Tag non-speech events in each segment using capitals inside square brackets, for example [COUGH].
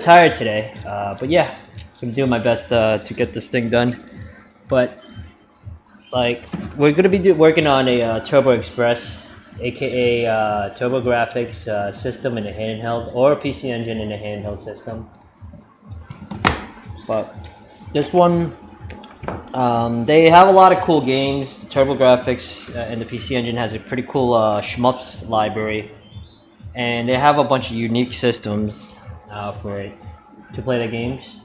tired today, uh, but yeah, I'm doing my best uh, to get this thing done. But like, we're gonna be working on a uh, Turbo Express, aka uh, Turbo Grafx uh, system in a handheld, or a PC Engine in a handheld system. But this one, um, they have a lot of cool games. The Turbo Grafx uh, and the PC Engine has a pretty cool uh, shmups library, and they have a bunch of unique systems uh, for it to play the games.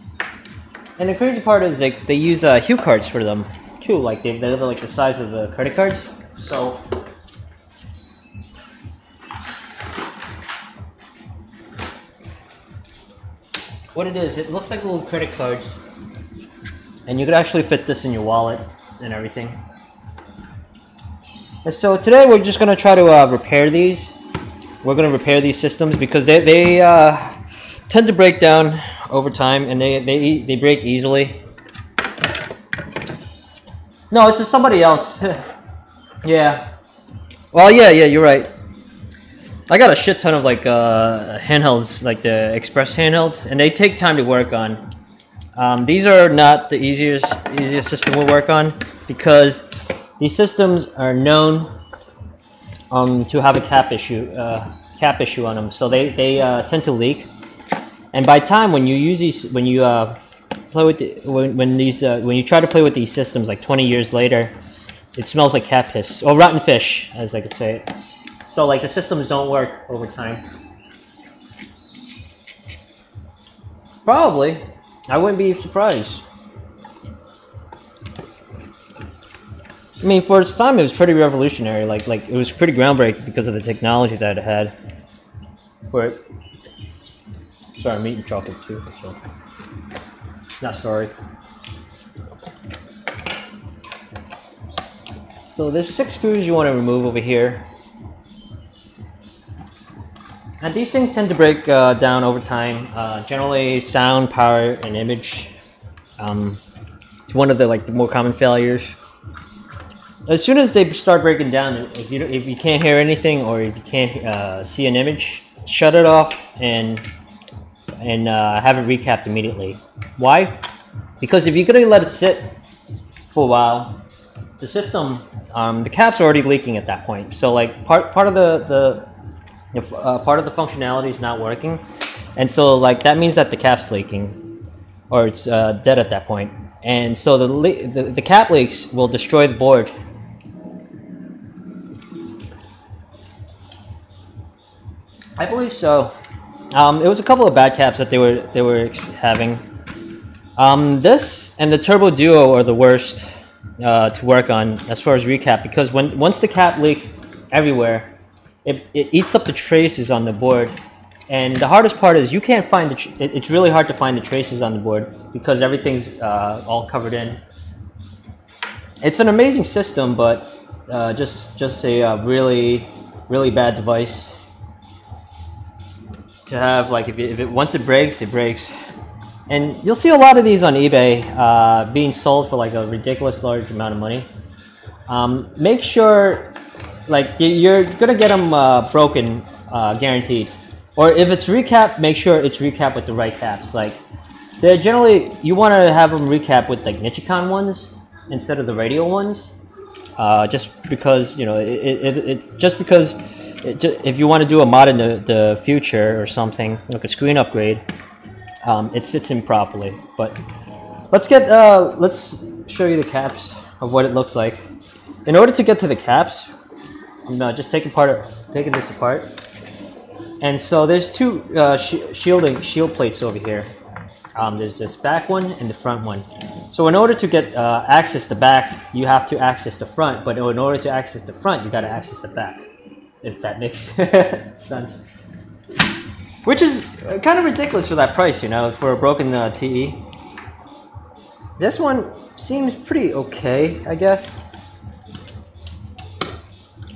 And the crazy part is like they use uh, HuCards for them too. Like they, they're like the size of the credit cards. So what it is, it looks like little credit cards, and you could actually fit this in your wallet and everything. And so today we're just gonna try to uh, repair these. We're gonna repair these systems because they they uh, tend to break down over time, and they they they break easily. No, it's just somebody else. [LAUGHS] yeah. Well, yeah, yeah, you're right. I got a shit ton of like uh, handhelds, like the Express handhelds, and they take time to work on. Um, these are not the easiest easiest system to work on because these systems are known um, to have a cap issue uh, cap issue on them, so they they uh, tend to leak. And by time when you use these, when you uh, play with the, when, when these uh, when you try to play with these systems, like 20 years later, it smells like cat piss or rotten fish, as I could say it. So like the systems don't work over time. Probably. I wouldn't be surprised. I mean, for its time, it was pretty revolutionary. Like, like it was pretty groundbreaking because of the technology that it had. For it. Sorry, I'm eating chocolate too. So, not sorry. So there's six screws you want to remove over here. And these things tend to break uh, down over time. Uh, generally, sound, power, and image. Um, it's one of the like the more common failures. As soon as they start breaking down, if you if you can't hear anything or if you can't uh, see an image, shut it off and and uh, have it recapped immediately. Why? Because if you're gonna let it sit for a while, the system, um, the cap's already leaking at that point. So like part part of the the uh, part of the functionality is not working, and so like that means that the cap's leaking, or it's uh, dead at that point. And so the, the the cap leaks will destroy the board. I believe so. Um, it was a couple of bad caps that they were they were having. Um, this and the Turbo Duo are the worst uh, to work on as far as recap because when once the cap leaks everywhere, it, it eats up the traces on the board. And the hardest part is you can't find the. It, it's really hard to find the traces on the board because everything's uh, all covered in. It's an amazing system, but uh, just just a uh, really really bad device to have. Like if it, if it once it breaks, it breaks. And you'll see a lot of these on eBay uh, being sold for like a ridiculous large amount of money. Um, make sure like you're gonna get them uh, broken uh, guaranteed or if it's recap make sure it's recap with the right caps like they're generally you want to have them recap with like nichicon ones instead of the radial ones uh, just because you know it, it, it, just because if you want to do a mod in the, the future or something like a screen upgrade um, it sits in properly but let's get uh, let's show you the caps of what it looks like in order to get to the caps I'm just taking part of taking this apart. And so there's two uh, sh- shielding shield plates over here. Um, there's this back one and the front one. So in order to get uh, access the back, you have to access the front. But in order to access the front, you got to access the back. If that makes [LAUGHS] sense. Which is kind of ridiculous for that price, you know, for a broken uh, TE. This one seems pretty okay, I guess.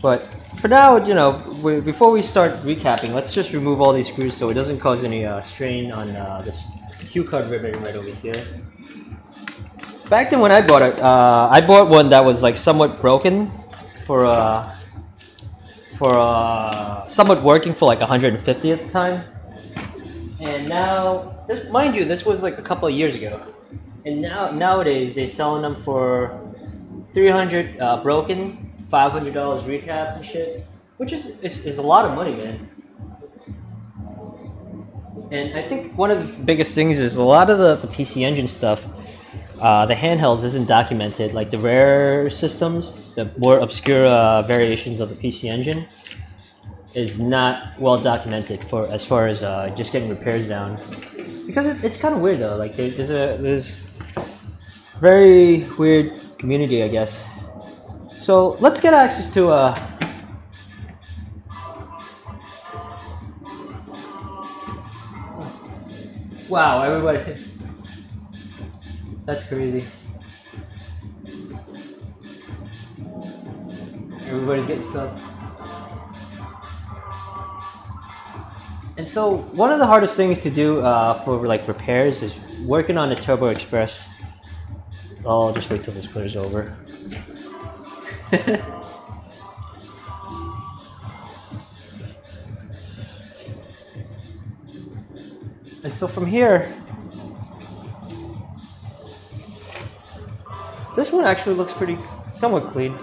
But for now, you know, we, before we start recapping, let's just remove all these screws so it doesn't cause any uh, strain on uh, this cue card ribbon right over here. Back then when I bought it, uh, I bought one that was like somewhat broken for uh, for uh, somewhat working for like 150 at the time. And now, this, mind you, this was like a couple of years ago. And now nowadays they're selling them for 300 uh, broken, $500 recap and shit, which is, is, is a lot of money, man. And I think one of the biggest things is a lot of the, the PC Engine stuff, uh, the handhelds isn't documented. Like the rare systems, the more obscure uh, variations of the PC Engine, is not well documented for as far as uh, just getting repairs down. Because it, it's kind of weird though. Like there, there's a there's very weird community, I guess. So let's get access to uh, Wow, everybody. That's crazy. Everybody's getting some. And so, one of the hardest things to do uh, for like repairs is working on the Turbo Express. I'll just wait till this clears over. [LAUGHS] And so from here, this one actually looks pretty, somewhat clean.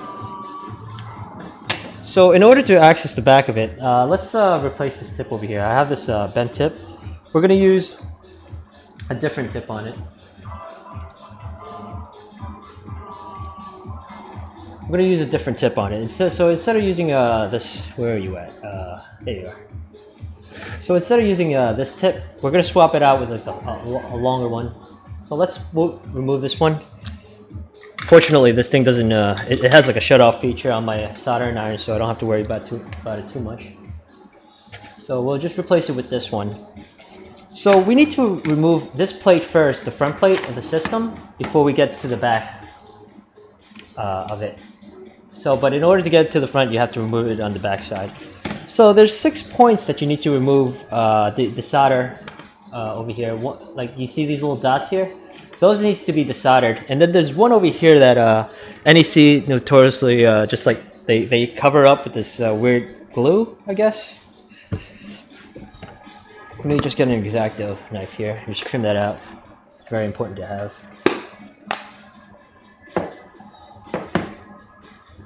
So in order to access the back of it, uh, let's uh, replace this tip over here. I have this uh, bent tip. We're gonna use a different tip on it. I'm gonna use a different tip on it. Instead, so instead of using uh, this, where are you at? Uh, there you are. So instead of using uh, this tip, we're going to swap it out with like a, a, a longer one. So let's remove this one. Fortunately, this thing doesn't, uh, it, it, has like a shut-off feature on my soldering iron, so I don't have to worry about, too, about it too much. So we'll just replace it with this one. So we need to remove this plate first, the front plate of the system, before we get to the back uh, of it. So, but in order to get to the front, you have to remove it on the back side. So there's six points that you need to remove uh, the, the solder uh, over here. One, like you see these little dots here? Those needs to be desoldered. And then there's one over here that uh, NEC notoriously uh, just like they, they cover up with this uh, weird glue, I guess. Let me just get an X-Acto knife here. Just trim that out. Very important to have.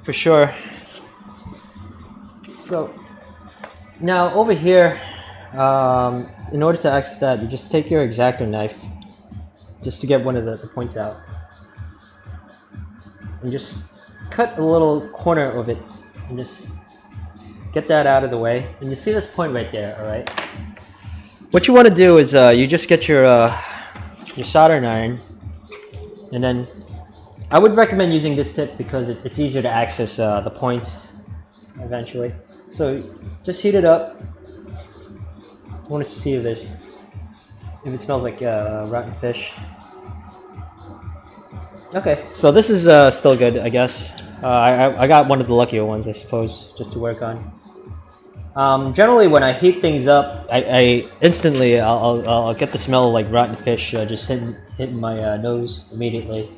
For sure. So now over here, um, in order to access that, you just take your X-Acto knife, just to get one of the, the points out, and just cut a little corner of it, and just get that out of the way. And you see this point right there, all right? What you want to do is uh, you just get your uh, your soldering iron, and then I would recommend using this tip because it, it's easier to access uh, the points eventually. So just heat it up. I want to see if if it smells like uh, rotten fish. Okay, so this is uh, still good, I guess. Uh, I, I got one of the luckier ones, I suppose, just to work on. Um, generally, when I heat things up, I, I instantly I'll, I'll, I'll, get the smell of like rotten fish uh, just hitting hitting my uh, nose immediately,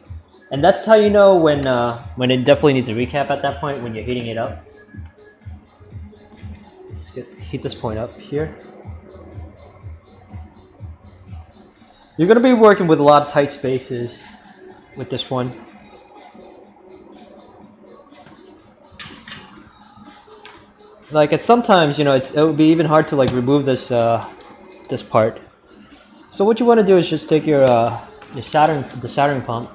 and that's how you know when uh, when it definitely needs a recap at that point when you're heating it up Let's get heat this point up here. You're going to be working with a lot of tight spaces with this one. Like at sometimes, you know, it's, it would be even hard to like remove this uh, this part. So what you want to do is just take your uh, your soldering the soldering pump,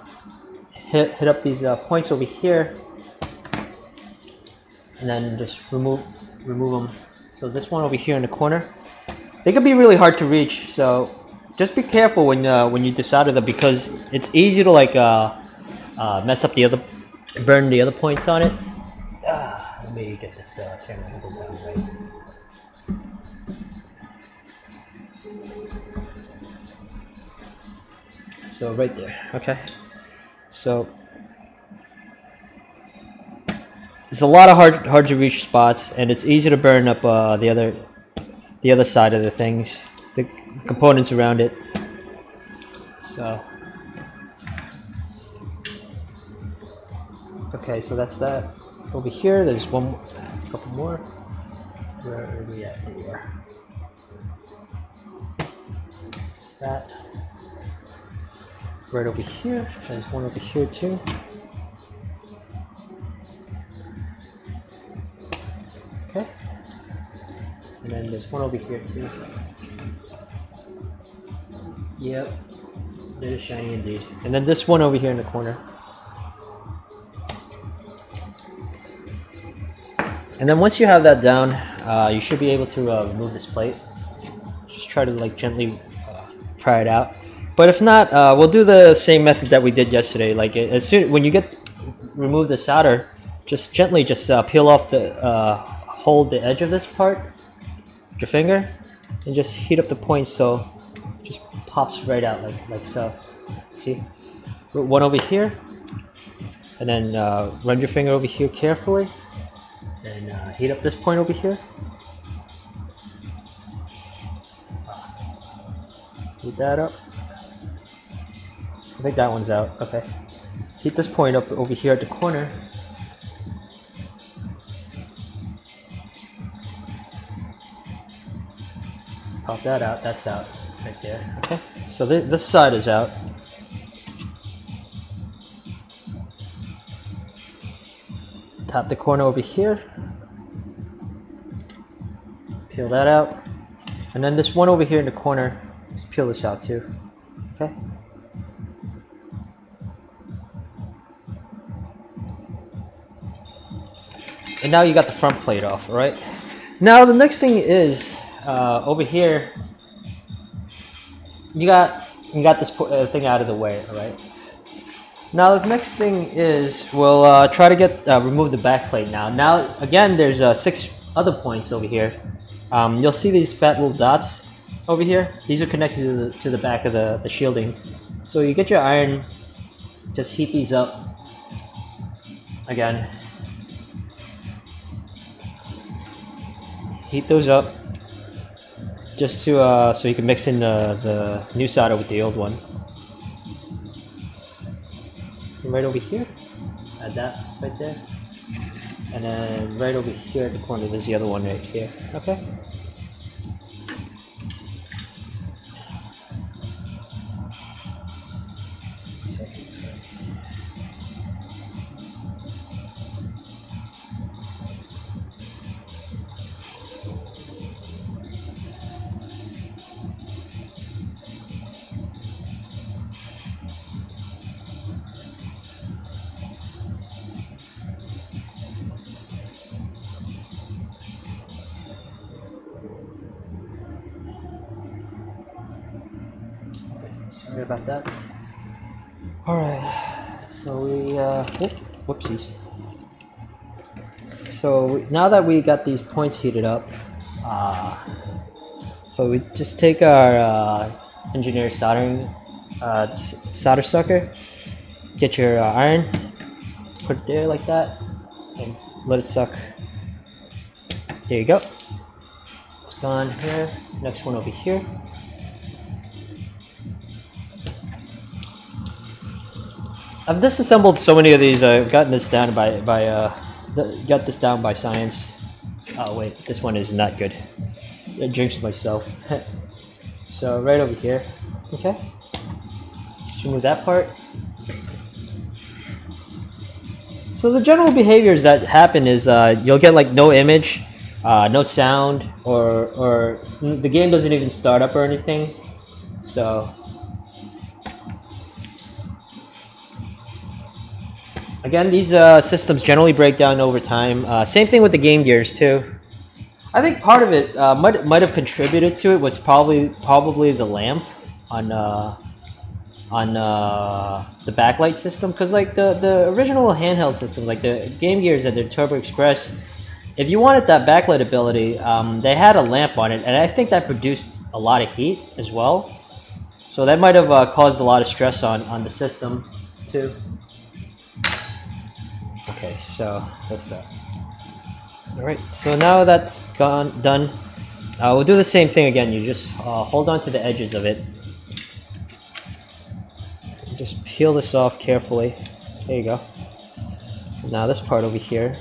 hit hit up these uh, points over here, and then just remove remove them so this one over here in the corner, they can be really hard to reach. So just be careful when uh, when you decide them because it's easy to like uh, uh, mess up the other, burn the other points on it. Ah, let me get this uh, camera angle down right. So right there, okay. So it's a lot of hard hard to reach spots, and it's easy to burn up uh, the other the other side of the things, components around it. So. Okay, so that's that. Over here, there's one, a couple more. Where are we at? Here we are. that. Right over here. There's one over here too. Okay. And then there's one over here too. Yep. That is shiny indeed. And then this one over here in the corner. And then once you have that down, uh, you should be able to uh, remove this plate. Just try to like gently uh, try it out. But if not, uh, we'll do the same method that we did yesterday. Like as soon when you get remove the solder, just gently just uh, peel off the uh, hold the edge of this part, with your finger, and just heat up the point so it pops right out like like so. See, one over here, and then run your finger over here carefully and uh, heat up this point over here. Heat that up. I think that one's out. Okay. Heat this point up over here at the corner. Pop that out. That's out Okay. So th this side is out. tap the corner over here. Peel that out. And then this one over here in the corner let's peel this out too. Okay. And now you got the front plate off all right? Now the next thing is uh, over here you got you got this uh, thing out of the way all right now the next thing is we'll uh, try to get uh, remove the back plate now. Now again, there's uh, six other points over here. Um, you'll see these fat little dots over here. These are connected to the, to the back of the, the shielding. So you get your iron, just heat these up again. Heat those up just to uh, so you can mix in the, the new solder with the old one right over here. Add that right there. And then right over here at the corner, there's the other one right here. Okay. About that. Alright, so we, uh, whoop, whoopsies. So now that we got these points heated up, uh, so we just take our uh, engineer soldering uh, solder sucker, get your uh, iron, put it there like that, and let it suck. There you go. It's gone here. Next one over here. I've disassembled so many of these. I've gotten this down by by uh, got this down by science. Oh wait, this one is not good. I jinxed myself. [LAUGHS] so right over here. Okay. Just remove that part. So the general behaviors that happen is uh, you'll get like no image, uh, no sound, or or the game doesn't even start up or anything. So Again, these uh, systems generally break down over time. Uh, same thing with the Game Gears too. I think part of it uh, might might have contributed to it was probably probably the lamp on uh, on uh, the backlight system because like the the original handheld systems like the Game Gears and the Turbo Express, if you wanted that backlight ability, um, they had a lamp on it, and I think that produced a lot of heat as well. So that might have uh, caused a lot of stress on on the system too. Okay, so that's that. Alright, so now that's gone done. Uh, we'll do the same thing again. You just uh, hold on to the edges of it. Just peel this off carefully. There you go. Now this part over here.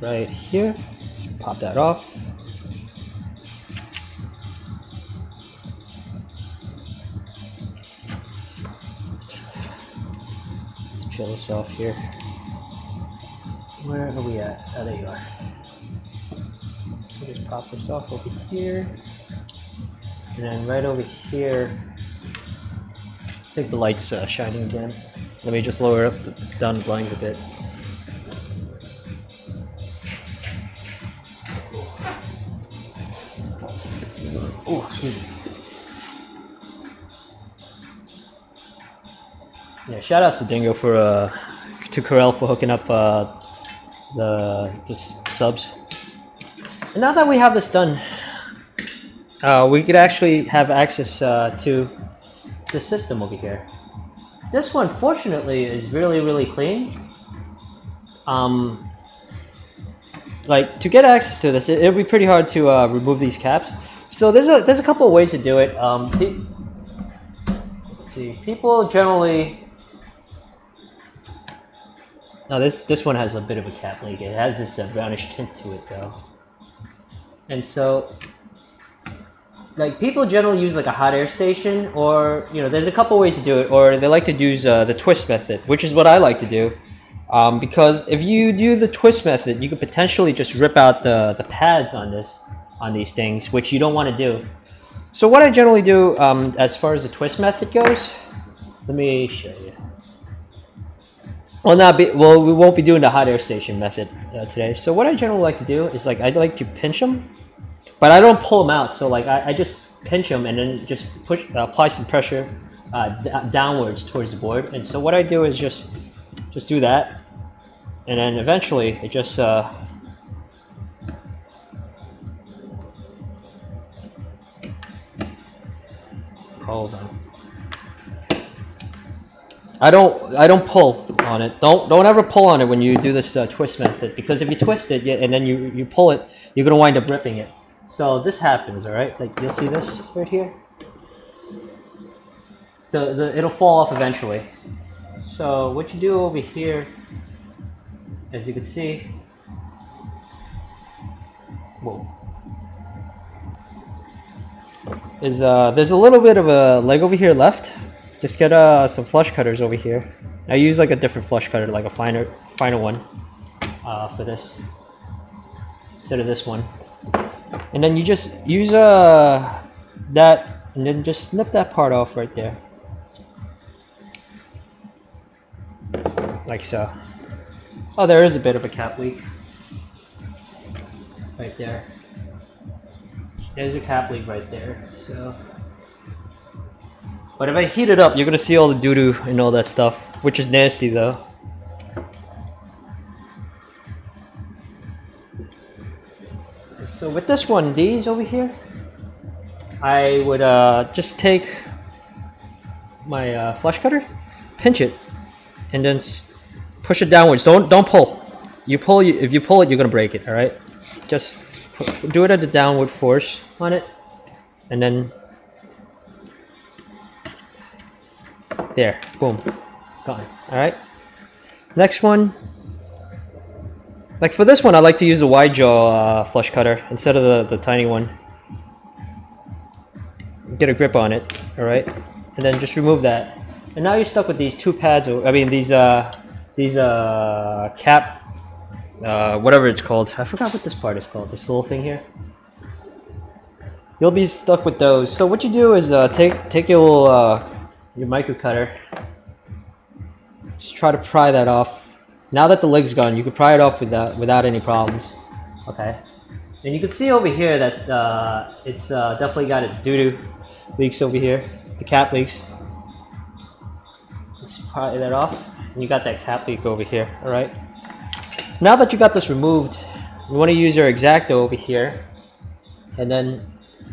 Right here. Pop that off. Kill this off here. Where are we at? Oh, there you are. So just pop this off over here. And then right over here, I think the light's uh, shining again. Let me just lower up the, down the blinds a bit. Oh, excuse me. Yeah, shout outs to Dingo for uh to Corel for hooking up uh the the subs. And now that we have this done, uh, we could actually have access uh, to the system over here. This one, fortunately, is really really clean. Um, like to get access to this, it, it'll be pretty hard to uh, remove these caps. So there's a there's a couple ways to do it. Um, let's see, people generally. Now this this one has a bit of a cap leak. It has this uh, brownish tint to it though, and so like people generally use like a hot air station, or you know, there's a couple ways to do it, or they like to use uh, the twist method, which is what I like to do. Um, because if you do the twist method, you could potentially just rip out the, the pads on this on these things, which you don't want to do. So what I generally do um, as far as the twist method goes, let me show you. Well, not be well. We won't be doing the hot air station method uh, today. So what I generally like to do is like I like to pinch them, but I don't pull them out. So like I, I just pinch them and then just push uh, apply some pressure uh, downwards towards the board. And so what I do is just just do that, and then eventually it just uh, hold on. I don't I don't pull on it. Don't don't ever pull on it when you do this uh, twist method because if you twist it and then you you pull it, you're gonna wind up ripping it. So this happens, all right? Like you'll see this right here. The, the it'll fall off eventually. So what you do over here, as you can see, whoa, is uh, there's a little bit of a leg over here left. Just get uh, some flush cutters over here. I use like a different flush cutter, like a finer finer one, uh, for this instead of this one. And then you just use uh, that, and then just snip that part off right there. like so. Oh, there is a bit of a cap leak. Right there. There's a cap leak right there, so. But if I heat it up, you're gonna see all the doo-doo and all that stuff, which is nasty though. So with this one, these over here, I would uh, just take my uh, flush cutter, pinch it, and then push it downwards. Don't don't pull. You pull. If you pull it, you're gonna break it. All right. Just do it at the downward force on it, and then there. Boom. Gone. All right. Next one. Like for this one, I like to use a wide jaw uh, flush cutter instead of the, the tiny one. Get a grip on it, all right, and then just remove that. And now you're stuck with these two pads. I mean these uh these uh cap uh whatever it's called. I forgot what this part is called. This little thing here. You'll be stuck with those. So what you do is uh, take take your little uh, your micro cutter. Just try to pry that off. Now that the leg's gone, you can pry it off without without any problems. Okay. And you can see over here that uh, it's uh, definitely got its doo-doo leaks over here. The cap leaks. Just pry that off. And you got that cap leak over here, alright? Now that you got this removed, you want to use your X-Acto over here. And then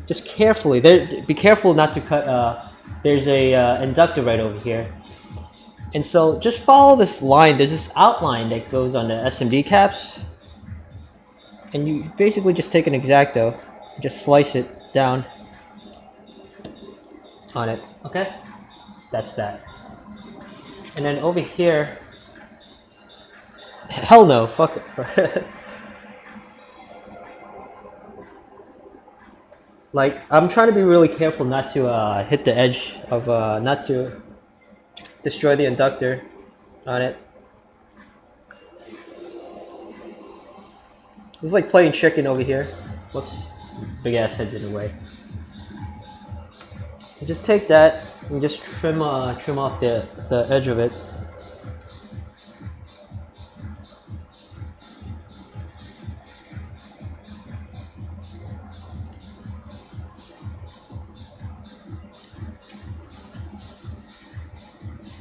just carefully, there, be careful not to cut, uh, there's a uh, inductor right over here. And so just follow this line. There's this outline that goes on the SMD caps. And you basically just take an X-Acto, just slice it down on it. Okay? That's that. And then over here, hell no, fuck it. [LAUGHS] like, I'm trying to be really careful not to uh, hit the edge of, uh, not to destroy the inductor. on it. It's like playing chicken over here. Whoops. Big ass head's in the way. Just take that and just trim uh, trim off the, the edge of it.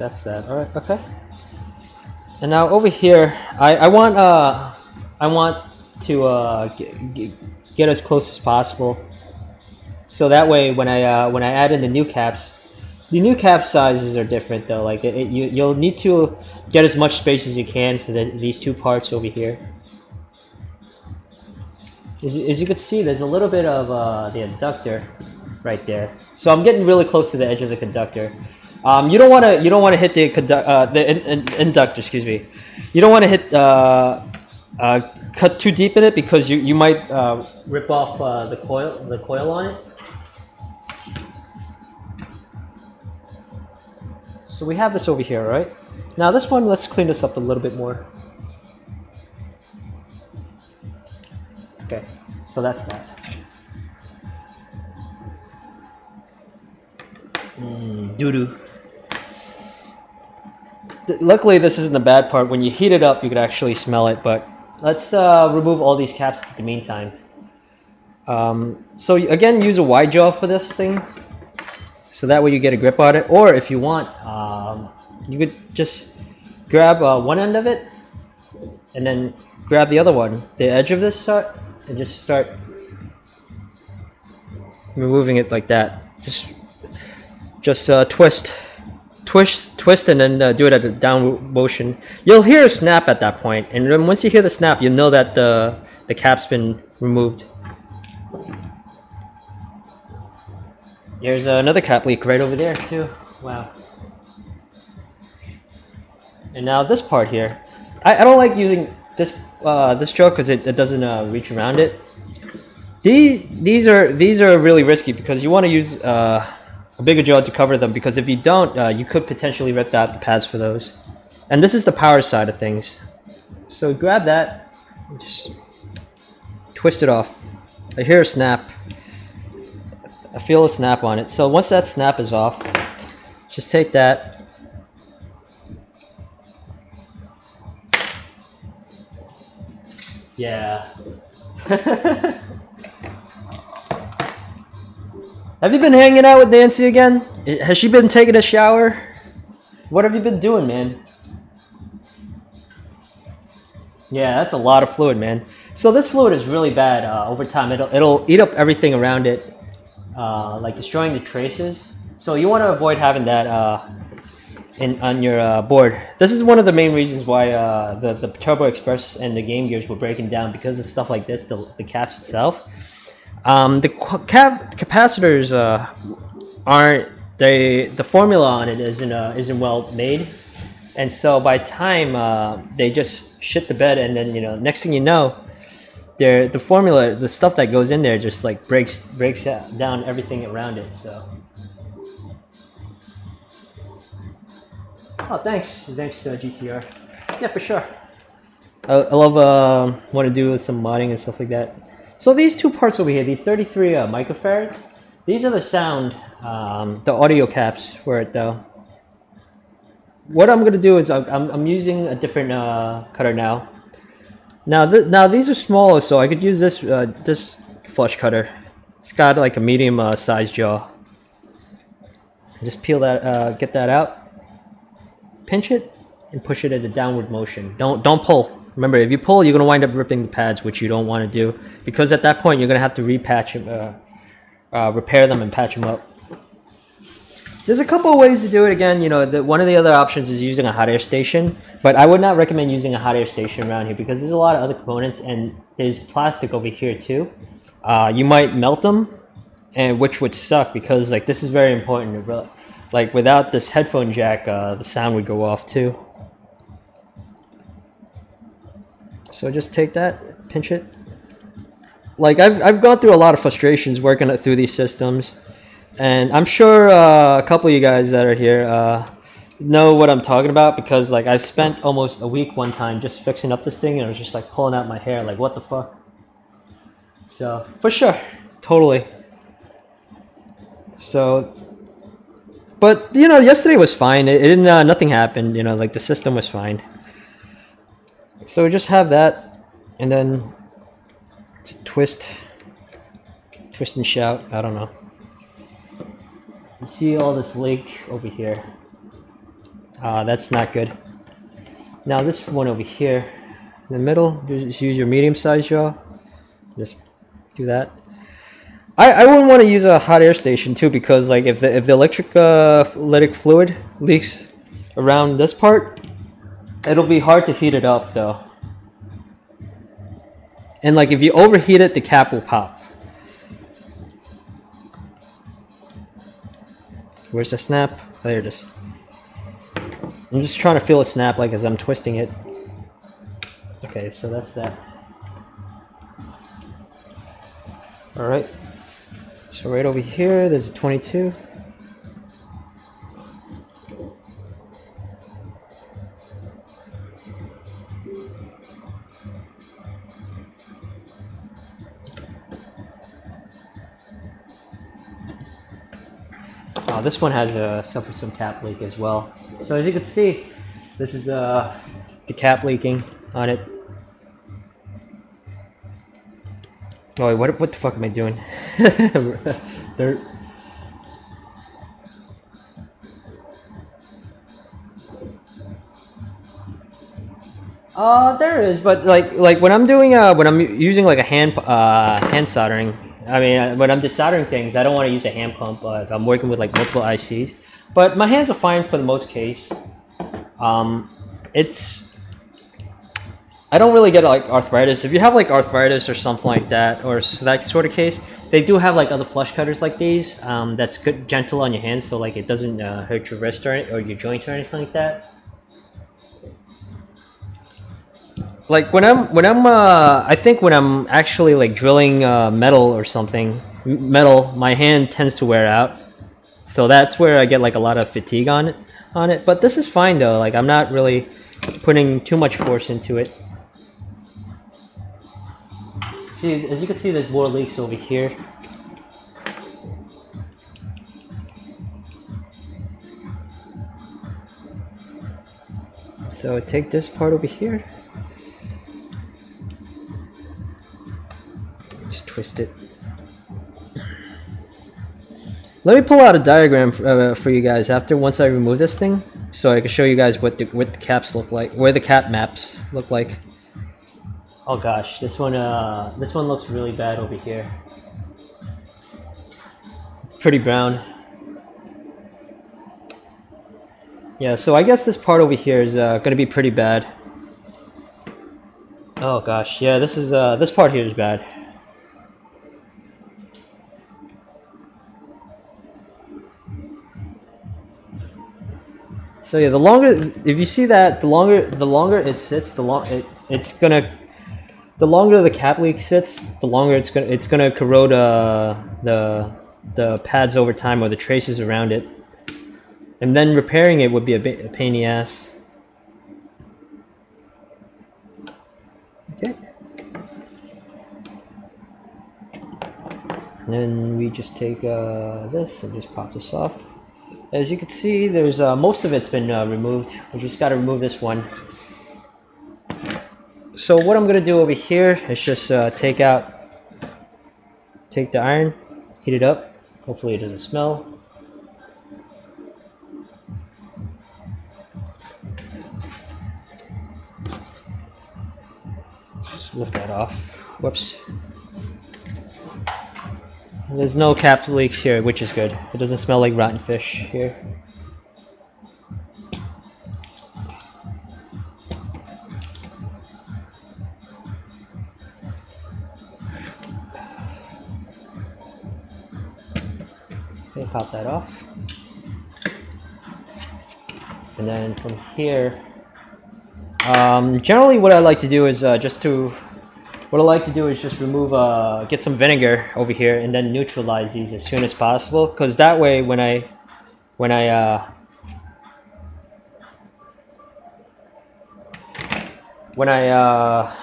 That's that. All right. Okay. And now over here, I, I want uh I want to uh, get, get, as close as possible. So that way, when I uh, when I add in the new caps, the new cap sizes are different though. Like it, it, you you'll need to get as much space as you can for the, these two parts over here. As, as you can see, there's a little bit of uh, the inductor right there. So I'm getting really close to the edge of the conductor. Um, you don't want to you don't want to hit the uh, the in, in, inductor. Excuse me. You don't want to hit uh, uh, cut too deep in it because you you might uh, rip off uh, the coil the coil on it. So we have this over here, right? Now this one, let's clean this up a little bit more. Okay, so that's that. Mm, doo doo. Luckily, this isn't the bad part. When you heat it up, you could actually smell it. But let's uh, remove all these caps in the meantime. Um, so again, use a wide jaw for this thing. So that way you get a grip on it. Or if you want, um, you could just grab uh, one end of it and then grab the other one, the edge of this start, and just start removing it like that. Just, just uh, twist twist, twist, and then uh, do it at a down motion. You'll hear a snap at that point, and then once you hear the snap, you know that the the cap's been removed. There's another cap leak right over there too. Wow. And now this part here, I, I don't like using this uh, this stroke because it, it doesn't uh, reach around it. These these are these are really risky because you want to use uh, bigger jaw to cover them because if you don't, uh, you could potentially rip out the pads for those. And this is the power side of things. So grab that, just twist it off. I hear a snap. I feel a snap on it. So once that snap is off, just take that. Yeah. [LAUGHS] Have you been hanging out with Nancy again? Has she been taking a shower? What have you been doing, man? Yeah, that's a lot of fluid, man. So this fluid is really bad uh, over time. It'll, it'll eat up everything around it, uh, like destroying the traces. So you want to avoid having that uh, in on your uh, board. This is one of the main reasons why uh, the, the Turbo Express and the Game Gears were breaking down because of stuff like this, the, the caps itself. Um, the cap capacitors uh, aren't they the formula on it isn't uh, isn't well made, and so by time uh, they just shit the bed, and then you know next thing you know, they the formula the stuff that goes in there just like breaks breaks down everything around it. So. Oh, thanks, thanks uh, GTR. Yeah, for sure. I, I love uh, want to do with some modding and stuff like that. So these two parts over here, these 33 uh, microfarads, these are the sound, um, the audio caps for it though. What I'm gonna do is I'm, I'm using a different uh, cutter now. Now, th now these are smaller, so I could use this uh, this flush cutter. It's got like a medium uh, size jaw. Just peel that, uh, get that out, pinch it, and push it at a downward motion. Don't don't pull. Remember, if you pull, you're going to wind up ripping the pads, which you don't want to do, because at that point, you're going to have to repatch them, uh, uh, repair them and patch them up. There's a couple of ways to do it again. You know, the, one of the other options is using a hot air station, but I would not recommend using a hot air station around here because there's a lot of other components and there's plastic over here too. Uh, you might melt them, and which would suck because like this is very important. Like without this headphone jack, uh, the sound would go off too. So just take that, pinch it. Like I've, I've gone through a lot of frustrations working through these systems. And I'm sure uh, a couple of you guys that are here, uh, know what I'm talking about because like I've spent almost a week one time just fixing up this thing and I was just like pulling out my hair like what the fuck. So for sure, totally. So, but you know, yesterday was fine. It, it didn't. Uh, nothing happened. You know, like the system was fine. So just have that, and then twist, twist and shout. I don't know. You see all this leak over here. Uh, that's not good. Now this one over here, in the middle, just use your medium size jaw. Just do that. I, I wouldn't want to use a hot air station too because like if the if the electric uh, electric fluid leaks around this part, it'll be hard to heat it up though. And like if you overheat it, the cap will pop. Where's the snap? Oh, there it is. I'm just trying to feel a snap like as I'm twisting it. Okay, so that's that. Alright. So right over here, there's a 22. Uh, this one has uh, suffered some cap leak as well. So as you can see, this is uh, the cap leaking on it. Oh, wait, what, what the fuck am I doing? [LAUGHS] Dirt. Uh, there is, but like like when I'm doing uh when I'm using like a hand uh hand soldering, I mean uh, when I'm just soldering things, I don't want to use a hand pump. Uh, if I'm working with like multiple ICs, but my hands are fine for the most case. Um, it's I don't really get like arthritis. If you have like arthritis or something like that, or that sort of case, they do have like other flush cutters like these. Um, that's good, gentle on your hands, so like it doesn't uh, hurt your wrist or, or your joints or anything like that. Like when I'm when I'm uh, I think when I'm actually like drilling uh, metal or something, metal, my hand tends to wear out. So that's where I get like a lot of fatigue on it on it. But this is fine though. Like I'm not really putting too much force into it. See, as you can see, there's more leaks over here. So take this part over here. Twist it. Let me pull out a diagram for, uh, for you guys after once I remove this thing, so I can show you guys what the what the caps look like, where the cap maps look like. Oh gosh, this one uh this one looks really bad over here. Pretty brown. Yeah, so I guess this part over here is uh, gonna be pretty bad. Oh gosh, yeah, this is uh this part here is bad. So yeah, the longer if you see that, the longer the longer it sits, the long it, it's gonna the longer the cap leak sits, the longer it's gonna it's gonna corrode uh, the the pads over time or the traces around it, and then repairing it would be a, bit, a pain in the ass. Okay. And then we just take uh, this and just pop this off. As you can see, there's uh, most of it's been uh, removed. We just got to remove this one. So what I'm gonna do over here is just uh, take out take the iron heat it up. Hopefully it doesn't smell. Just lift that off. Whoops there's no cap leaks here which is good it doesn't smell like rotten fish here pop that off. And then from here, um, generally what I like to do is uh, just to, what I like to do is just remove, uh, get some vinegar over here and then neutralize these as soon as possible. Cause that way when I, when I, uh, when I uh,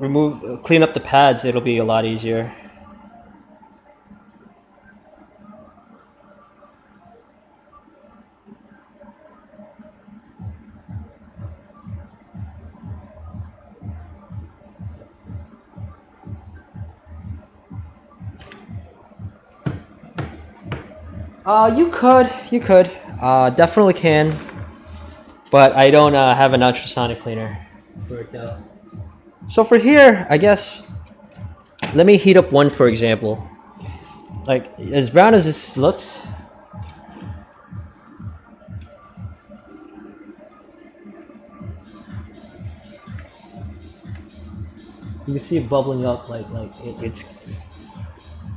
remove, clean up the pads, it'll be a lot easier. Uh, you could, you could, uh, definitely can, but I don't uh, have an ultrasonic cleaner. So for here, I guess, let me heat up one for example. Like as brown as this looks. You can see it bubbling up like like it, it's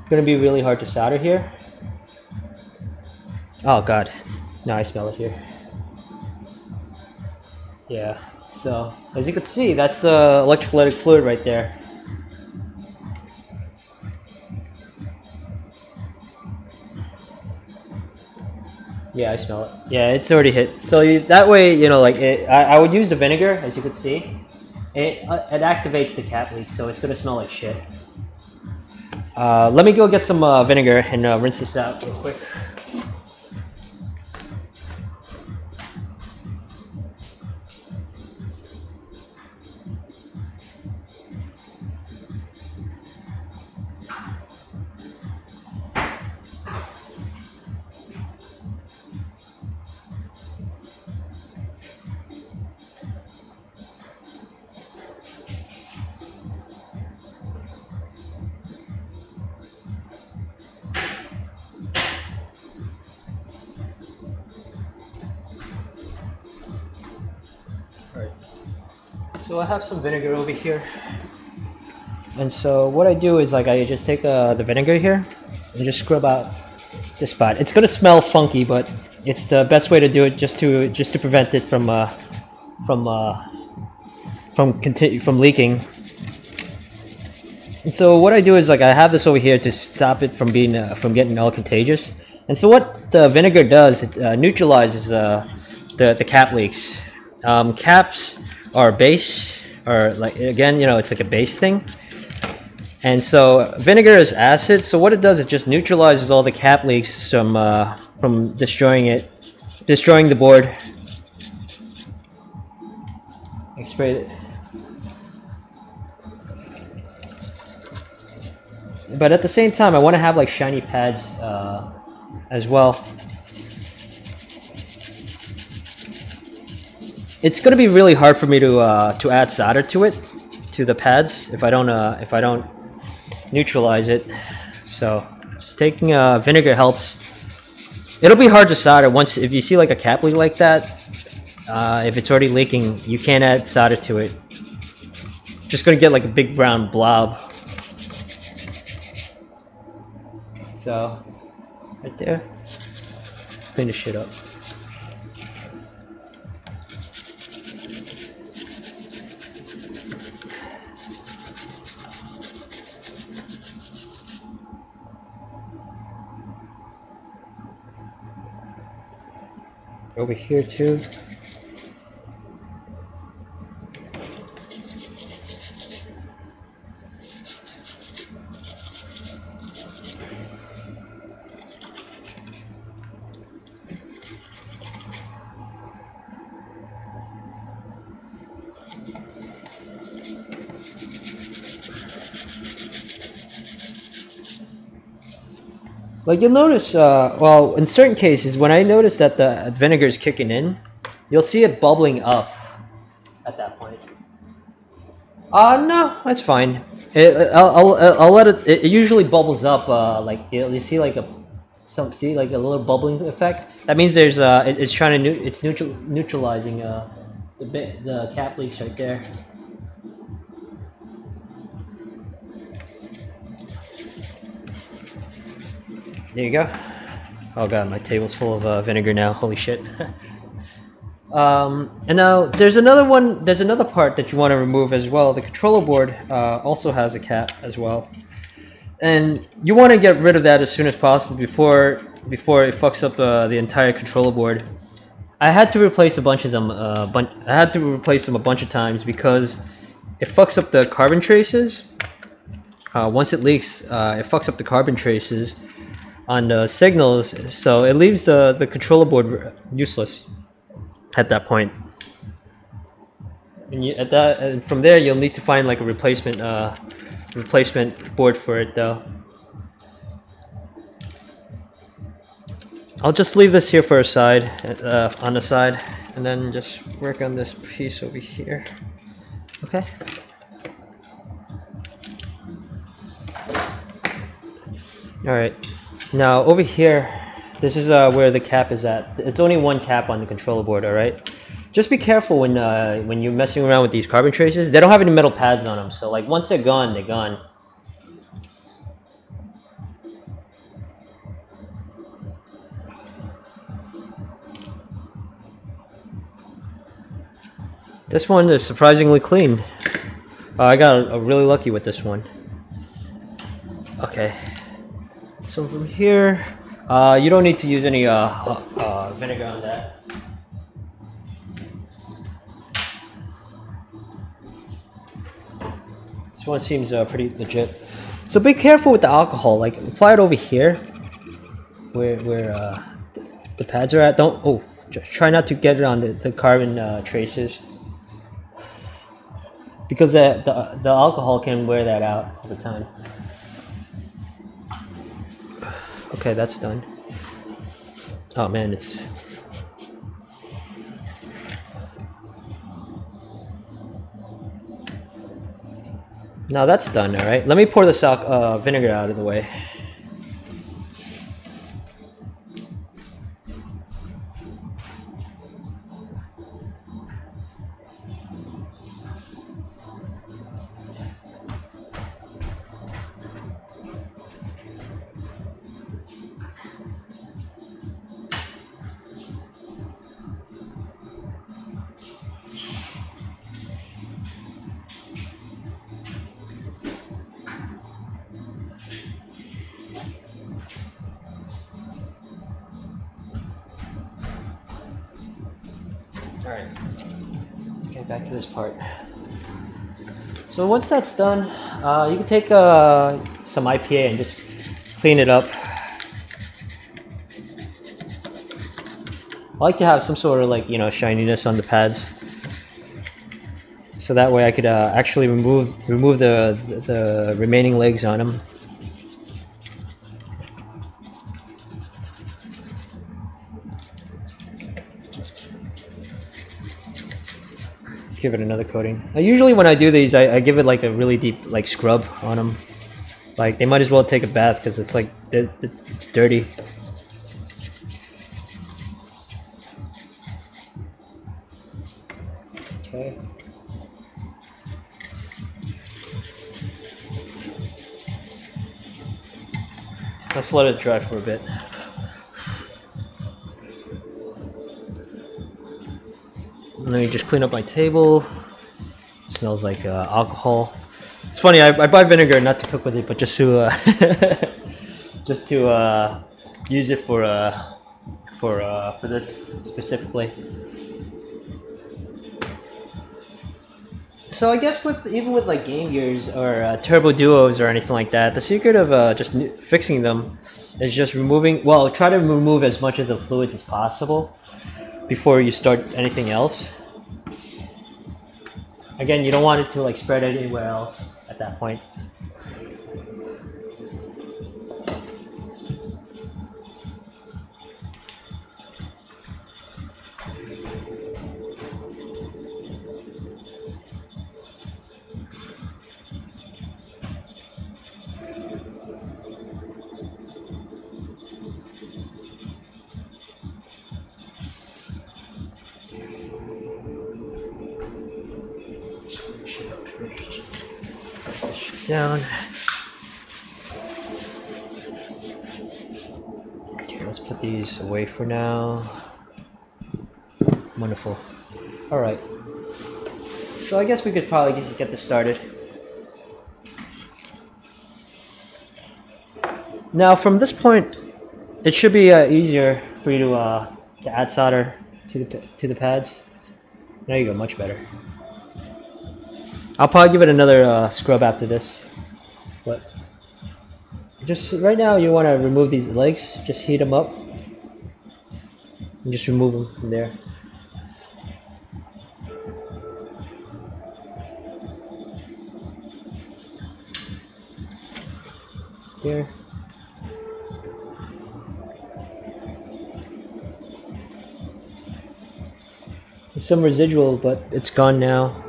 gonna be really hard to solder here. Oh god. Now I smell it here. Yeah. So, as you can see, that's the electrolytic fluid right there. Yeah, I smell it. Yeah, it's already hit. So you, that way, you know, like it, I, I would use the vinegar, as you can see. It, uh, it activates the cap leak, so it's gonna smell like shit. Uh, let me go get some uh, vinegar and uh, rinse this out real quick. I have some vinegar over here. And so what I do is like I just take uh, the vinegar here and just scrub out this spot. It's gonna smell funky, but it's the best way to do it just to just to prevent it from uh, from uh, from continue from leaking. And so what I do is like I have this over here to stop it from being uh, from getting all contagious. And so what the vinegar does, it uh, neutralizes uh, the the cap leaks. Um, caps are base, or like again, you know, it's like a base thing. And so vinegar is acid. So what it does, it just neutralizes all the cap leaks from uh, from destroying it, destroying the board. I sprayed it. But at the same time, I want to have like shiny pads uh, as well. It's gonna be really hard for me to uh, to add solder to it, to the pads if I don't uh, if I don't neutralize it. So just taking uh, vinegar helps. It'll be hard to solder once if you see like a cap leak like that. Uh, if it's already leaking, you can't add solder to it. Just gonna get like a big brown blob. So right there, finish it up. Over here too. Like you'll notice, uh, well, in certain cases, when I notice that the vinegar is kicking in, you'll see it bubbling up at that point. Uh, no, that's fine. It, I'll, I'll, I'll let it, it usually bubbles up, uh, like, you, see like a, some, see like a little bubbling effect? That means there's, uh, it, it's trying to, it's neutral, neutralizing, uh, the bit, the cap leaks right there. There you go. Oh god, my table's full of uh, vinegar now. Holy shit. [LAUGHS] um, and now there's another one. There's another part that you want to remove as well. The controller board uh, also has a cap as well, and you want to get rid of that as soon as possible before before it fucks up uh, the entire controller board. I had to replace a bunch of them. Uh, bun- I had to replace them a bunch of times because it fucks up the carbon traces. Uh, once it leaks, uh, it fucks up the carbon traces on the signals, so it leaves the the controller board useless at that point. And you, at that, and from there, you'll need to find like a replacement uh, replacement board for it, though. I'll just leave this here for a side, uh, on the side, and then just work on this piece over here. Okay. All right. Now over here, this is uh, where the cap is at. It's only one cap on the controller board. All right. Just be careful when uh, when you're messing around with these carbon traces. They don't have any metal pads on them, so like once they're gone, they're gone. This one is surprisingly clean. Uh, I got uh, really lucky with this one. Okay. So from here, uh, you don't need to use any uh, uh, uh, vinegar on that. This one seems uh, pretty legit. So be careful with the alcohol. Like apply it over here, where where uh, the pads are at. Don't oh, try not to get it on the, the carbon traces because the, the the alcohol can wear that out all the time. Okay, that's done. Oh man, it's now that's done. All right, let me pour this al- uh, vinegar out of the way. So once that's done, uh, you can take uh, some IPA and just clean it up. I like to have some sort of like you know shininess on the pads, so that way I could uh, actually remove remove the the remaining legs on them. Give it another coating. Now, usually when I do these, I, I give it like a really deep like scrub on them. Like they might as well take a bath because it's like it, it, it's dirty. Okay. Let's let it dry for a bit. Let me just clean up my table. smells like uh, alcohol. It's funny. I, I buy vinegar not to cook with it, but just to uh, [LAUGHS] just to uh, use it for uh, for uh, for this specifically. So I guess with even with like Game Gears or uh, Turbo Duos or anything like that, the secret of uh, just fixing them is just removing. Well, try to remove as much of the fluids as possible before you start anything else. Again, you don't want it to like spread anywhere else at that point. Down. Okay, let's put these away for now. Wonderful. All right. So I guess we could probably get, get this started. Now from this point, it should be uh, easier for you to, uh, to add solder to the to the pads. There you go, much better. I'll probably give it another uh, scrub after this, but just right now you want to remove these legs. Just heat them up and just remove them from there. There. There's some residual, but it's gone now.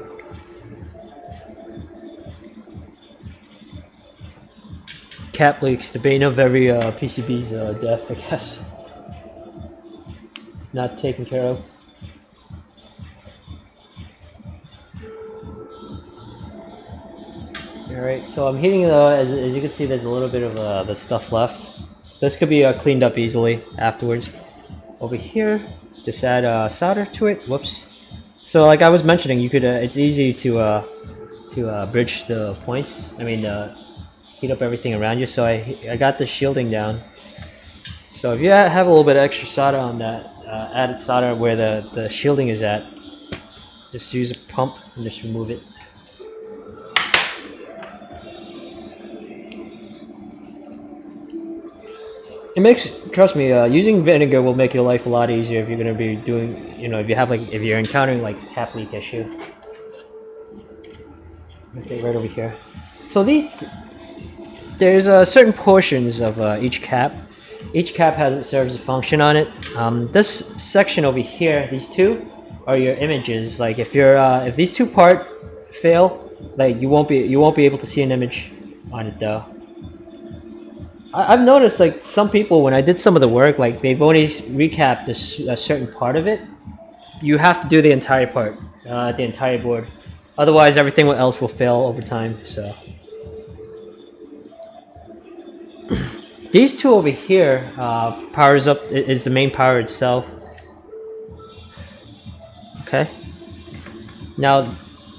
Cap leaks, the bane of every uh, PCB's uh, death, I guess. Not taken care of. Alright, so I'm heating the, as, as you can see there's a little bit of uh, the stuff left. This could be uh, cleaned up easily afterwards. Over here, just add uh, solder to it. Whoops. So like I was mentioning, you could uh, it's easy to uh, to uh, bridge the points. I mean, uh, heat up everything around you. So I I got the shielding down. So if you have a little bit of extra solder on that uh, added solder where the the shielding is at, just use a pump and just remove it. It makes trust me, uh, using vinegar will make your life a lot easier if you're gonna be doing, you know, if you have like if you're encountering like cap leak issue. Okay, right over here. So these, there's uh, certain portions of uh, each cap. Each cap has serves a function on it. Um, this section over here, these two, are your images. Like if you're uh, if these two part fail, like you won't be you won't be able to see an image on it though. I- I've noticed like some people when I did some of the work, like they've only recapped this a certain part of it. You have to do the entire part, uh, the entire board. Otherwise, everything else will fail over time. So these two over here uh, powers up is the main power itself. Okay. Now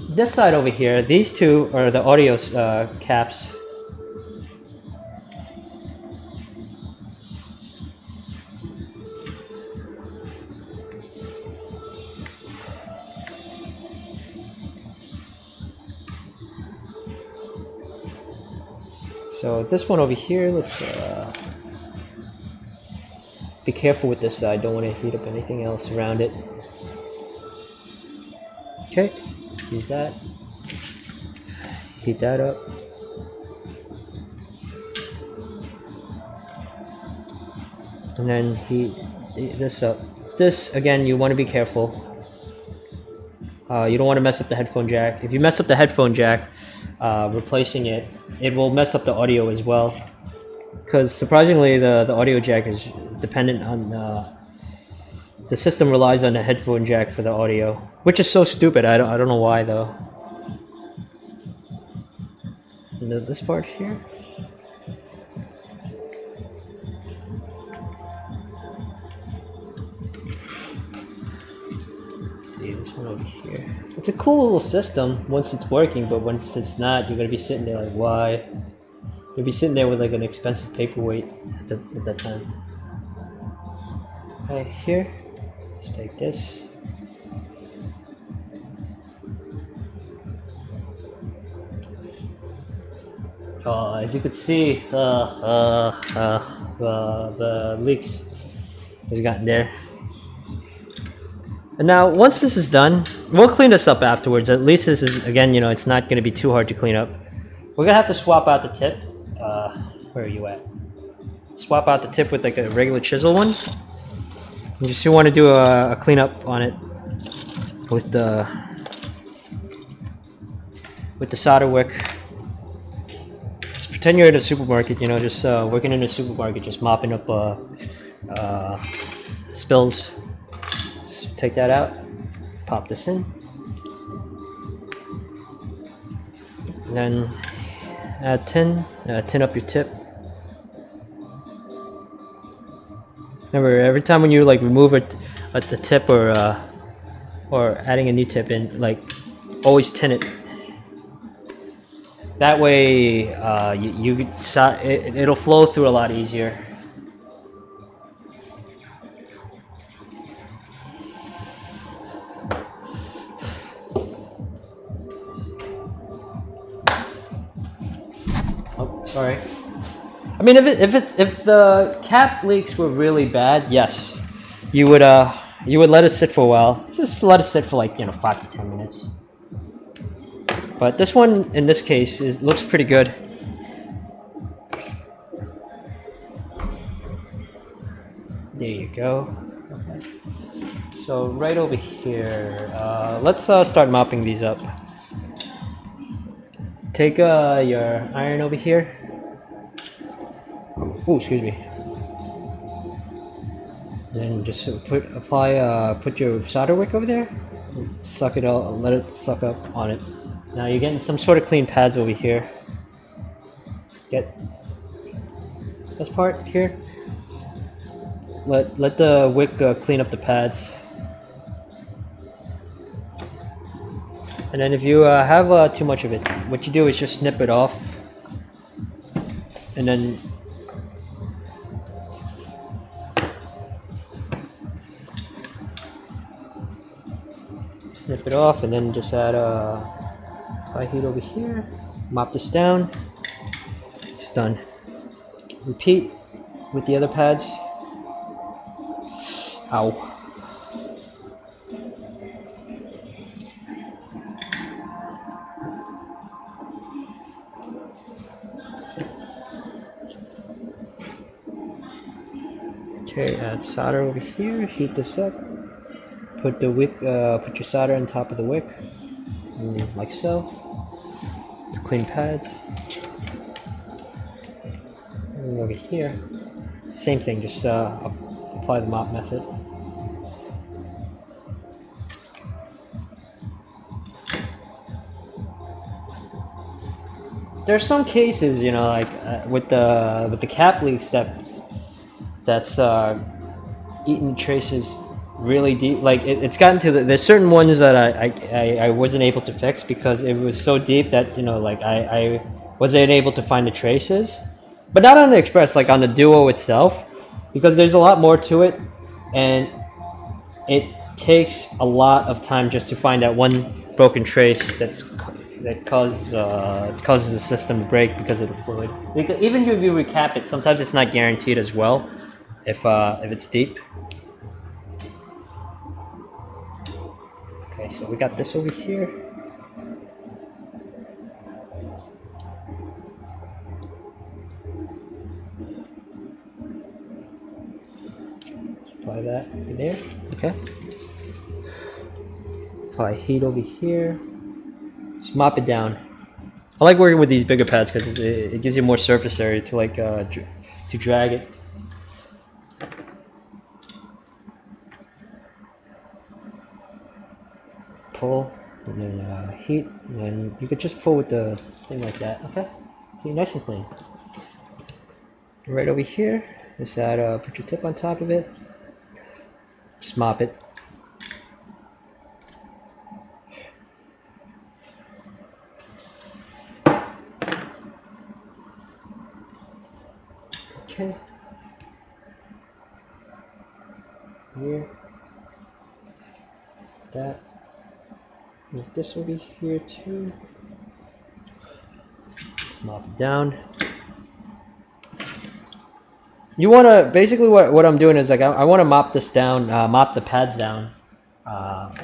this side over here, these two are the audio uh, caps. So this one over here, let's uh, be careful with this side. Don't want to heat up anything else around it. Okay, use that. Heat that up. And then heat this up. This again, you want to be careful. Uh, you don't want to mess up the headphone jack. If you mess up the headphone jack, uh, replacing it, it will mess up the audio as well. Because surprisingly, the, the audio jack is dependent on uh, the system relies on the headphone jack for the audio, which is so stupid. I don't, I don't know why though. This part here. Let's see this one over here. It's a cool little system once it's working, but once it's not, you're gonna be sitting there like, why? You'll be sitting there with like an expensive paperweight at, the, at that time. Right here, just take this. Oh, as you can see, uh, uh, uh, the, the leaks has gotten there. And now, once this is done, we'll clean this up afterwards. At least this is, again, you know, it's not going to be too hard to clean up. We're going to have to swap out the tip. Uh, where are you at? Swap out the tip with like a regular chisel one. You just want to do a, a cleanup on it with the with the solder wick. Just pretend you're at a supermarket, you know, just uh, working in a supermarket, just mopping up uh, uh, spills. Take that out, pop this in, then add tin, uh, tin up your tip. Remember, every time when you like remove it at the tip or uh, or adding a new tip in, like always tin it. That way, uh, you, you it, it'll flow through a lot easier. Sorry. I mean, if it, if it, if the cap leaks were really bad, yes, you would uh you would let it sit for a while. Just let it sit for like you know five to ten minutes. But this one, in this case, is looks pretty good. There you go. Okay. So right over here, uh, let's uh, start mopping these up. Take uh, your iron over here. Oh, excuse me. Then just put apply uh, put your solder wick over there. Suck it out. Let it suck up on it. Now you're getting some sort of clean pads over here. Get this part here. Let let the wick uh, clean up the pads. And then if you uh, have uh, too much of it, what you do is just snip it off. And then snip it off and then just add a high heat over here. Mop this down. It's done. Repeat with the other pads. Ow. Okay, add solder over here, heat this up. Put the wick, uh, put your solder on top of the wick, mm, like so. It's clean pads. And over here, same thing, just uh, apply the mop method. There's some cases, you know, like uh, with the with the cap leaks that that's uh, eaten traces really deep. Like it, it's gotten to the, there's certain ones that I, I, I wasn't able to fix because it was so deep that you know like I, I wasn't able to find the traces, but not on the Express, like on the Duo itself, because there's a lot more to it, and it takes a lot of time just to find that one broken trace that's that causes uh, causes the system to break because of the fluid. Even if you recap it, sometimes it's not guaranteed as well if uh, if it's deep. Okay, so we got this over here. Apply that in there. Okay. Apply heat over here. Just mop it down. I like working with these bigger pads because it, it, gives you more surface area to like uh, to drag it. Pull and then uh, heat and then you could just pull with the thing like that okay? See nice and clean. Right over here just add uh, put your tip on top of it. Just mop it. Okay. Here. That this will be here too. Let's mop it down. You want to, basically what, what I'm doing is like, I, I want to mop this down, uh, mop the pads down. Uh,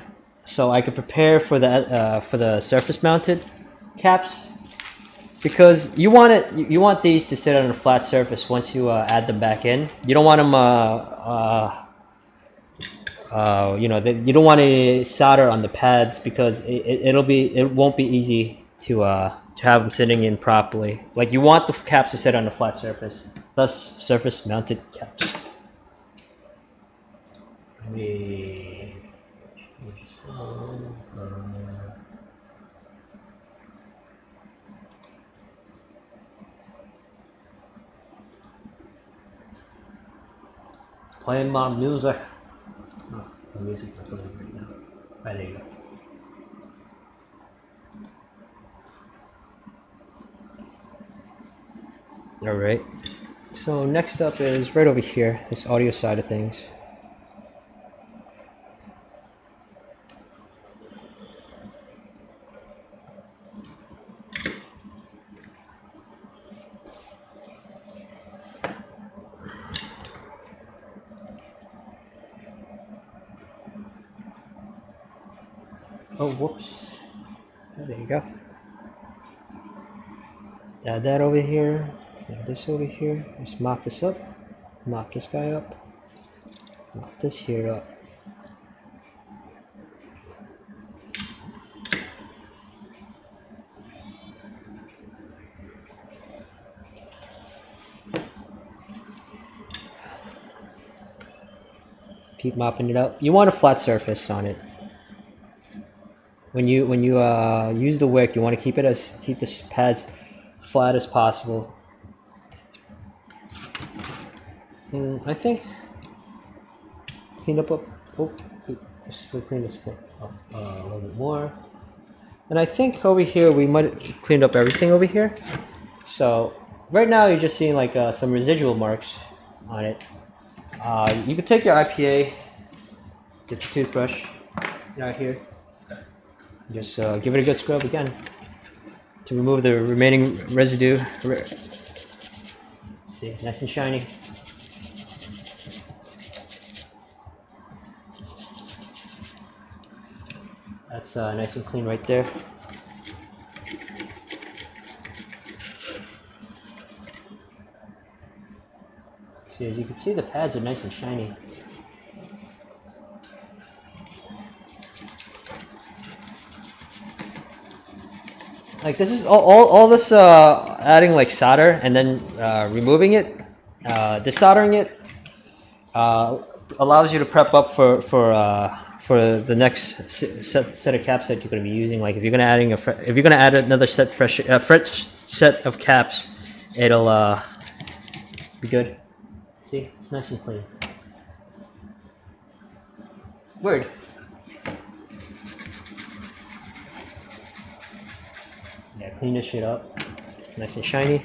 so I could prepare for the, uh, for the surface mounted caps. Because you want it, you want these to sit on a flat surface once you uh, add them back in. You don't want them uh, you know, they, you don't want to solder on the pads because it, will be it won't be easy to uh, to have them sitting in properly. Like you want the caps to sit on a flat surface, thus surface mounted caps. Playing my music. The music's not right now. Right, there you go. Alright. So next up is right over here, this audio side of things. Oh, whoops. There you go. Add that over here. Add this over here. Just mop this up. Mop this guy up. Mop this here up. Keep mopping it up. You want a flat surface on it. When you when you uh, use the wick, you want to keep it as keep the pads flat as possible. And I think clean up up. Oh, just clean this up uh, a little bit more. And I think over here we might have cleaned up everything over here. So right now you're just seeing like uh, some residual marks on it. Uh, you can take your IPA, get your toothbrush right here, just uh, give it a good scrub again to remove the remaining residue. See, nice and shiny. That's uh, nice and clean right there. See, as you can see, the pads are nice and shiny. Like this is all, all, all this uh, adding like solder and then uh, removing it, uh, desoldering it, uh, allows you to prep up for for uh, for the next set, set of caps that you're going to be using. Like if you're going to adding a if you're going to add another set fresh uh, fresh set of caps, it'll uh, be good. See, it's nice and clean. Word. Yeah, clean this shit up. Nice and shiny.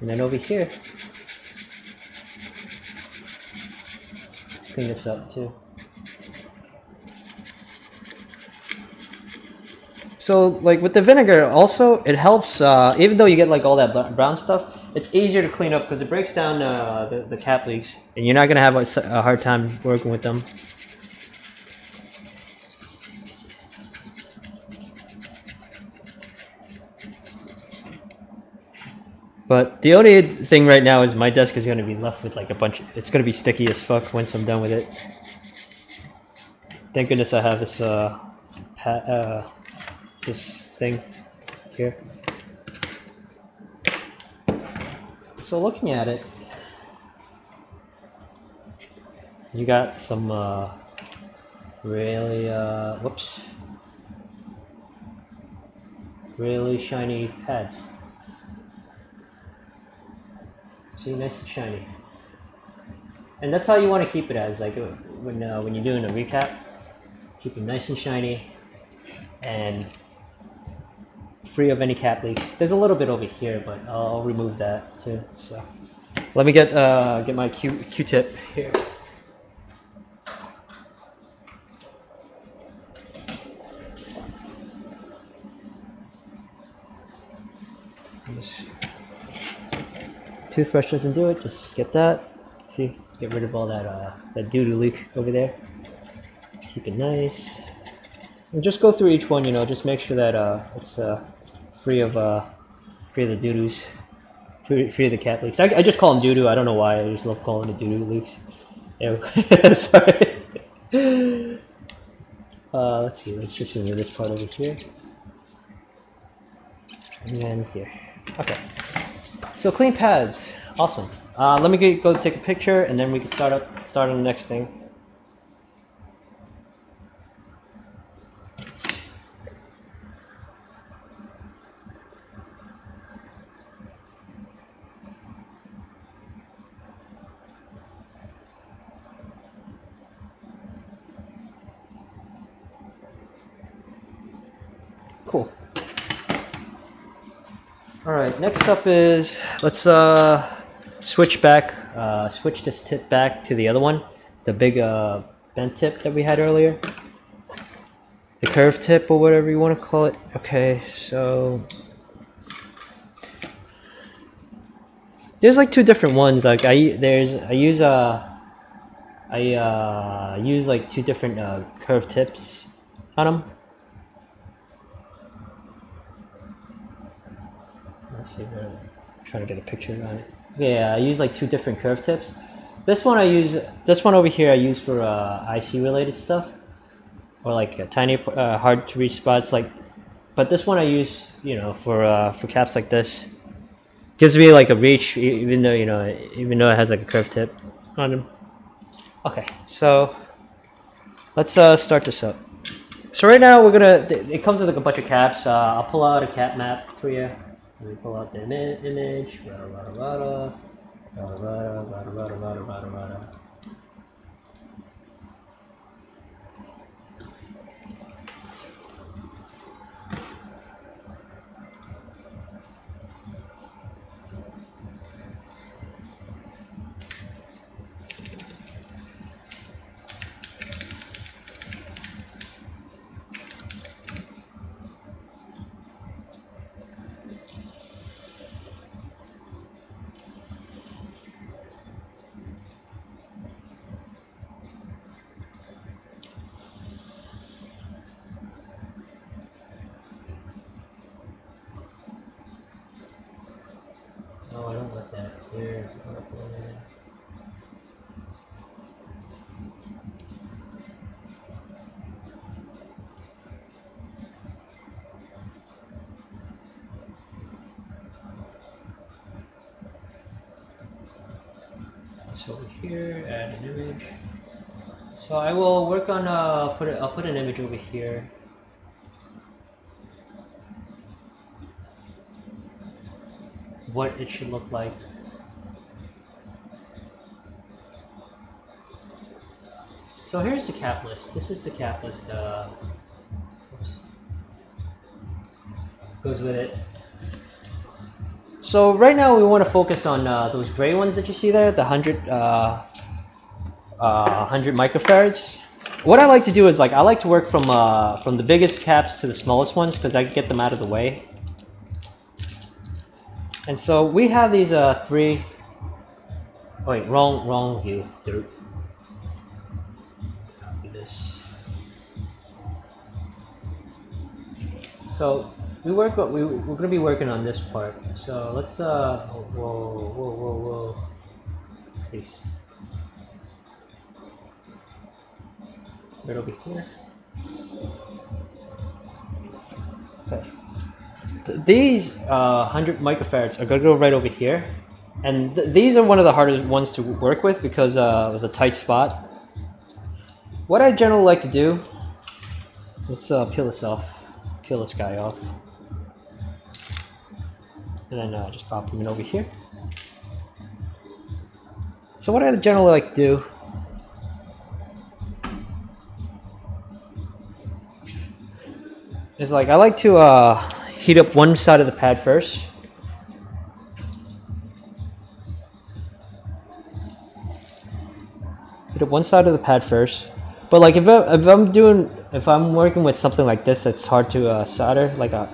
And then over here, let's clean this up too. So like with the vinegar also, it helps, uh, even though you get like all that brown stuff, it's easier to clean up because it breaks down uh, the, the cap leaks and you're not going to have a hard time working with them. But the only thing right now is my desk is going to be left with like a bunch. it's going to be sticky as fuck once I'm done with it. Thank goodness I have this uh, uh this thing here. So looking at it, you got some uh, really uh, whoops, really shiny pads. See, nice and shiny. And that's how you want to keep it as, like when uh, when you're doing a recap, keep it nice and shiny, and free of any cap leaks. There's a little bit over here, but I'll, remove that too. So let me get uh, get my Q Q-tip here. Just- Toothbrush doesn't do it. Just get that. See, get rid of all that uh, that doo doo leak over there. Keep it nice. And just go through each one. You know, just make sure that uh, it's uh, free of uh, free of the doo doos, free, free of the cap leaks. I, I just call them doo doo. I don't know why. I just love calling it doo doo leaks. [LAUGHS] Sorry. Uh, let's see. Let's just remove this part over here, and then here. Okay. So clean pads, awesome. Uh, let me get, go take a picture, and then we can start up start on the next thing. Cool. All right. Next up is let's uh, switch back, uh, switch this tip back to the other one, the big uh, bent tip that we had earlier, the curved tip or whatever you want to call it. Okay, so there's like two different ones. Like I there's I use uh I uh use like two different uh, curved tips on them. let's see if I'm trying to get a picture on it. Yeah, I use like two different curve tips. This one I use, this one over here I use for uh, IC related stuff, or like a tiny, uh, hard to reach spots. Like, but this one I use, you know, for uh, for caps like this. Gives me like a reach, even though you know, even though it has like a curved tip on them. Okay, so let's uh, start this up. So right now we're gonna. It comes with like a bunch of caps. Uh, I'll pull out a cap map for you. Me pull out the image. Rada rada rada. Rada rada rada rada rada rada So over here, add an image. So I will work on uh put it. I'll put an image over here. What it should look like. So here's the cap list. This is the cap list. Uh, goes with it. So right now we want to focus on uh, those gray ones that you see there, the hundred, uh, uh, hundred microfarads. What I like to do is like I like to work from uh, from the biggest caps to the smallest ones because I can get them out of the way. And so we have these uh, three. Oh, wait, wrong, wrong view. So we work. We we're gonna be working on this part. So let's. Uh. Whoa, whoa, whoa, whoa. Please. Right over here. Okay. Th- These uh, 100 microfarads are to go right over here. And th- these are one of the hardest ones to work with because uh, of the tight spot. What I generally like to do, let's uh, peel this off, peel this guy off. And then uh, just pop him in over here. So what I generally like to do is like I like to uh, heat up one side of the pad first. Heat up one side of the pad first. But like if, I, if I'm doing if I'm working with something like this that's hard to uh, solder, like a,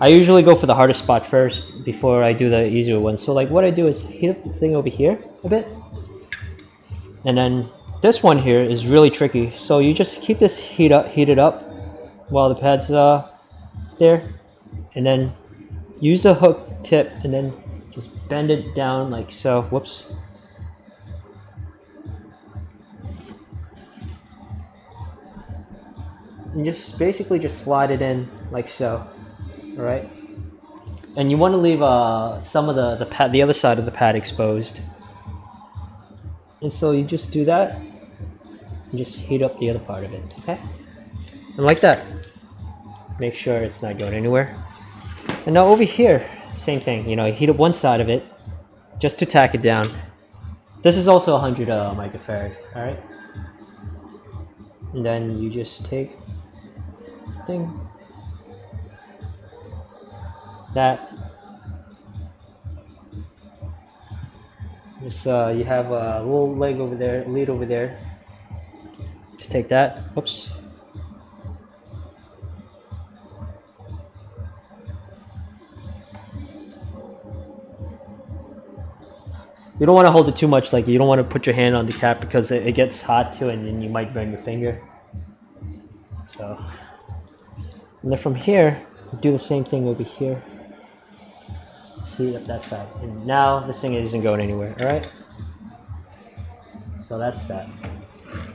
I usually go for the hardest spot first before I do the easier one. So like what I do is heat up the thing over here a bit, and then this one here is really tricky. So you just keep this heat up heated up while the pad's uh, there and then use the hook tip and then just bend it down like so whoops and just basically just slide it in like so all right and you want to leave uh, some of the the pad the other side of the pad exposed and so you just do that and just heat up the other part of it okay and like that make sure it's not going anywhere. And now over here, same thing. You know, heat up one side of it just to tack it down. This is also 100 uh, microfarad. All right. And then you just take thing that. Just uh, you have a little leg over there, lead over there. Just take that. Whoops. You don't want to hold it too much. Like you don't want to put your hand on the cap because it, it gets hot too, and then you might burn your finger. So, and then from here, do the same thing over here. heat up that side. And now this thing isn't going anywhere, all right? So that's that.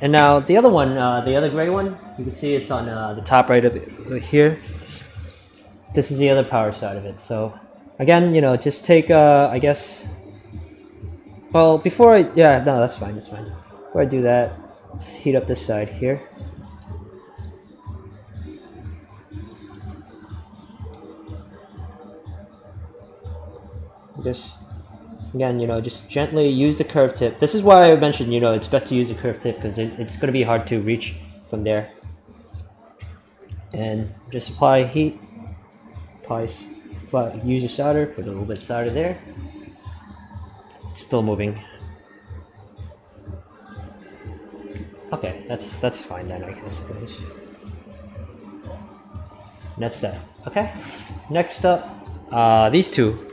And now the other one, uh, the other gray one, you can see it's on uh, the top right of the, here. This is the other power side of it. So again, you know, just take, uh, I guess, well, before I, yeah, no, that's fine, that's fine. Before I do that, let's heat up this side here. Just, again, you know, just gently use the curve tip. This is why I mentioned, you know, it's best to use a curve tip because it, it's going to be hard to reach from there. And just apply heat, apply, use your solder, put a little bit of solder there. It's still moving. Okay, that's that's fine then, I suppose. that's that. Okay. Next up, uh, these two.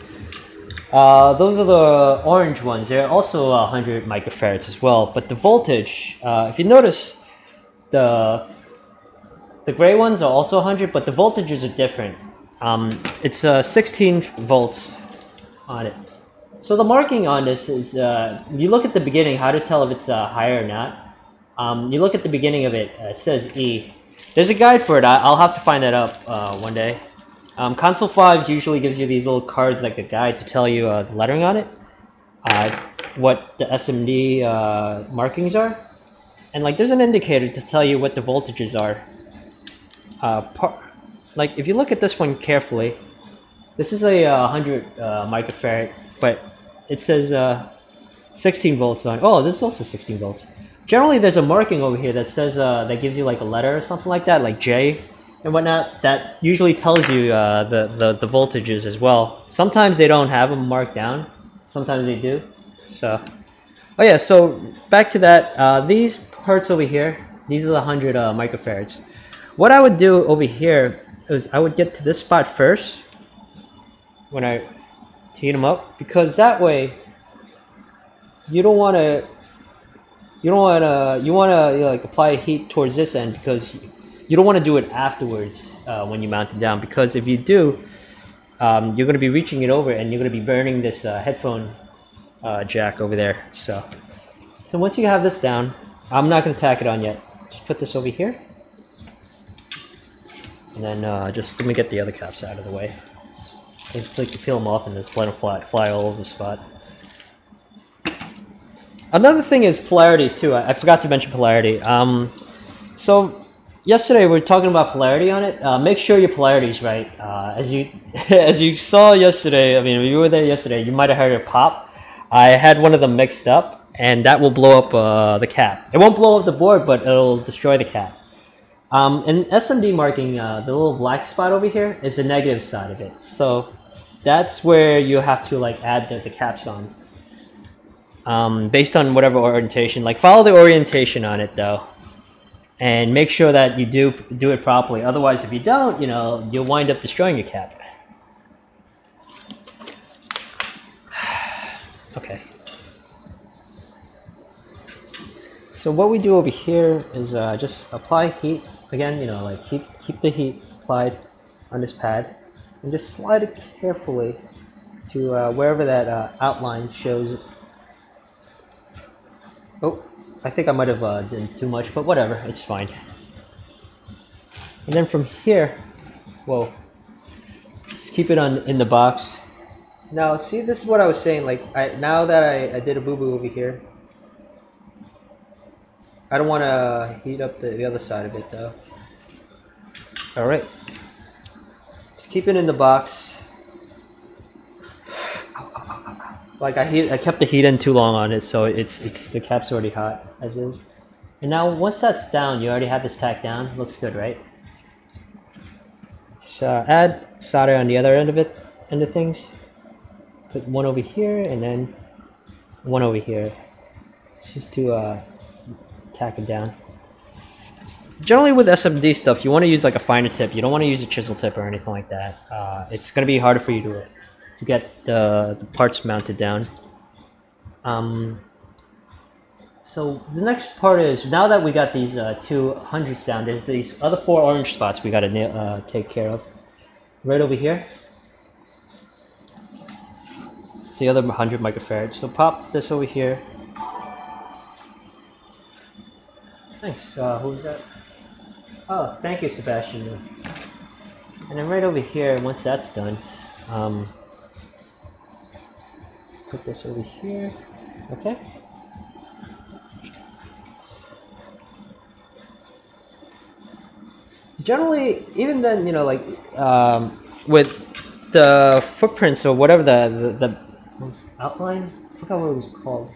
Uh, those are the orange ones. They're also 100 microfarads as well. But the voltage, uh, if you notice, the the gray ones are also 100, but the voltages are different. Um, it's uh, 16 volts on it. So the marking on this is, uh, you look at the beginning, how to tell if it's uh, higher or not. Um, you look at the beginning of it, it says E. There's a guide for it. I, will have to find that up one day. Um, Console 5 usually gives you these little cards like a guide to tell you uh, the lettering on it, uh, what the SMD uh, markings are, and like there's an indicator to tell you what the voltages are. Uh, like if you look at this one carefully, this is a 100 uh, microfarad, but it says 16 volts on. Oh, this is also 16 volts. Generally, there's a marking over here that says that gives you like a letter or something like that, like J and whatnot, that usually tells you uh, the, the, the voltages as well. Sometimes they don't have them marked down. Sometimes they do. So, oh yeah, so back to that. Uh, these parts over here, these are the 100 uh, microfarads. What I would do over here is I would get to this spot first when I heat them up because that way you don't want to you don't want to you want to you know, like apply heat towards this end because you don't want to do it afterwards uh, when you mount it down because if you do, um, you're going to be reaching it over and you're going to be burning this uh, headphone uh, jack over there. So, so once you have this down, I'm not going to tack it on yet. Just put this over here. And then uh, just let me get the other caps out of the way. It's like you peel them off and just let them fly, fly all over the spot. Another thing is polarity too. I, I forgot to mention polarity. Um, so yesterday we are talking about polarity on it. Uh, make sure your polarity is right. Uh, as you [LAUGHS] as you saw yesterday, I mean, if you were there yesterday, you might have heard it pop. I had one of them mixed up, and that will blow up uh, the cap. It won't blow up the board, but it'll destroy the cap. Um, and SMD marking, uh, the little black spot over here is the negative side of it. So that's where you have to like add the, the caps on. Um, based on whatever orientation, like follow the orientation on it though and make sure that you do do it properly. Otherwise, if you don't, you know, you'll wind up destroying your cap. [SIGHS] okay. So what we do over here is uh, just apply heat again. You know, like keep keep the heat applied on this pad, and just slide it carefully to uh, wherever that uh, outline shows. Oh, I think I might have uh, done too much, but whatever, it's fine. And then from here, whoa, just keep it on in the box. Now, see, this is what I was saying. Like, I now that I, I did a boo boo over here, I don't want to heat up the, the other side of it though. All right, just keep it in the box. Like I heat, I kept the heat in too long on it, so it's it's the cap's already hot as is. And now once that's down, you already have this tack down. Looks good, right? Uh, add solder on the other end of it, end of things. Put one over here and then one over here, just to uh, tack it down. Generally with SMD stuff, you want to use like a finer tip. You don't want to use a chisel tip or anything like that. Uh, it's going to be harder for you to to get the, the parts mounted down. Um, so the next part is now that we got these uh, two hundreds down, there's these other four orange spots we got to uh, take care of. Right over here. It's the other 100 microfarad. So pop this over here. Thanks. Uh, that? Oh, thank you, Sebastian. And then right over here, once that's done, um, put this over here. Okay. Generally, even then, you know, like um, with the footprints or whatever the the, the outline, I forgot what it was called.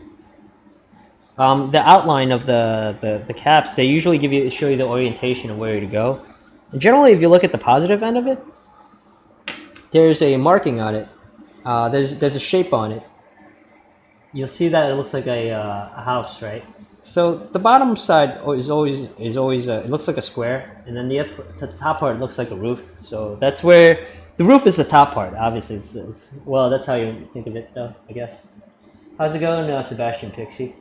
Um, the outline of the, the, the caps, they usually give you show you the orientation of where to go. And generally, if you look at the positive end of it, there's a marking on it. Uh, there's there's a shape on it. You'll see that it looks like a, uh, a house, right? So the bottom side is always is always a, it looks like a square, and then the, up, the top part looks like a roof. So that's where the roof is the top part. Obviously, it's, it's, well, that's how you think of it, though. I guess. How's it going, uh, Sebastian Pixie?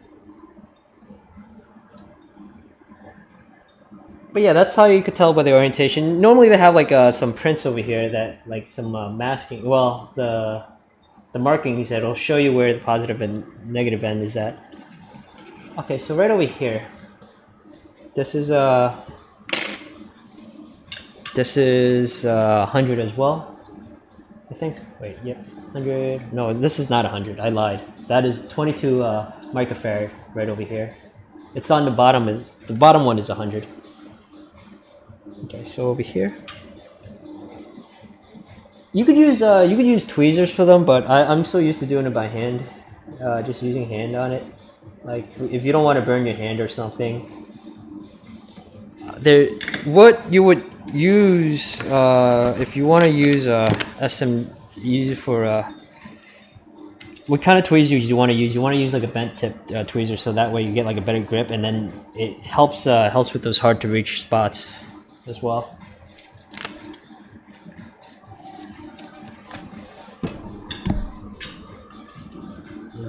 But yeah, that's how you could tell by the orientation. Normally they have like uh, some prints over here that like some uh, masking. Well, the the marking he said will show you where the positive and negative end is at. Okay, so right over here, this is uh this is uh, 100 as well. I think. Wait, yep, 100. No, this is not 100. I lied. That is 22 uh, microfarad right over here. It's on the bottom. Is the bottom one is 100. Okay, so over here. You could use uh, you could use tweezers for them, but I, I'm so used to doing it by hand, uh, just using hand on it. Like if you don't want to burn your hand or something. There, what you would use uh, if you want to use uh, SM, use it for uh, what kind of tweezers do you want to use? You want to use like a bent tip uh, tweezer, so that way you get like a better grip, and then it helps uh, helps with those hard to reach spots as well.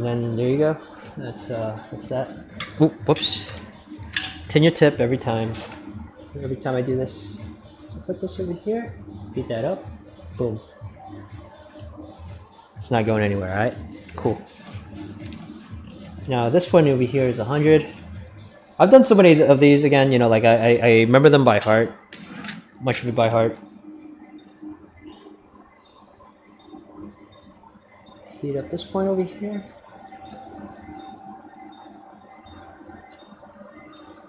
And then there you go. That's uh, that's that. Oop, whoops. Tin your tip every time. Every time I do this. So put this over here. Beat that up. Boom. It's not going anywhere, right? Cool. Now this one over here is 100. I've done so many of these again, you know, like I, I, I remember them by heart. Much of it by heart. Heat up this point over here.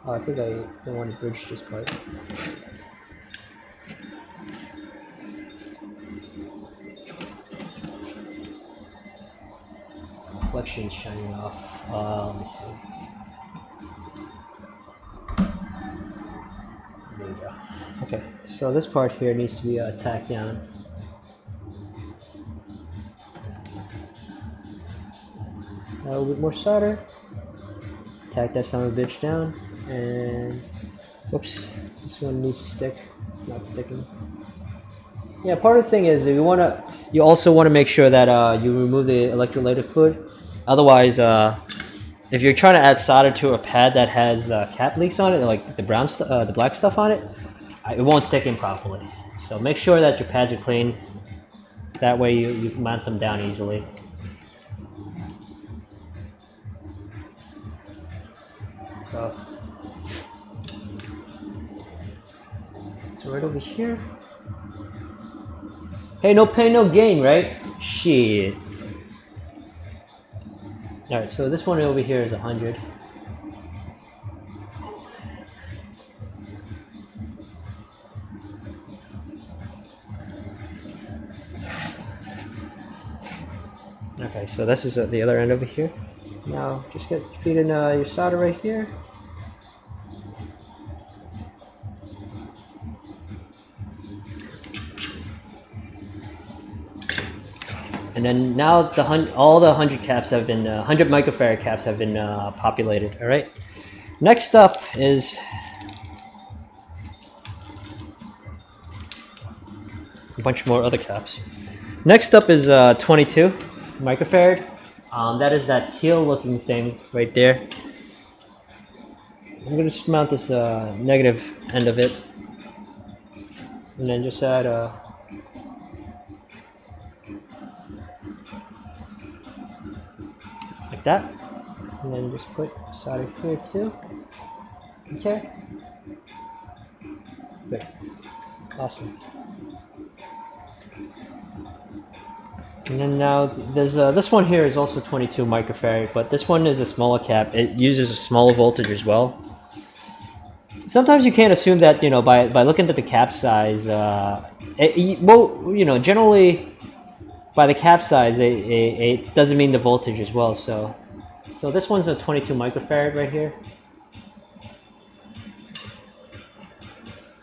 Oh, I think I don't want to bridge this part. Reflection shining off. Uh, let me see. There we go. Okay, so this part here needs to be uh, tacked down. A little bit more solder. Tack that son of a bitch down. And whoops, this one needs to stick. It's not sticking. Yeah, part of the thing is if you want to, you also want to make sure that uh, you remove the electrolytic fluid. Otherwise, uh, if you're trying to add solder to a pad that has uh, cap leaks on it, like the brown, uh, the black stuff on it, it won't stick in properly. So make sure that your pads are clean. That way you, you can mount them down easily. So, right over here. Hey, no pain, no gain, right? Shit. Alright, so this one over here is 100. Okay, so this is at the other end over here. Now, just get feed in uh, your solder right here. And then now the hun- all the 100 caps have been, uh, 100 microfarad caps have been uh, populated, all right? Next up is a bunch more other caps. Next up is uh, 22 microfarad. Um, that is that teal looking thing right there. I'm gonna just mount this uh, negative end of it. And then just add uh, that. And then just put solder here too. Okay. Good. Awesome. And then now there's uh, this one here is also 22 microfarad, but this one is a smaller cap. It uses a smaller voltage as well. Sometimes you can't assume that you know by by looking at the cap size. Uh, it, well, you know, generally by the cap size, it, it, it doesn't mean the voltage as well. So, so this one's a 22 microfarad right here.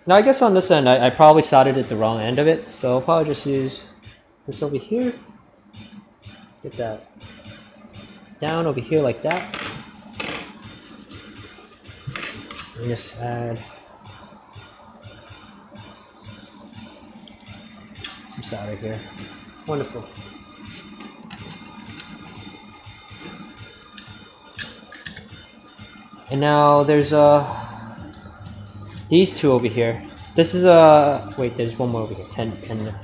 Now I guess on this end, I, I probably soldered at the wrong end of it, so I'll probably just use this over here. Get that down over here like that. And just add some solder here. Wonderful. And now there's uh these two over here. This is a uh, wait. There's one more over here. 10, 10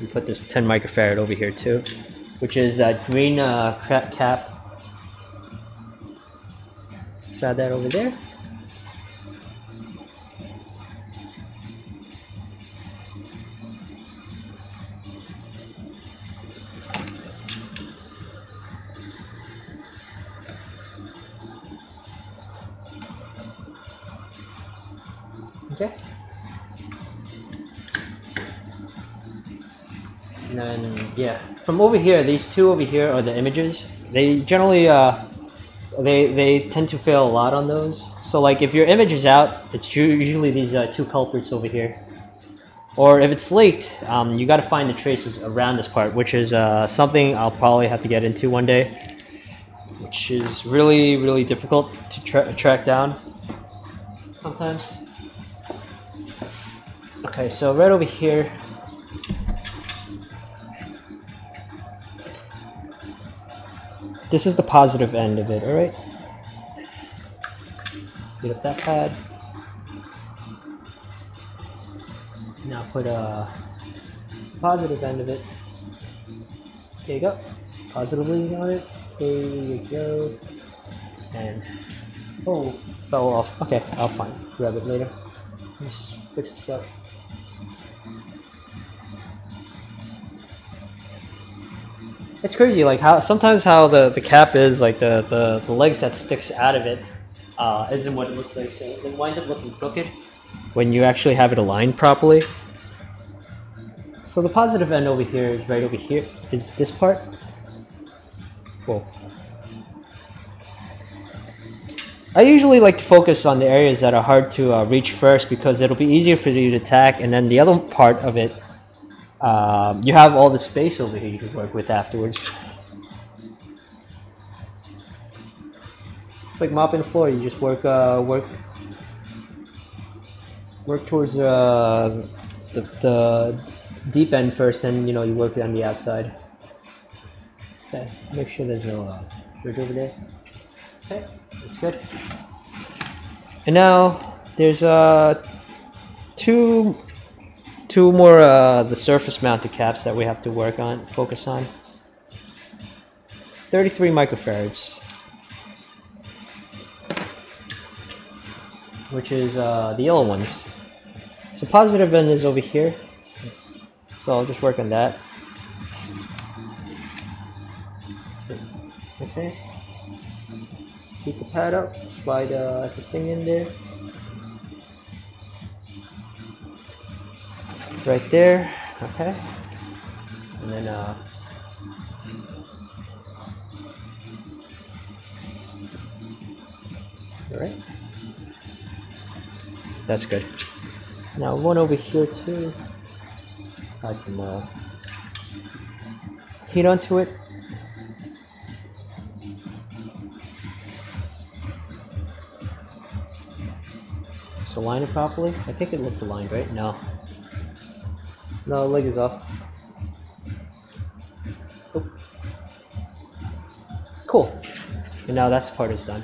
We put this 10 microfarad over here too, which is a green uh, cap. Just that over there. Then yeah, from over here, these two over here are the images. They generally uh, they they tend to fail a lot on those. So like if your image is out, it's usually these uh, two culprits over here. Or if it's leaked, um, you got to find the traces around this part, which is uh, something I'll probably have to get into one day, which is really really difficult to tra track down sometimes. Okay, so right over here. This is the positive end of it, alright? Get up that pad. Now put a positive end of it. There you go. Positively on it. There you go. And oh, fell off. Okay, I'll find. Grab it later. Just fix this up. It's crazy, like how sometimes how the, the cap is, like the, the, the legs that sticks out of it, uh, isn't what it looks like. So it winds up looking crooked when you actually have it aligned properly. So the positive end over here is right over here, is this part. Whoa. I usually like to focus on the areas that are hard to uh, reach first because it'll be easier for you to attack and then the other part of it um, you have all the space over here you can work with afterwards. It's like mopping the floor. You just work, uh, work, work towards uh, the, the deep end first, and you know you work on the outside. Okay, make sure there's no uh, bridge over there. Okay, that's good. And now there's uh two two more uh, the surface mounted caps that we have to work on, focus on. 33 microfarads. Which is uh, the yellow ones. So positive end is over here. So I'll just work on that. Okay. Keep the pad up, slide uh, this thing in there. Right there. Okay. And then uh, all right. That's good. Now one over here too. Add some uh, heat onto it. So line it properly. I think it looks aligned, right? No. No, leg is off. Oh. Cool. And now that's part is done.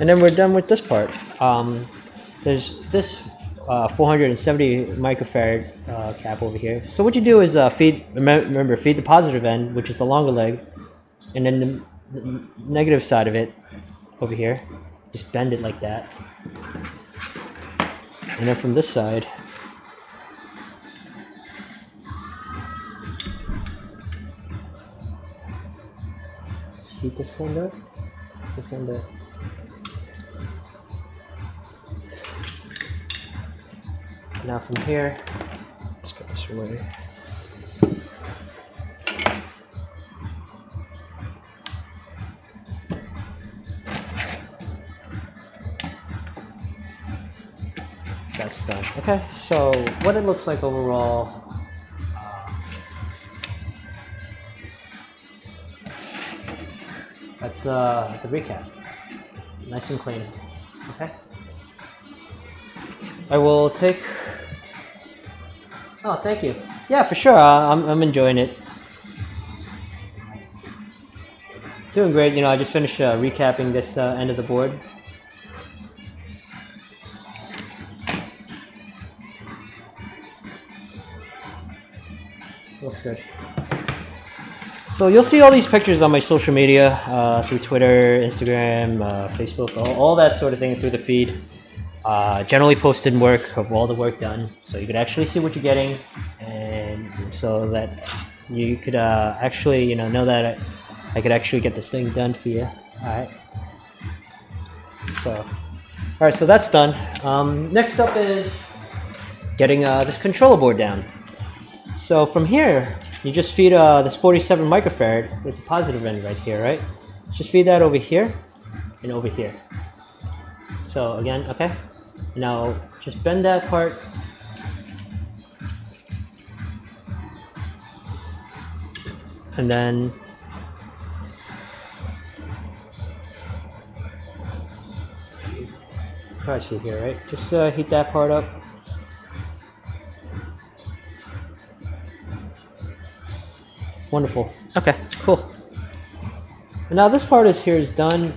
And then we're done with this part. Um, there's this uh, 470 microfarad uh, cap over here. So what you do is uh, feed, remember, feed the positive end, which is the longer leg, and then the, the negative side of it over here, just bend it like that. And then from this side, heat this end up, this end up. Now from here, let's put this away. That's done. Okay, so what it looks like overall. That's uh, the recap. Nice and clean. Okay. I will take. Oh, thank you. Yeah, for sure. Uh, I'm, I'm enjoying it. Doing great. You know, I just finished uh, recapping this uh, end of the board. Looks good. So you'll see all these pictures on my social media, uh, through Twitter, Instagram, uh, Facebook, all, all, that sort of thing through the feed. Uh, generally posted work of all the work done, so you could actually see what you're getting, and so that you could uh, actually, you know, know that I, I could actually get this thing done for you. All right. So, all right, so that's done. Um, next up is getting uh, this controller board down. So from here, you just feed uh, this 47 microfarad, it's a positive end right here, right? Just feed that over here and over here. So again, okay? Now just bend that part. And then I see here, right? Just uh, heat that part up. Wonderful. Okay, cool. And now this part is here is done.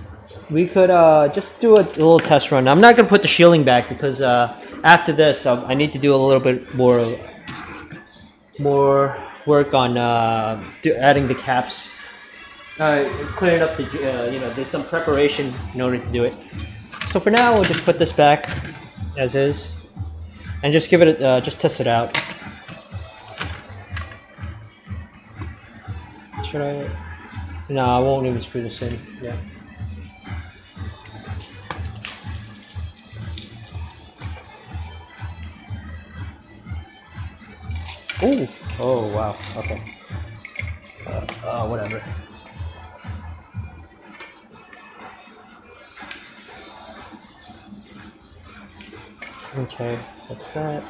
We could uh, just do a, a, little test run. I'm not going to put the shielding back because uh, after this uh, I need to do a little bit more more work on uh, adding the caps. Uh, clearing up the, uh, you know, there's some preparation in order to do it. So for now, we'll just put this back as is and just give it, a, just test it out. Should I? No, I won't even screw this in. Yeah. Oh! Oh, wow. Okay. Uh, uh, whatever. Okay, that's that.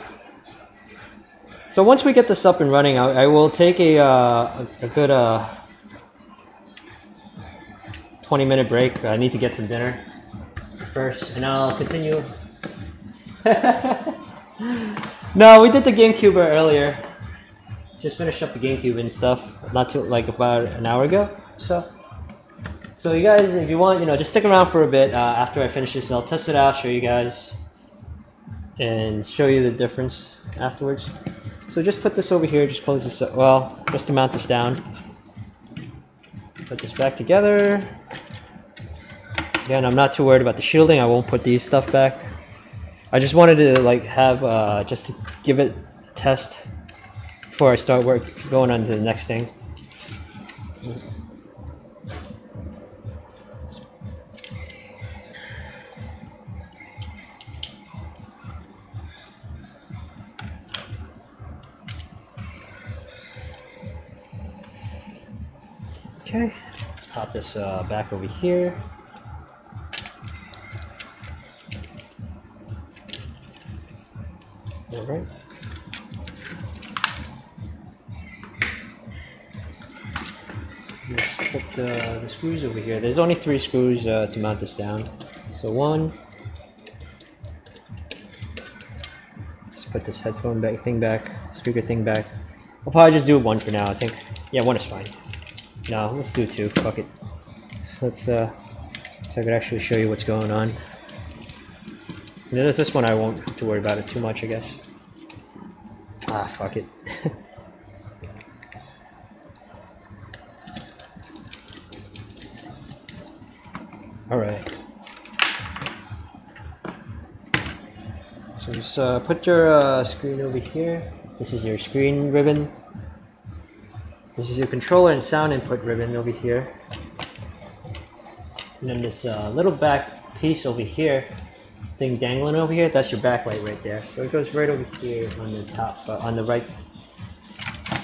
So once we get this up and running, I, I will take a, uh, a, good uh, 20 minute break. I need to get some dinner first, and I'll continue. [LAUGHS] no, we did the GameCube earlier. Just finished up the GameCube and stuff, not too like about an hour ago. So, so you guys, if you want, you know, just stick around for a bit uh, after I finish this. I'll test it out, show you guys, and show you the difference afterwards. So just put this over here, just close this up, well, just to mount this down. Put this back together. Again, I'm not too worried about the shielding, I won't put these stuff back. I just wanted to like have, uh, just to give it a test before I start work going on to the next thing. Okay, let's pop this uh, back over here. All right. Let's put uh, the screws over here. There's only three screws uh, to mount this down. So one. Let's put this headphone back thing back, speaker thing back. I'll probably just do one for now. I think. Yeah, one is fine. No, let's do two. Fuck it. Let's uh, so I could actually show you what's going on. This this one I won't have to worry about it too much, I guess. Ah, fuck it. [LAUGHS] All right. So just uh, put your uh, screen over here. This is your screen ribbon. This is your controller and sound input ribbon over here. And then this uh, little back piece over here, this thing dangling over here, that's your backlight right there. So it goes right over here on the top, uh, on the right,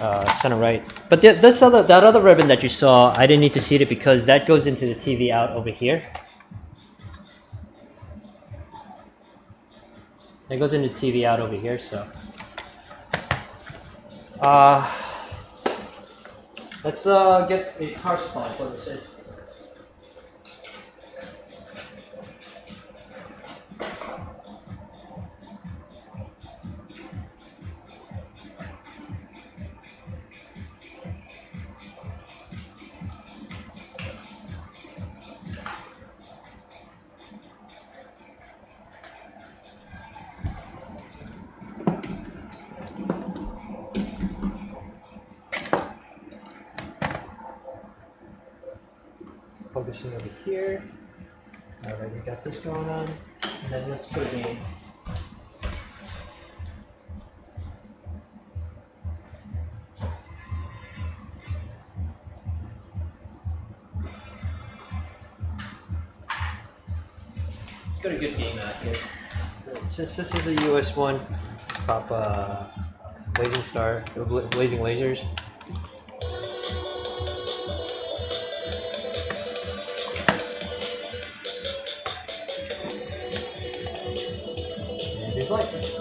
uh, center right. But th this other, that other ribbon that you saw, I didn't need to see it because that goes into the TV out over here. It goes into TV out over here, so. Uh, let's uh, get a car spot for this. focusing over here. All right, we got this going on. And then let's put. Let's get a good game out here. Since this is the US one, pop uh, Blazing Star, Blazing Lasers. Here's life.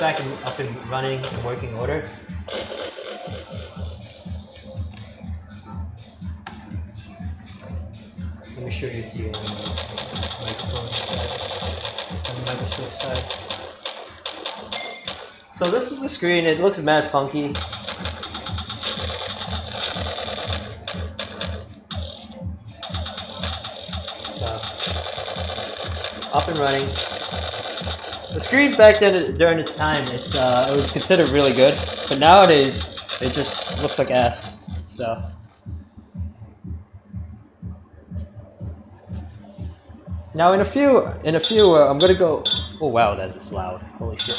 Back and up and running in working order. Let me show you to you microphone side, on the side. So this is the screen. It looks mad funky. So up and running. The screen back then during its time, it's uh, it was considered really good, but nowadays it just looks like ass. So. Now in a few, in a few, uh, I'm gonna go. Oh wow, that is loud! Holy shit!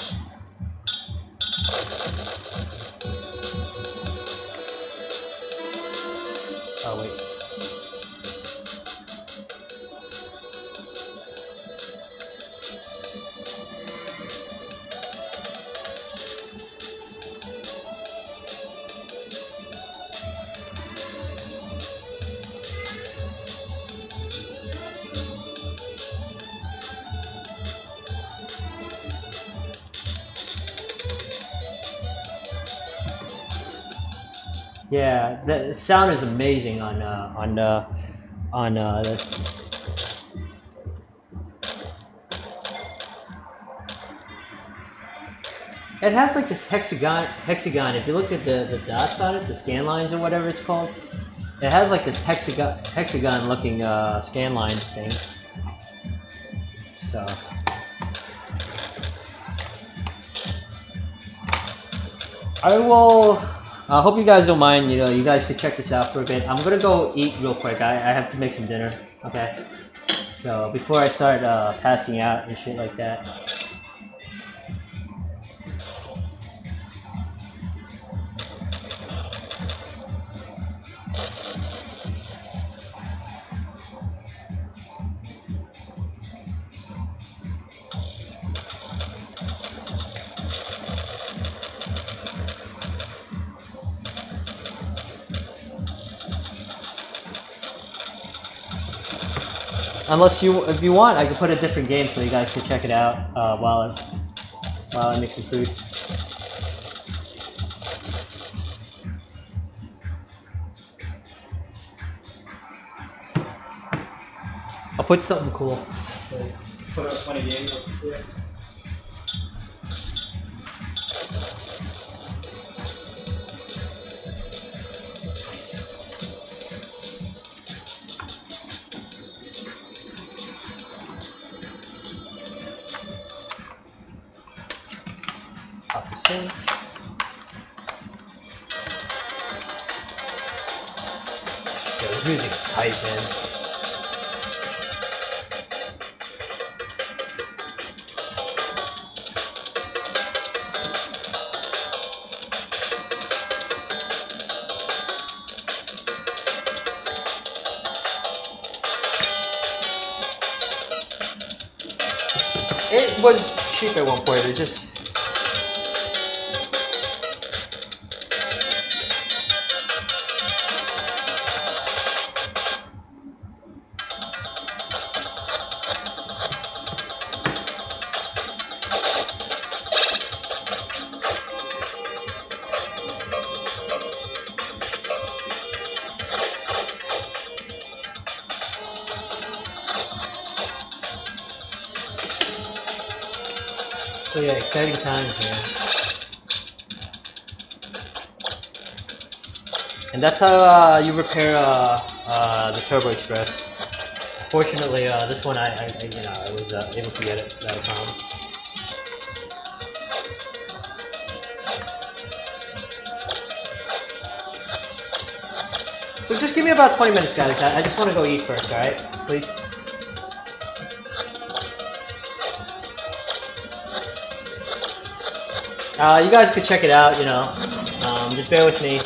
The sound is amazing on uh, on uh, on uh, this. It has like this hexagon hexagon. If you look at the, the dots on it, the scan lines or whatever it's called, it has like this hexagon hexagon looking uh, scan line thing. So. I will. I hope you guys don't mind. You know, you guys can check this out for a bit. I'm gonna go eat real quick. I, I have to make some dinner. Okay. So before I start uh, passing out and shit like that. Unless you, if you want, I can put a different game so you guys can check it out uh, while I, while I make some food. I'll put something cool. Put funny. Times, man. And that's how uh, you repair uh, uh, the Turbo Express. Fortunately, uh, this one I, I, you know I was uh, able to get it without a problem. So just give me about 20 minutes, guys. I, I just want to go eat first, all right? Please. Uh, you guys could check it out, you know. Um, just bear with me.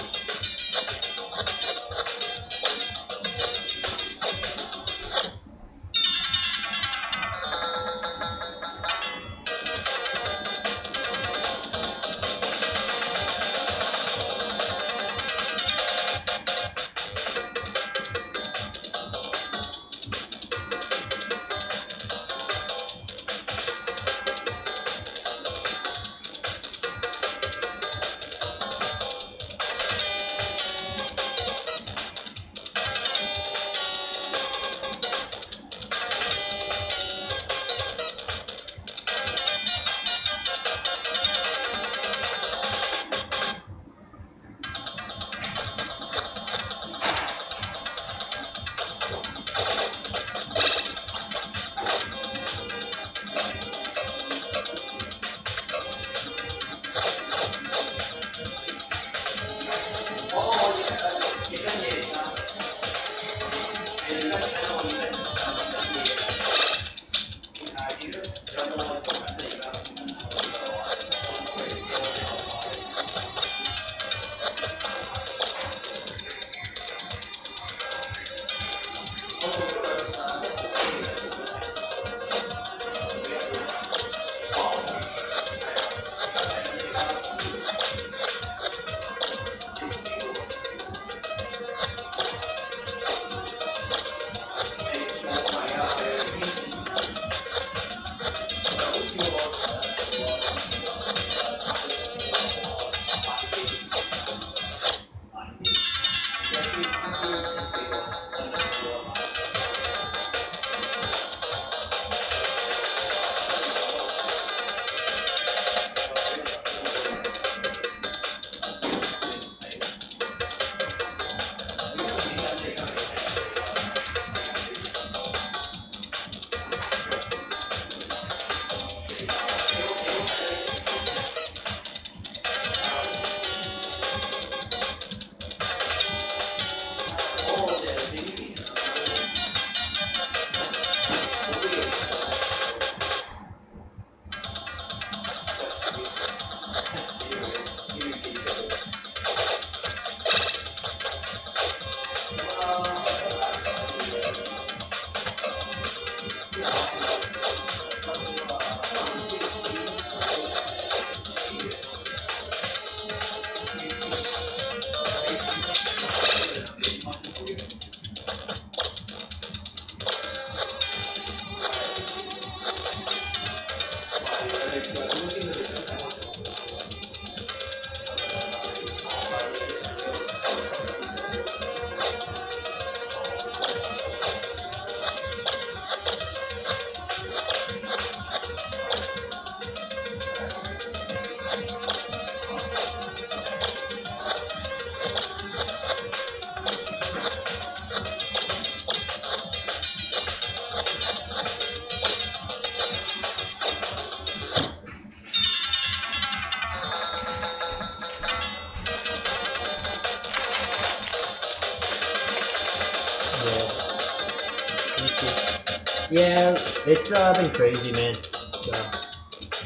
It's uh, been crazy, man. So,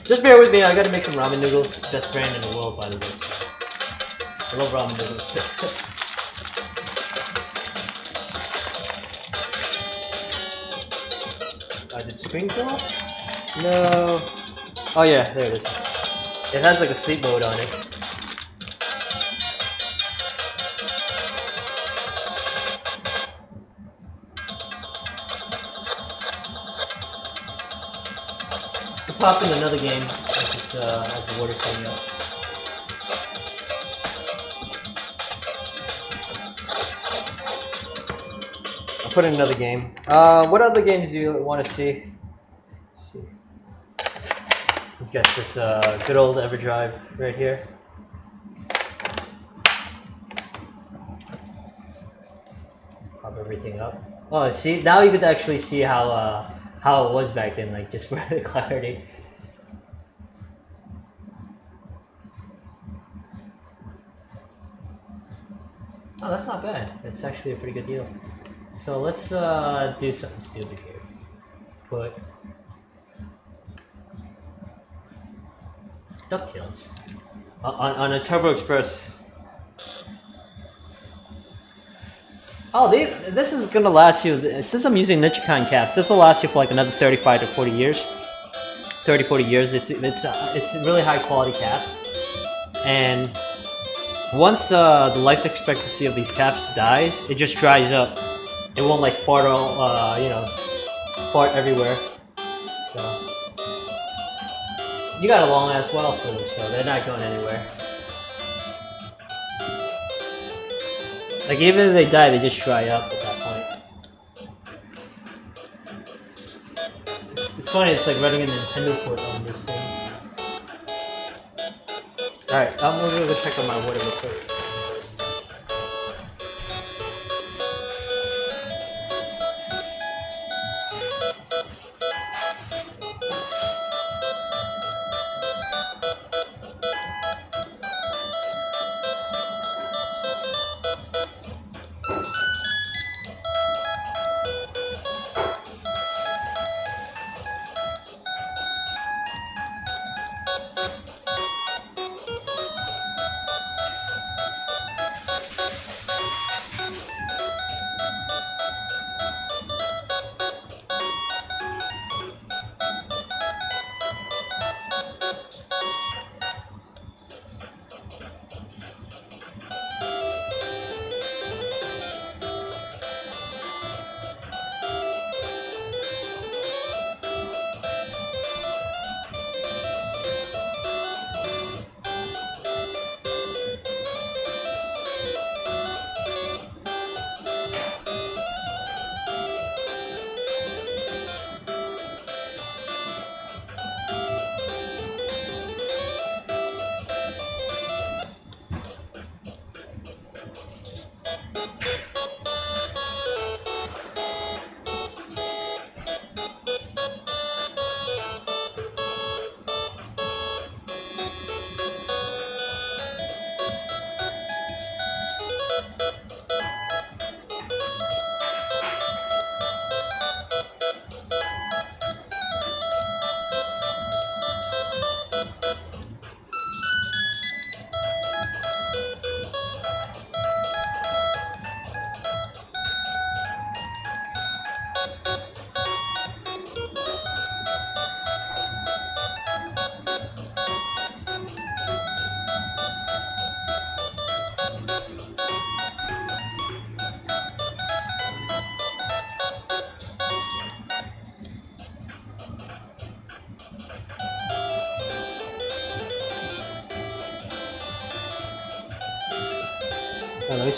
just bear with me. I gotta make some ramen noodles. Best brand in the world, by the way. I love ramen noodles. I [LAUGHS] did screen go off? No. Oh yeah, there it is. It has like a sleep mode on it. We'll pop in another game as it's uh, as the water's heating up. I'll put in another game. Uh, what other games do you want to see? Let's see. We've got this uh, good old EverDrive right here. Pop everything up. Oh, see now you could actually see how uh, how it was back then, like just [LAUGHS] for the clarity. Oh, that's not bad. That's actually a pretty good deal. So let's uh, do something stupid here. Put DuckTales on, on a Turbo Express. Oh, they, this is gonna last you, since I'm using Nichicon caps, this will last you for like another 35 to 40 years. 30, 40 years. It's, it's, uh, it's really high quality caps. And once uh, the life expectancy of these caps dies, it just dries up. It won't like fart all, uh, you know, fart everywhere. So you got a long ass well for them, so they're not going anywhere. Like even if they die, they just dry up at that point. It's, it's funny. It's like running a Nintendo port on this thing. All right, I'm gonna go check on my water real quick.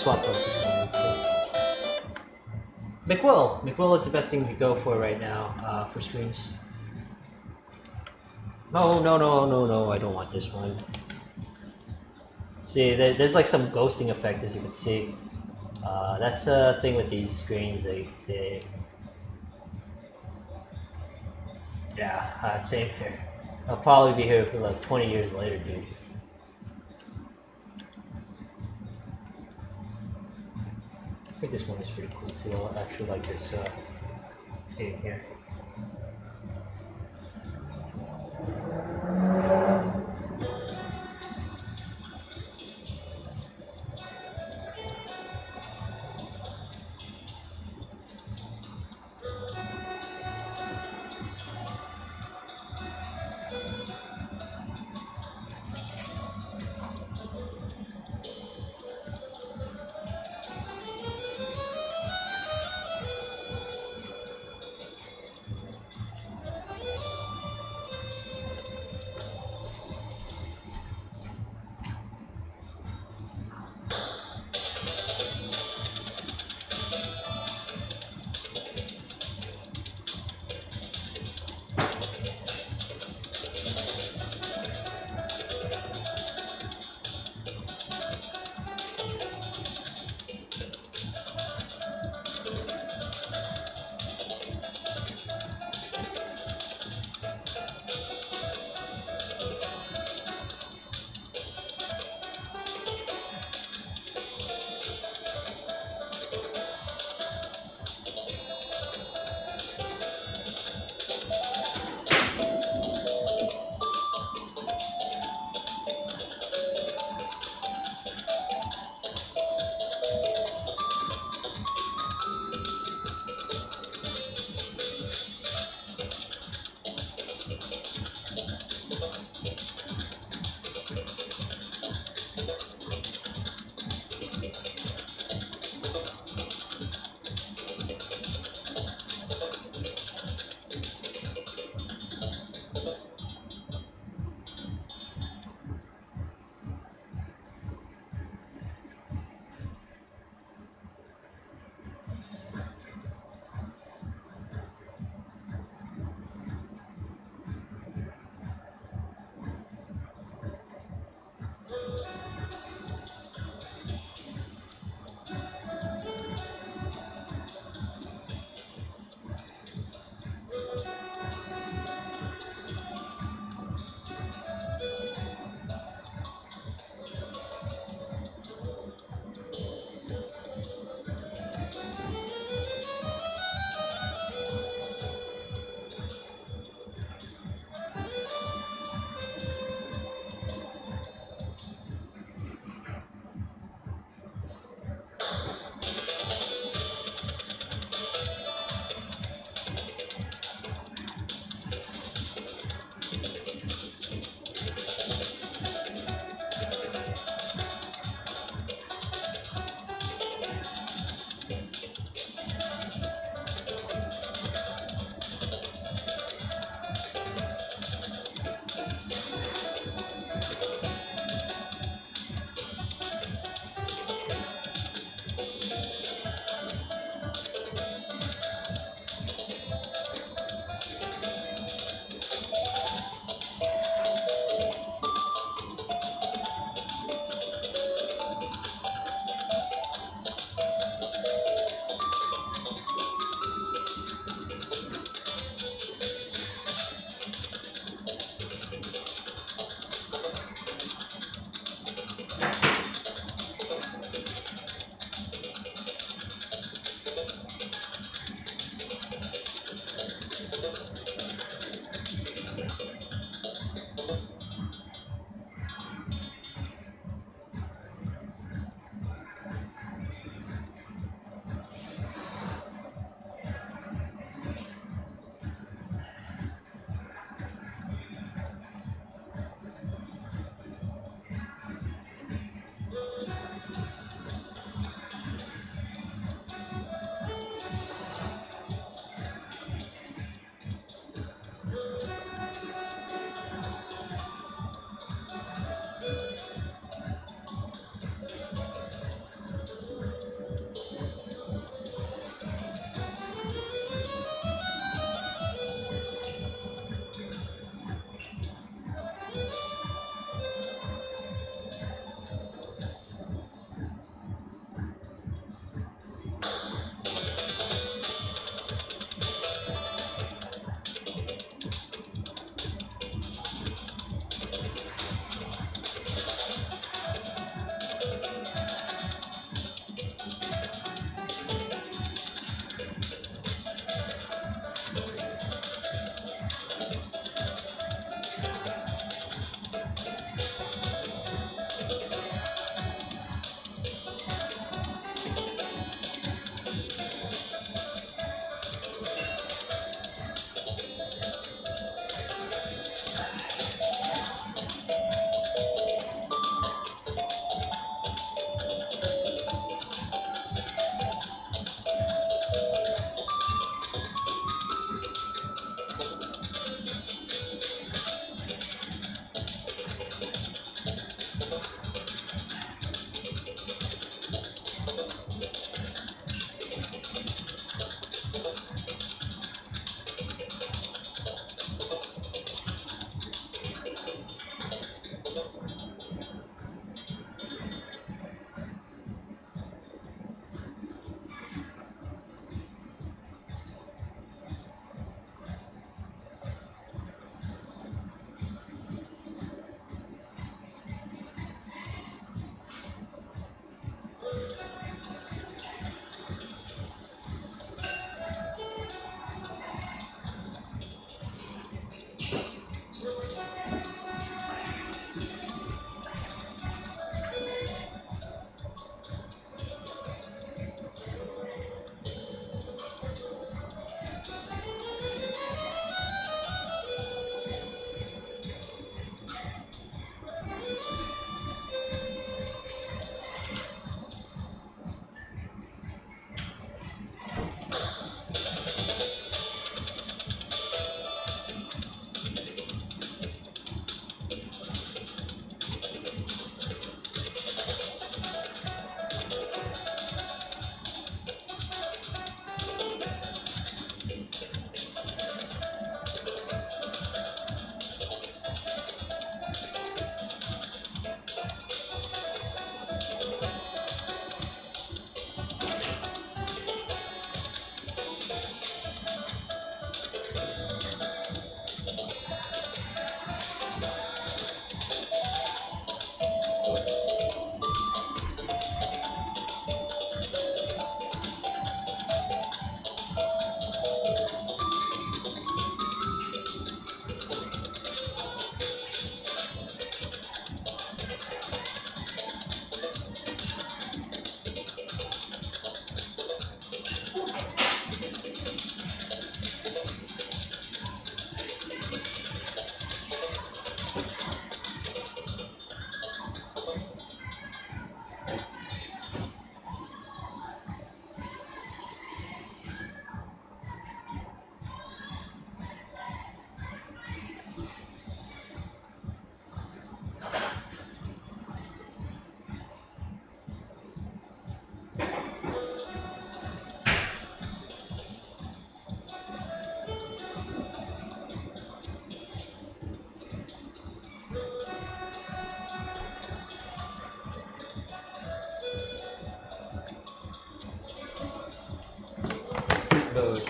Swap out this one. McWill. McWill is the best thing to go for right now uh, for screens. No, no, no, no, no, I don't want this one. See, there, there's like some ghosting effect as you can see. Uh, that's the thing with these screens, they, they yeah, uh, same here. I'll probably be here for like 20 years later, dude. Actually like this uh, skating here.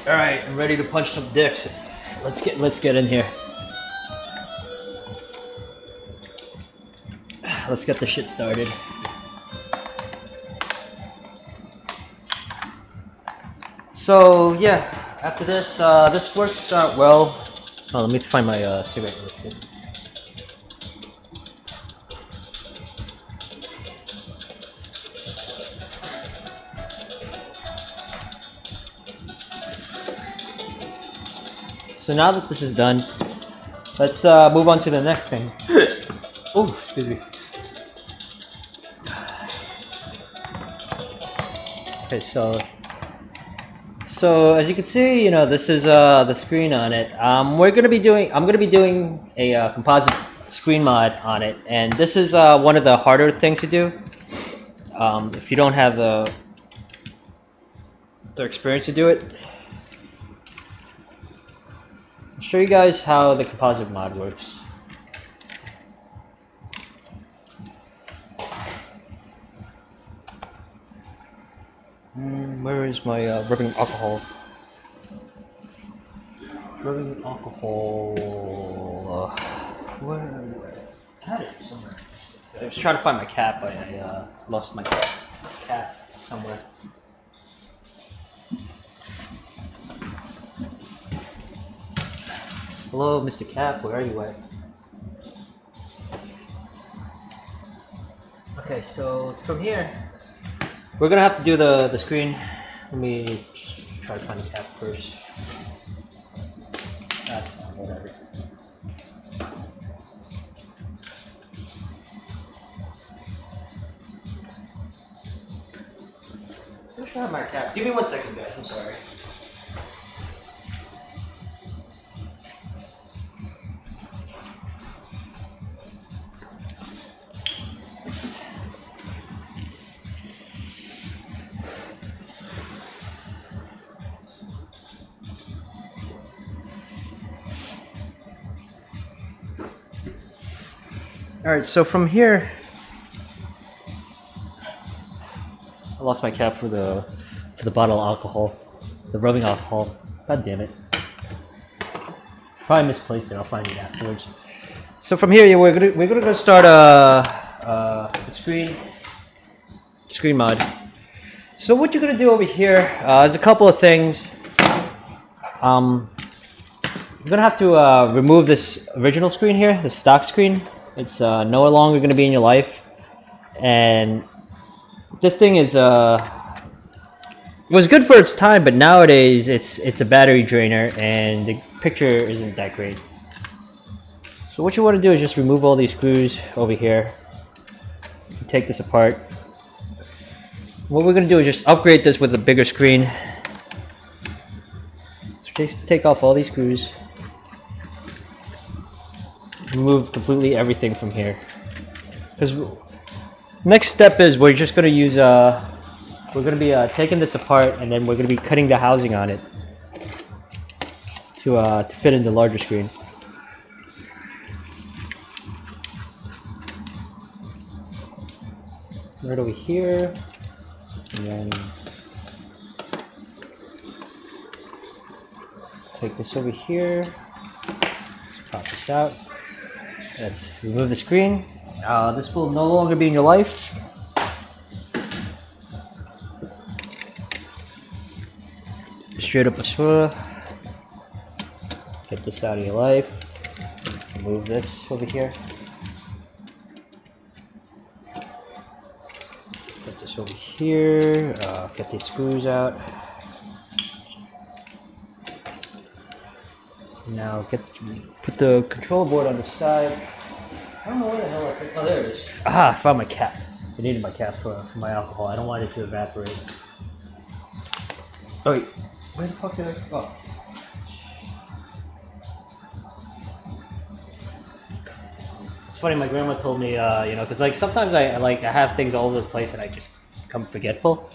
All right, I'm ready to punch some dicks. Let's get let's get in here. Let's get the shit started. So yeah, after this, uh, this works out well. Oh, let me find my uh, cigarette. So now that this is done, let's uh, move on to the next thing. [LAUGHS] oh, excuse me. Okay, so so as you can see, you know this is uh, the screen on it. Um, we're gonna be doing. I'm gonna be doing a uh, composite screen mod on it, and this is uh, one of the harder things to do. Um, if you don't have the the experience to do it, I'll show you guys how the composite mod works. Mm, where is my uh, rubbing alcohol? Rubbing alcohol. Uh, where? I had it somewhere. I was trying to find my cap. I, I uh, lost my cap somewhere. Hello, Mr. Cap. Where are you at? Okay, so from here, we're gonna have to do the the screen. Let me try to find the cap first. That's fine, whatever. Where's my cap? Give me one second, guys. I'm sorry. All right, so from here, I lost my cap for the for the bottle of alcohol, the rubbing alcohol. God damn it! Probably misplaced it. I'll find it afterwards. So from here, yeah, we're gonna we're gonna go start a uh, the screen screen mod. So what you're gonna do over here uh, is a couple of things. Um, you're gonna have to uh, remove this original screen here, the stock screen. It's uh, no longer gonna be in your life, and this thing is uh was good for its time, but nowadays it's it's a battery drainer, and the picture isn't that great. So what you want to do is just remove all these screws over here. Take this apart. What we're gonna do is just upgrade this with a bigger screen. So just take off all these screws remove completely everything from here. Because next step is we're just gonna use uh we're gonna be uh, taking this apart and then we're gonna be cutting the housing on it to uh to fit in the larger screen. Right over here, and then take this over here. Pop this out. Let's remove the screen. Uh, this will no longer be in your life. Straight up a swirl. Get this out of your life. Remove this over here. Put this over here. Uh, get these screws out. Now get put the control board on the side. I don't know where the hell I put. Oh, there it is. Ah, I found my cap. I needed my cap for, for my alcohol. I don't want it to evaporate. Oh wait, where the fuck did I? Oh. It's funny. My grandma told me, uh, you know, because like sometimes I like I have things all over the place and I just become forgetful.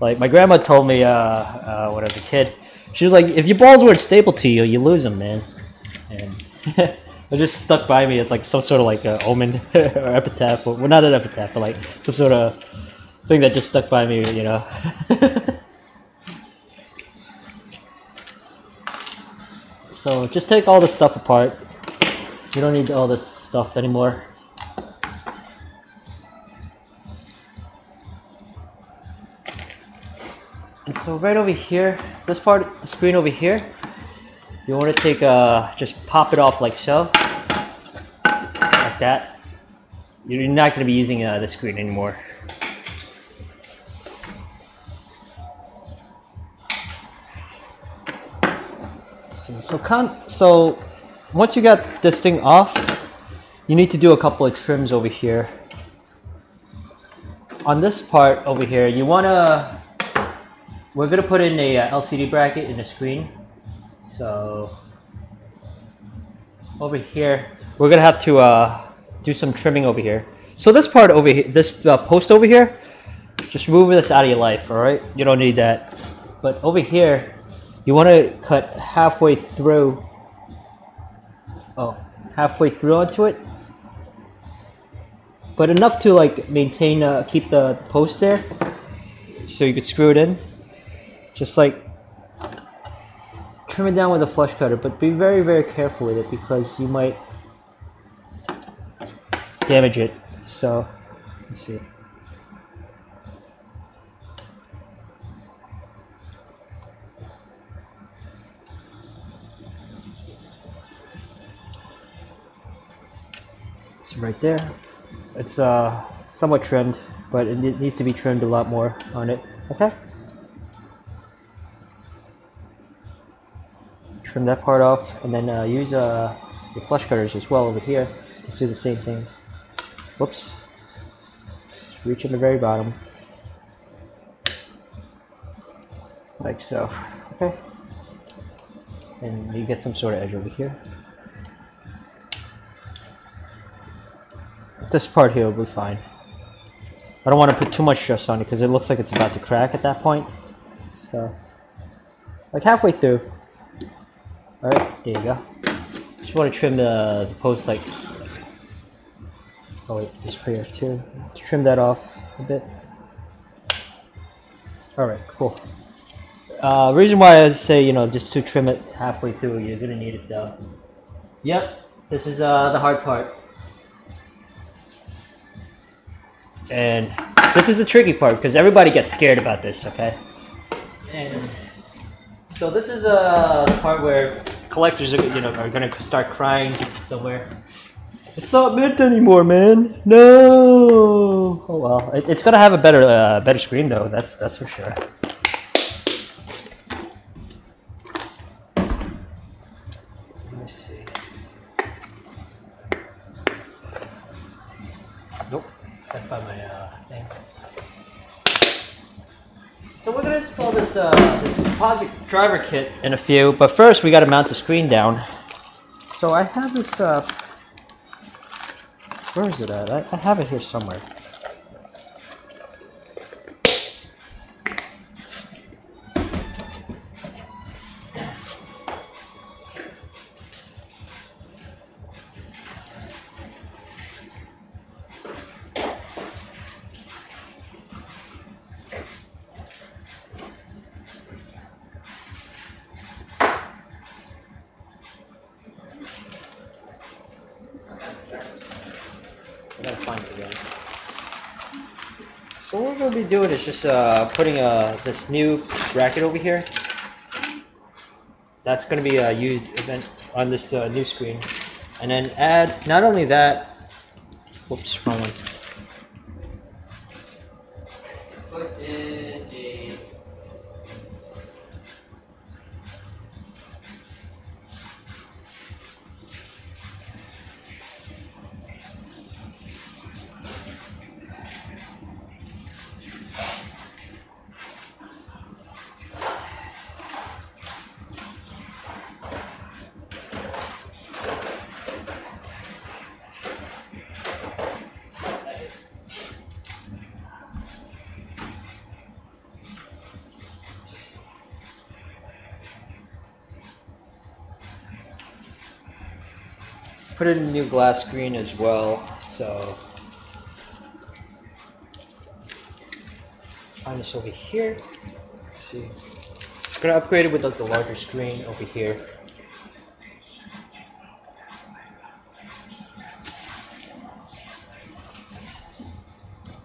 Like my grandma told me uh, uh, when I was a kid, she was like, "If your balls weren't stable to you, you lose them, man." And [LAUGHS] it just stuck by me as like some sort of like uh, omen [LAUGHS] or epitaph. Or, well, not an epitaph, but like some sort of thing that just stuck by me, you know. [LAUGHS] So just take all this stuff apart. You don't need all this stuff anymore. And so right over here, this part the screen over here, you want to take a, just pop it off like so, like that. You're not going to be using uh, the screen anymore. So, so, con so once you got this thing off, you need to do a couple of trims over here. On this part over here, you want to we're gonna put in a uh, LCD bracket in the screen. So over here, we're gonna have to uh, do some trimming over here. So this part over here, this uh, post over here, just remove this out of your life, all right? You don't need that. But over here, you want to cut halfway through. Oh, halfway through onto it. But enough to like maintain, uh, keep the post there, so you could screw it in. Just like trim it down with a flush cutter, but be very, very careful with it because you might damage it. So, let's see. It's right there. It's uh, somewhat trimmed, but it needs to be trimmed a lot more on it. Okay? Trim that part off and then uh, use uh, your flush cutters as well over here to do the same thing. Whoops. Just reach in the very bottom. Like so. Okay. And you get some sort of edge over here. This part here will be fine. I don't want to put too much stress on it because it looks like it's about to crack at that point. So, like halfway through, Alright, there you go. Just want to trim the, the post like... Oh wait, this here too. Let's trim that off a bit. Alright, cool. Uh, reason why I say, you know, just to trim it halfway through, you're gonna need it though. Yep, this is uh, the hard part. And this is the tricky part because everybody gets scared about this, okay? And so this is uh, the part where collectors are, you know, are gonna start crying somewhere. It's not mint anymore, man. No. Oh well, it, it's gonna have a better, uh, better screen though. That's that's for sure. So we're gonna install this uh, this composite driver kit in a few, but first we gotta mount the screen down. So I have this, uh, where is it at? I, I have it here somewhere. Doing is just uh, putting uh, this new bracket over here. That's going to be uh, used event on this uh, new screen. And then add, not only that, whoops, wrong one. ordered a new glass screen as well, so find this over here. Let's see, I'm gonna upgrade it with like the larger screen over here.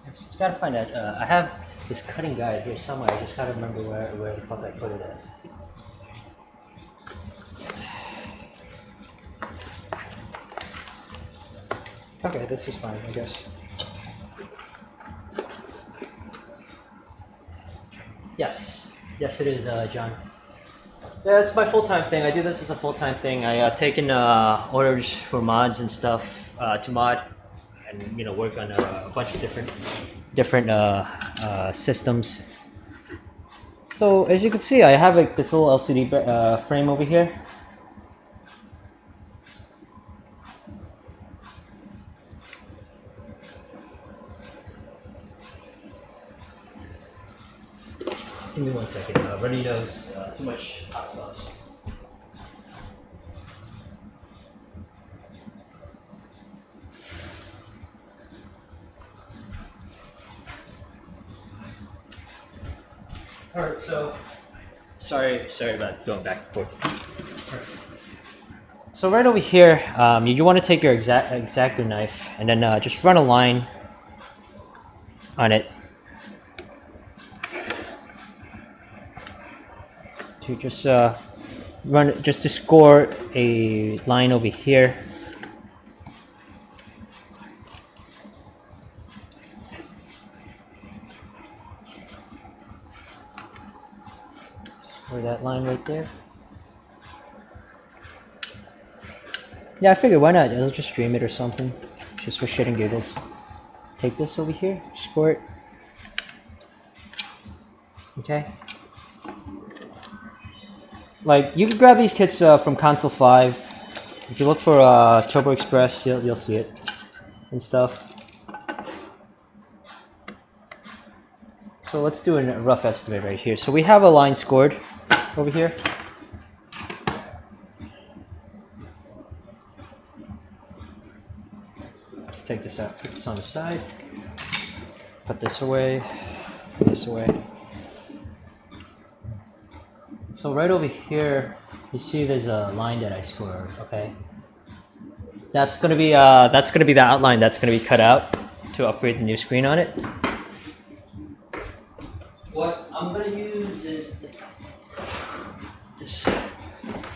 Just gotta find that. Uh, I have this cutting guide here somewhere. I just gotta remember where where the fuck I put it at. This is fine, I guess. Yes, yes, it is, uh, John. Yeah, it's my full-time thing. I do this as a full-time thing. I uh, take in uh, orders for mods and stuff uh, to mod, and you know work on a, a bunch of different different uh, uh, systems. So as you can see, I have like this little LCD uh, frame over here. Going back and forth. So right over here, um, you, you want to take your exact X-Acto knife and then uh, just run a line on it to just uh, run just to score a line over here. Line right there. Yeah, I figured why not? I'll just stream it or something, just for shit and giggles. Take this over here, score it. Okay. Like you can grab these kits uh, from Console Five. If you look for uh, Turbo Express, you'll you'll see it and stuff. So let's do a rough estimate right here. So we have a line scored over here. Let's take this out, put this on the side, put this away, put this away. So right over here, you see there's a line that I scored, okay? That's gonna be uh, that's gonna be the outline that's gonna be cut out to upgrade the new screen on it.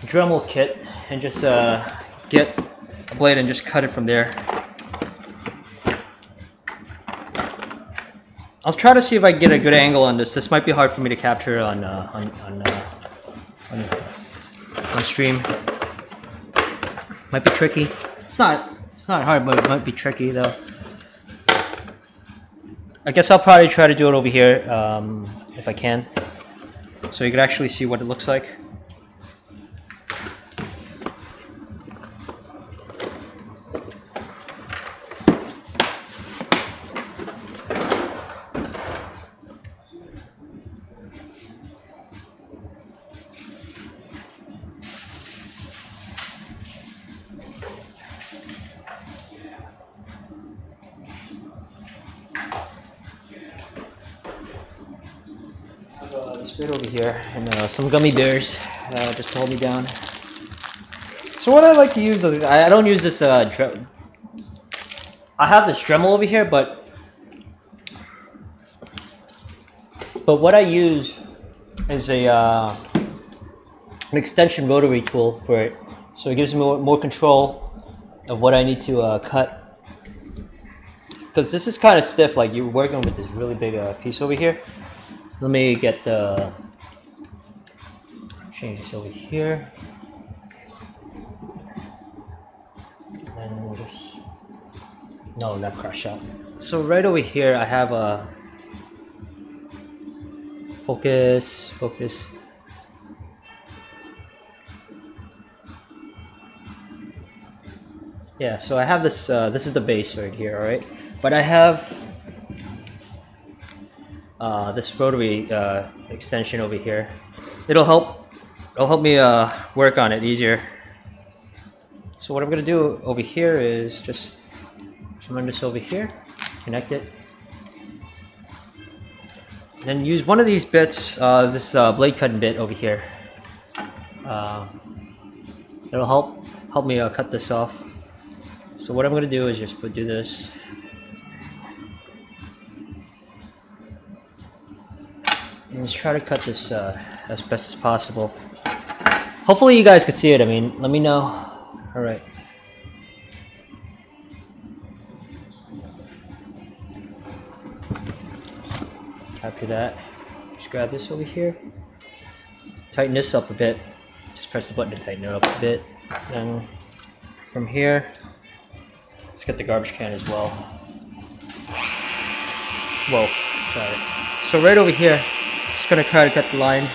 Dremel kit and just uh, get a blade and just cut it from there. I'll try to see if I can get a good angle on this. This might be hard for me to capture on uh, on on, uh, on on stream. Might be tricky. It's not it's not hard, but it might be tricky though. I guess I'll probably try to do it over here um, if I can, so you can actually see what it looks like. Some gummy bears uh, just to hold me down. So what I like to use, I don't use this. Uh, I have this Dremel over here, but but what I use is a uh, an extension rotary tool for it, so it gives me more, more control of what I need to uh, cut. Because this is kind of stiff, like you're working with this really big uh, piece over here. Let me get the change this over here. And we'll just no, not crash out. So right over here, I have a focus, focus. Yeah, so I have this. Uh, this is the base right here, all right. But I have uh, this rotary uh, extension over here. It'll help. It'll help me uh, work on it easier. So what I'm gonna do over here is just run this over here, connect it, then use one of these bits. Uh, this uh, blade cutting bit over here. Uh, it'll help help me uh, cut this off. So what I'm gonna do is just do this. And just try to cut this uh, as best as possible. Hopefully you guys can see it. I mean, let me know. All right. After that, just grab this over here. Tighten this up a bit. Just press the button to tighten it up a bit. Then from here, let's get the garbage can as well. Whoa, sorry. So right over here, just gonna try to cut the line.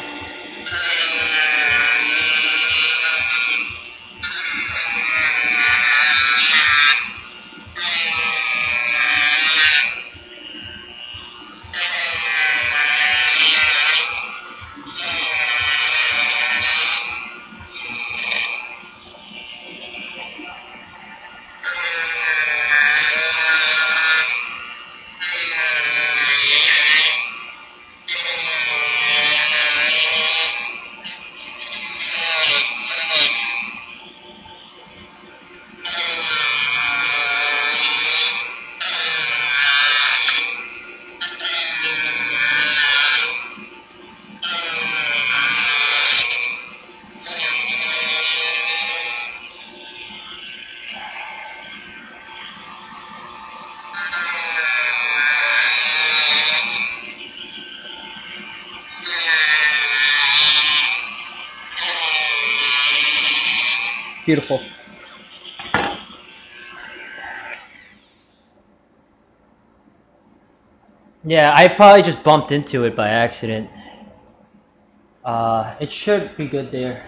Beautiful. Yeah, I probably just bumped into it by accident. Uh, it should be good there.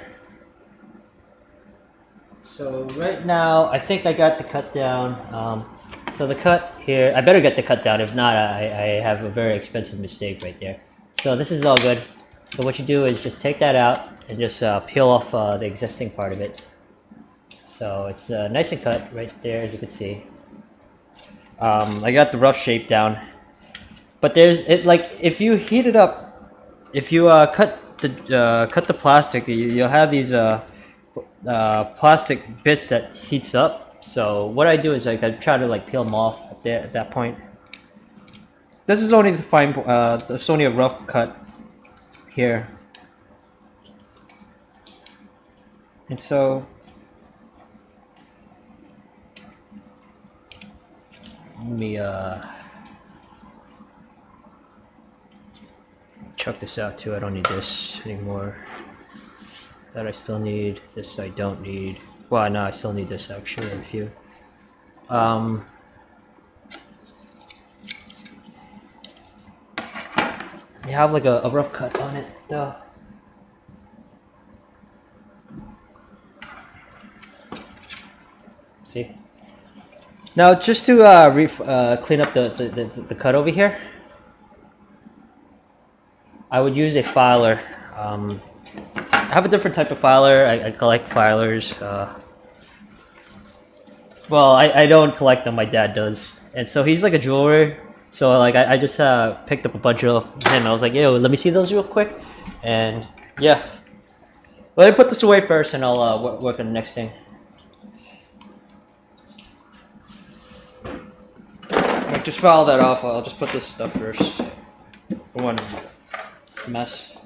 So right now, I think I got the cut down. Um, so the cut here, I better get the cut down. If not, I, I have a very expensive mistake right there. So this is all good. So what you do is just take that out and just uh, peel off uh, the existing part of it. So it's uh, nice and cut right there, as you can see. Um, I got the rough shape down, but there's it like if you heat it up, if you uh, cut the uh, cut the plastic, you, you'll have these uh, uh, plastic bits that heats up. So what I do is like I try to like peel them off at there at that point. This is only the fine. Uh, this only a rough cut here, and so Let me uh, chuck this out too. I don't need this anymore. That I still need. This I don't need. Well, no, I still need this actually. A few. Um, you have like a, a rough cut on it though. See? Now, just to uh, uh, clean up the, the, the, the, cut over here, I would use a filer. Um, I have a different type of filer. I, I collect filers. Uh, well, I, I don't collect them. My dad does. And so he's like a jeweler. So like I, I just uh, picked up a bunch of him. I was like, yo, let me see those real quick. And yeah. Let me put this away first and I'll uh, work on the next thing. Just file that off. I'll just put this stuff first. One mess.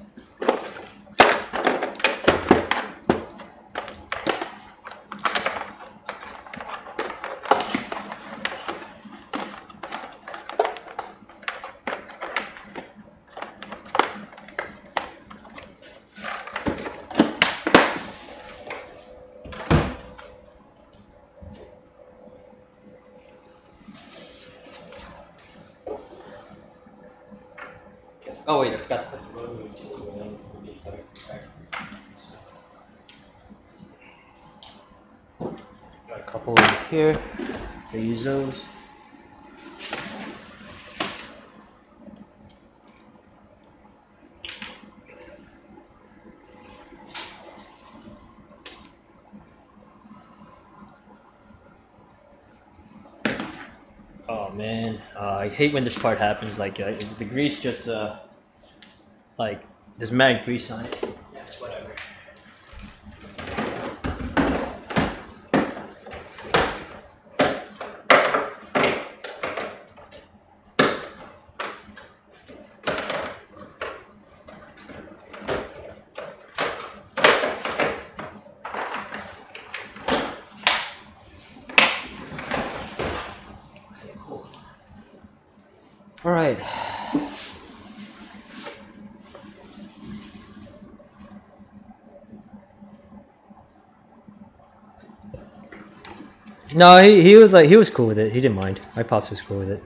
Oh wait, I forgot. Got couple over here. I use those. Oh man, uh, I hate when this part happens. Like uh, the grease just uh, like there's mad grease on it. That's whatever. All right. No, he, he was like he was cool with it. He didn't mind. My pops was cool with it.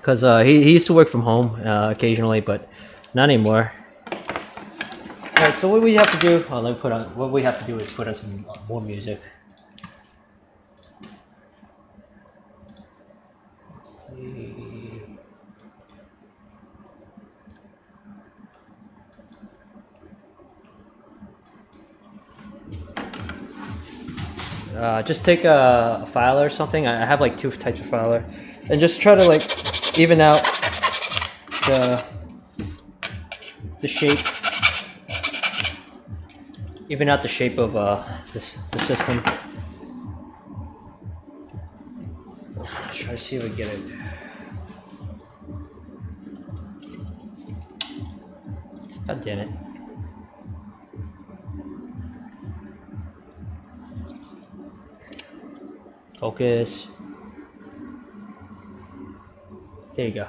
Cause uh, he he used to work from home uh, occasionally, but not anymore. All right. So what we have to do? Oh, let me put on. What we have to do is put on some more music. Uh, just take a, a filer or something. I have like two types of filer, and just try to like even out the the shape, even out the shape of uh, this the system. Try to see if we get it. God damn it. Focus. There you go.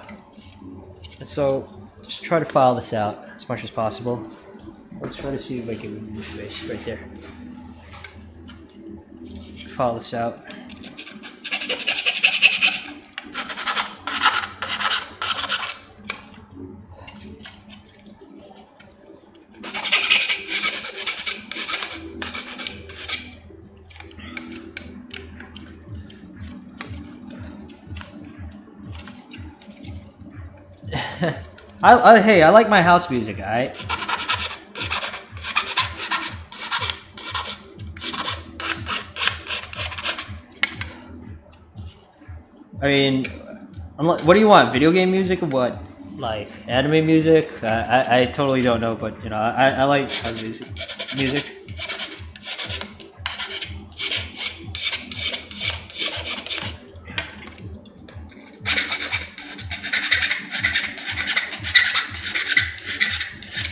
And so, just try to file this out as much as possible. Let's try to see if I can move this right there. File this out. I, I hey, I like my house music, alright? I mean, like, what do you want? Video game music or what? Like anime music? I, I, I totally don't know, but you know, I, I like house music. Music.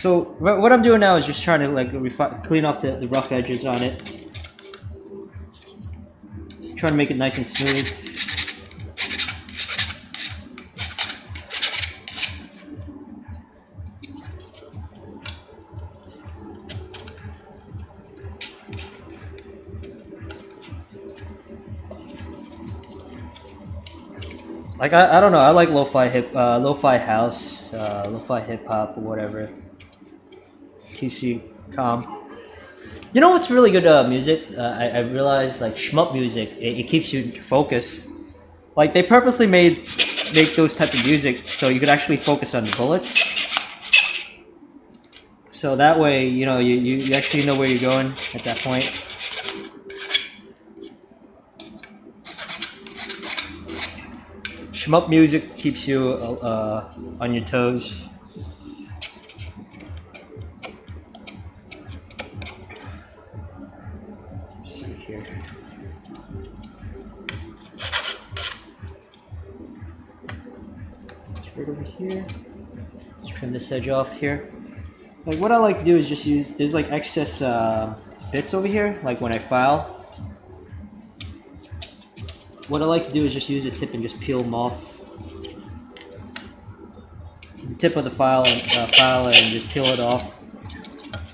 So what I'm doing now is just trying to like clean off the, the rough edges on it. Trying to make it nice and smooth. Like I, I don't know, I like lo-fi hip, uh, lo-fi house, uh, lo-fi hip hop or whatever. Keeps you know what's really good uh, music? Uh, I, I realized like shmup music, it, it keeps you focused. Like they purposely made make those type of music so you could actually focus on bullets. So that way, you know, you, you, you actually know where you're going at that point. Shmup music keeps you uh, on your toes. Edge off here. Like what I like to do is just use, there's like excess uh, bits over here, like when I file. What I like to do is just use a tip and just peel them off. The tip of the file and uh, file and just peel it off,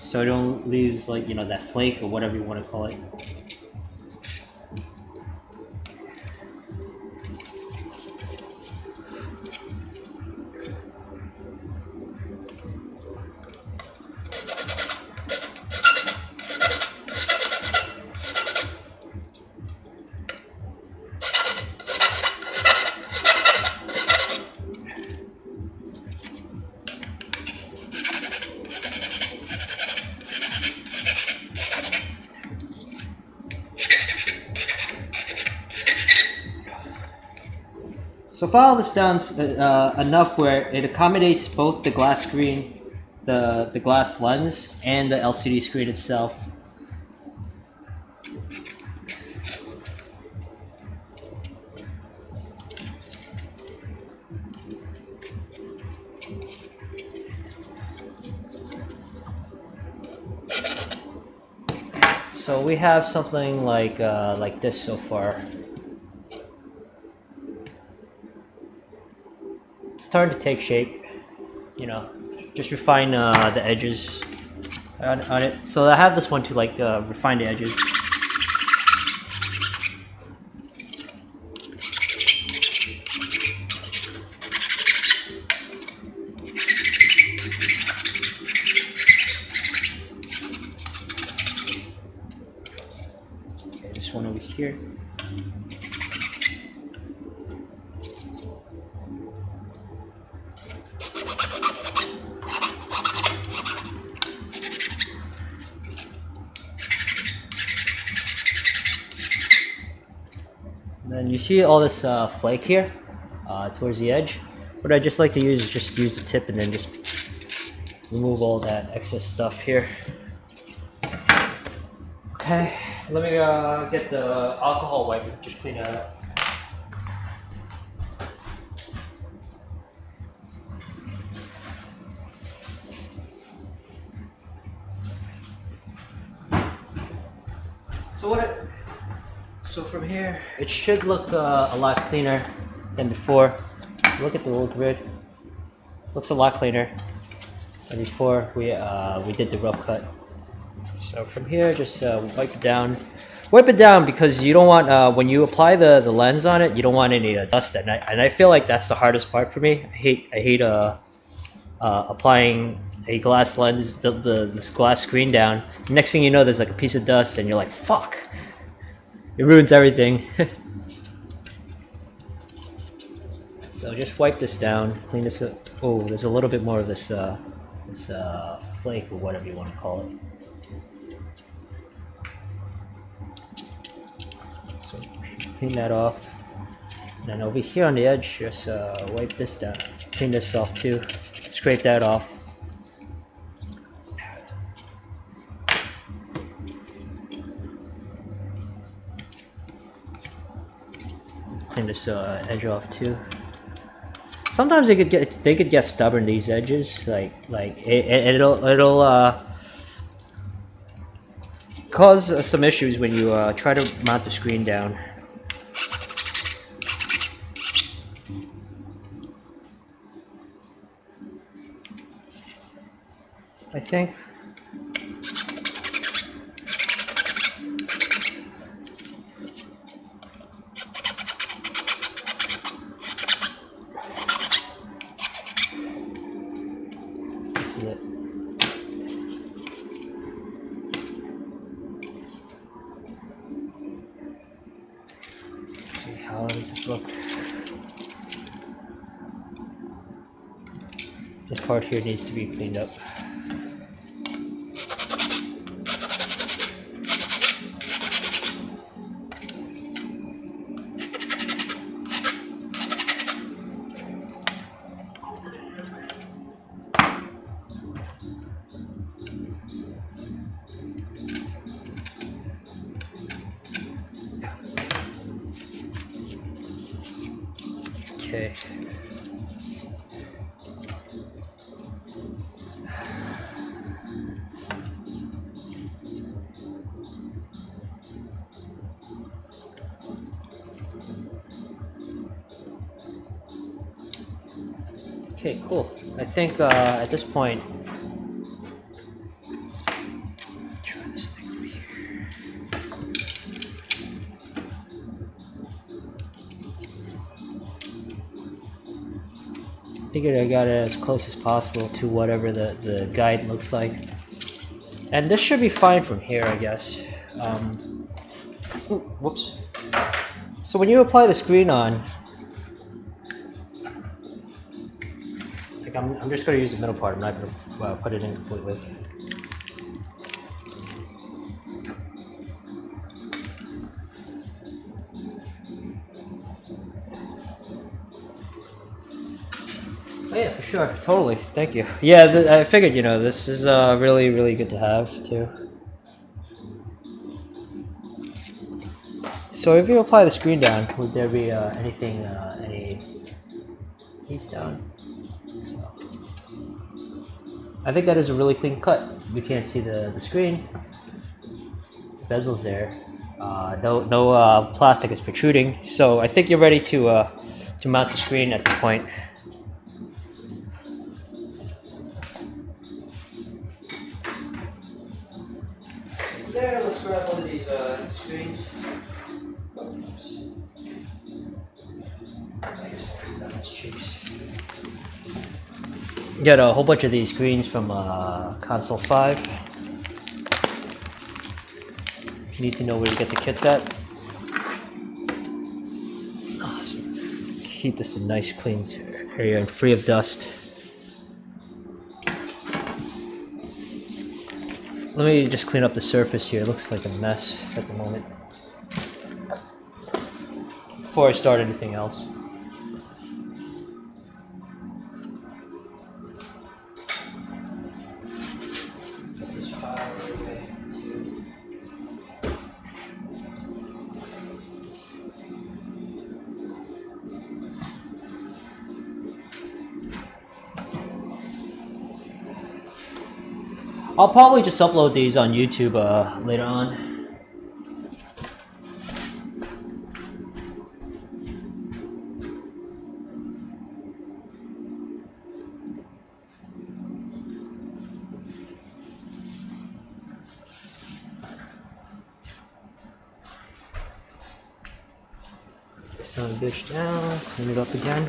so it don't leaves like you know that flake or whatever you want to call it. File this down uh, enough where it accommodates both the glass screen, the, the glass lens, and the LCD screen itself. So we have something like uh, like this so far. Starting to take shape. You know, just refine uh, the edges on, on it. So I have this one to like uh, refine the edges. Okay, this one over here. And then you see all this uh, flake here uh, towards the edge. What I just like to use is just use the tip and then just remove all that excess stuff here. Okay, let me uh, get the alcohol wipe just clean that up. So from here, it should look uh, a lot cleaner than before. Look at the old grid. Looks a lot cleaner than before we uh, we did the rough cut. So from here, just uh, wipe it down. Wipe it down because you don't want uh, when you apply the, the lens on it, you don't want any uh, dust. And I, and I feel like that's the hardest part for me. I hate I hate uh, uh, applying a glass lens, the, the this glass screen down. Next thing you know, there's like a piece of dust, and you're like, "Fuck!" It ruins everything. [LAUGHS] so just wipe this down, clean this up. Oh, there's a little bit more of this uh, this uh, flake or whatever you want to call it. So clean that off. And then over here on the edge, just uh, wipe this down. Clean this off too. Scrape that off. Clean this uh, edge off too. Sometimes they could get they could get stubborn these edges, like like it, it'll it'll uh, cause uh, some issues when you uh, try to mount the screen down. I think. This is it. Let's see, how does this look? This part here needs to be cleaned up. Uh, at this point. Here. Figured I got it as close as possible to whatever the, the guide looks like. And this should be fine from here, I guess. Um, whoops. So when you apply the screen on, like I'm, I'm just going to use the middle part. I'm not going to put it in completely. Oh yeah, for sure, totally. Thank you. Yeah, I figured you know this is uh, really really good to have too. So if you apply the screen down, would there be uh, anything uh, any piece down? I think that is a really clean cut. You can't see the, the screen. Bezel's there. Uh, no no uh, plastic is protruding. So I think you're ready to uh, to mount the screen at this point. Get a whole bunch of these screens from uh, Console 5. You need to know where to get the kits at. Awesome. Keep this a nice clean area and free of dust. Let me just clean up the surface here. It looks like a mess at the moment. Before I start anything else. I'll probably just upload these on YouTube uh, later on. Son bitch down, clean it up again.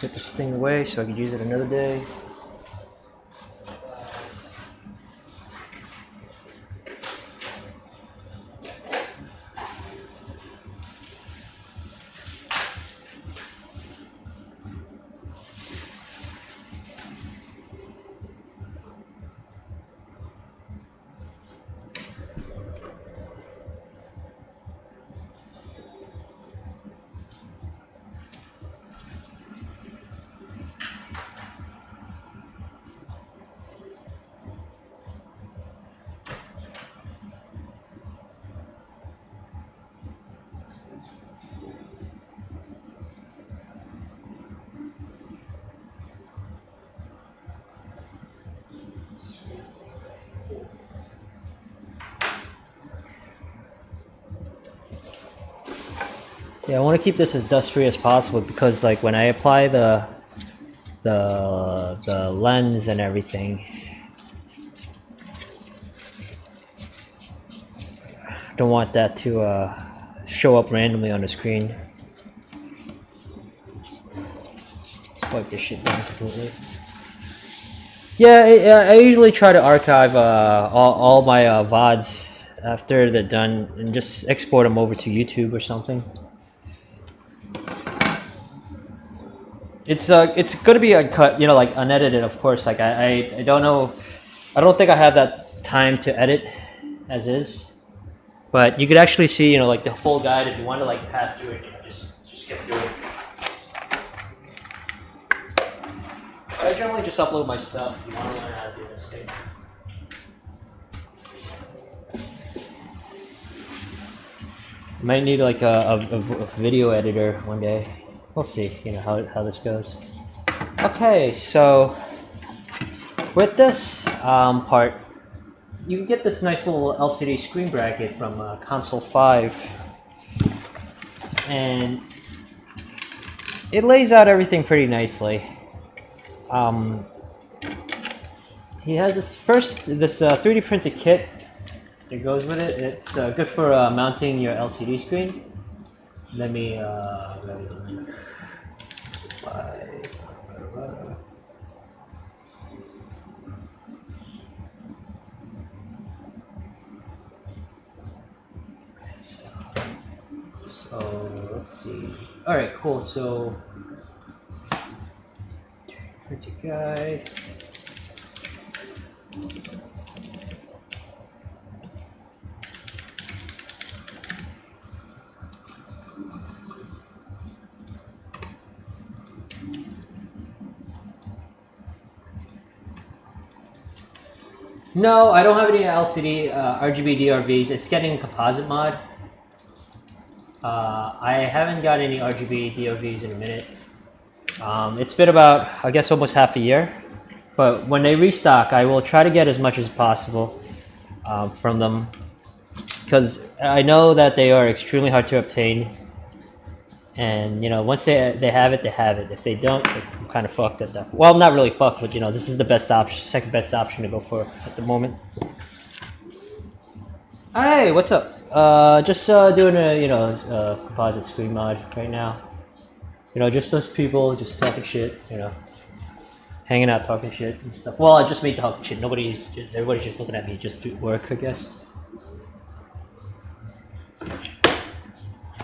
Put this thing away so I could use it another day. Want to keep this as dust free as possible because like when I apply the the the lens and everything don't want that to uh, show up randomly on the screen. Let's wipe this shit down completely. Yeah, I, I usually try to archive uh, all, all my uh, VODs after they're done and just export them over to YouTube or something. It's uh, it's gonna be uncut, you know, like unedited, of course. Like I, I, I don't know, I don't think I have that time to edit as is. But you could actually see, you know, like the full guide if you want to like pass through it, you know, just just skip through it. I generally just upload my stuff. If you want to learn how to do this thing. Might need like a, a, a video editor one day. We'll see, you know, how, how this goes. Okay, so with this um, part, you can get this nice little LCD screen bracket from uh, Console 5. And it lays out everything pretty nicely. Um, he has this first, this uh, 3D printed kit that goes with it. It's uh, good for uh, mounting your LCD screen. Let me, uh, grab the link. Five, uh, so, let's see. All right, cool. So, printed guide. No, I don't have any LCD uh, RGB DRVs. It's getting a composite mod. Uh, I haven't got any RGB DRVs in a minute. Um, it's been about, I guess, almost half a year. But when they restock, I will try to get as much as possible um, from them. Because I know that they are extremely hard to obtain. And you know, once they they have it, they have it. If they don't, I'm kind of fucked at that. Well, I'm not really fucked, but you know, this is the best option, second best option to go for at the moment. Hey, what's up? Uh, just uh, doing a you know uh, composite screen mod right now. You know, just those people just talking shit. You know, hanging out, talking shit and stuff. Well, I just made the talking shit. Nobody's just everybody's just looking at me just do work, I guess.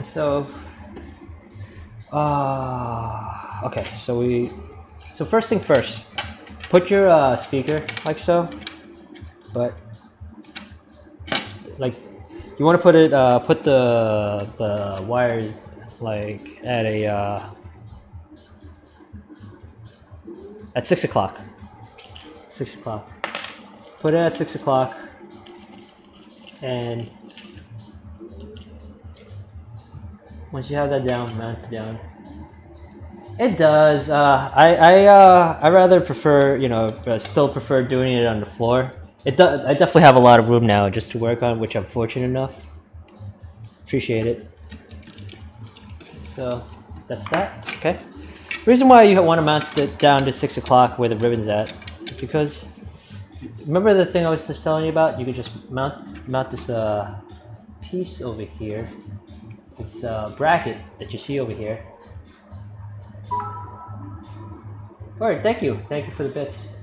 So, uh, okay. So we, so first thing first, put your uh, speaker like so, but like you want to put it uh, put the the wire like at a uh, at six o'clock six o'clock put it at six o'clock and once you have that down mount it down it does uh, I I uh, I rather prefer you know uh, still prefer doing it on the floor it does. I definitely have a lot of room now just to work on, which I'm fortunate enough. Appreciate it. So that's that. Okay. reason why you want to mount it down to six o'clock where the ribbon's at, because remember the thing I was just telling you about? You could just mount mount this uh, piece over here, this uh, bracket that you see over here. All right. Thank you. Thank you for the bits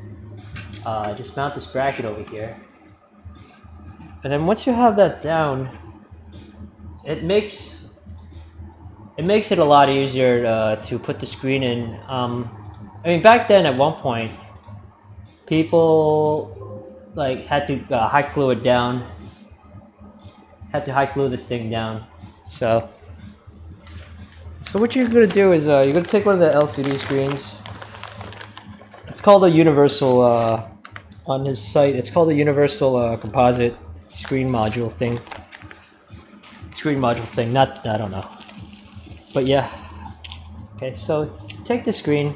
uh, just mount this bracket over here. And then once you have that down, it makes it makes it a lot easier uh, to put the screen in. Um, I mean, back then at one point, people like had to uh, hot glue it down. Had to hot glue this thing down. So, so what you're gonna do is uh, you're gonna take one of the LCD screens. It's called a universal uh, on his site. It's called a universal uh, composite screen module thing. Screen module thing, not, I don't know. But yeah. Okay, so take the screen.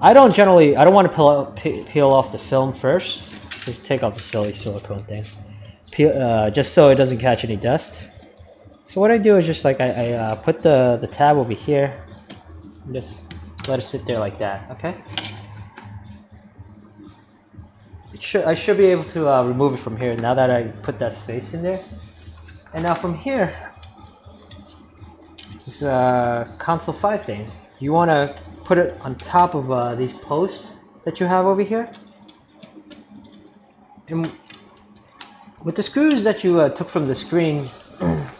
I don't generally, I don't want to peel, peel off the film first. Just take off the silly silicone thing. Uh, just so it doesn't catch any dust. So what I do is just like I, I uh, put the, the tab over here. And just let it sit there like that, okay? It should, I should be able to uh, remove it from here now that I put that space in there. And now from here, this is uh, console 5 thing, you want to put it on top of uh, these posts that you have over here. And with the screws that you uh, took from the screen, [CLEARS THROAT]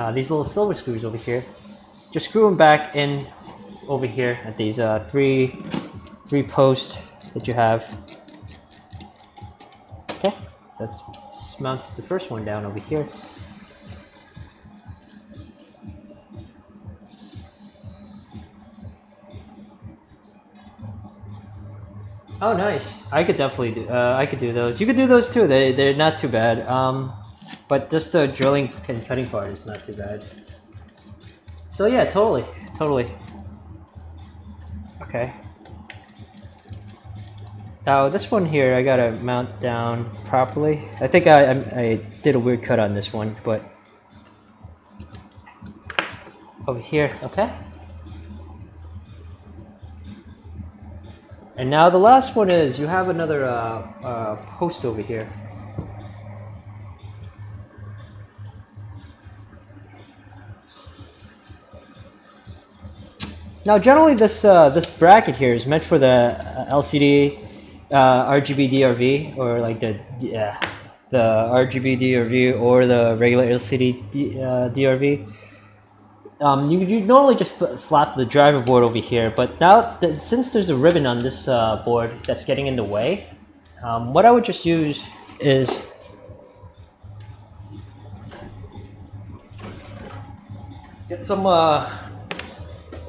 uh, these little silver screws over here, just screw them back in over here at these uh, three three posts that you have. Okay, that mounts the first one down over here. Oh, nice. I could definitely do. Uh, I could do those. You could do those too. They they're not too bad. Um, but just the drilling and cutting part is not too bad. So yeah, totally, totally. Okay. Now this one here, I gotta mount down properly. I think I, I, I did a weird cut on this one, but over here, okay. And now the last one is you have another uh, uh, post over here. Now generally this uh, this bracket here is meant for the uh, LCD uh, RGB DRV or like the uh, the RGB DRV or the regular LCD D, uh, DRV. Um, you you normally just slap the driver board over here, but now since there's a ribbon on this uh, board that's getting in the way, um, what I would just use is get some uh,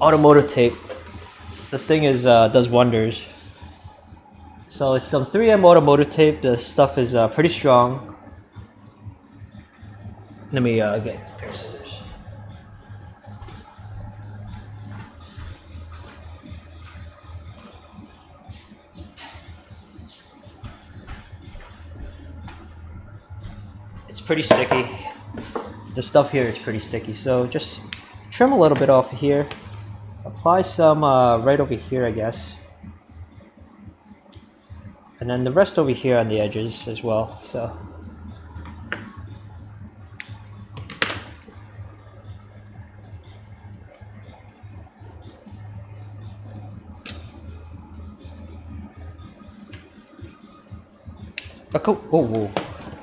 automotive tape. This thing is uh, does wonders. So it's some 3M automotive tape. The stuff is uh, pretty strong. Let me uh, get a pair of scissors. It's pretty sticky. The stuff here is pretty sticky, so just trim a little bit off here. Apply some uh, right over here, I guess. And then the rest over here on the edges as well, so. Cool. oh, whoa.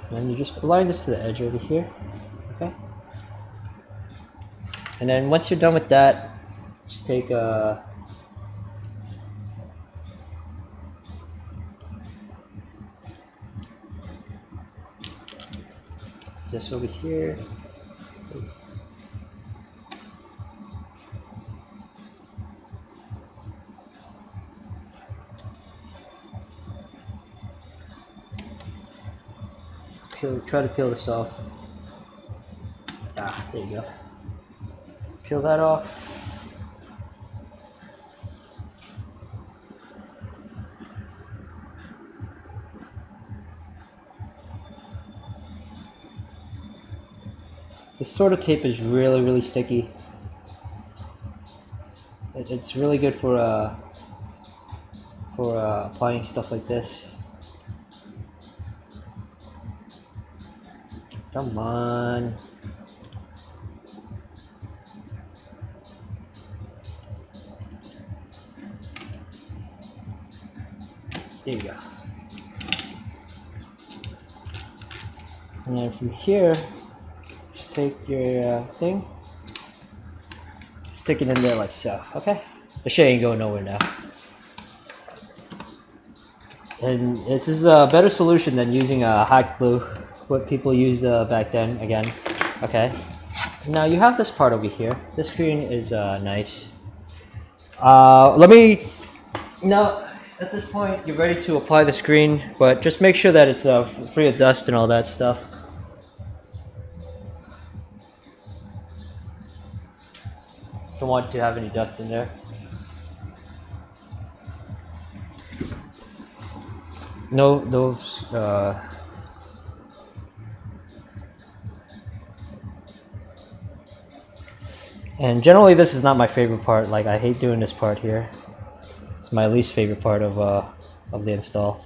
And then you just align this to the edge over here. Okay. And then once you're done with that, just take a this over here. Peel, try to peel this off. Ah, there you go. Peel that off. This sort of tape is really, really sticky. It, it's really good for uh, for uh, applying stuff like this. Come on. There you go. And then from here, take your uh, thing, stick it in there like so, okay? The shit ain't going nowhere now. And this is a better solution than using a hot glue, what people used uh, back then, again. Okay. Now you have this part over here. This screen is uh, nice. Uh, let me, now at this point you're ready to apply the screen, but just make sure that it's uh, free of dust and all that stuff. Don't want to have any dust in there. No, those. Uh, and generally, this is not my favorite part. Like, I hate doing this part here. It's my least favorite part of uh, of the install.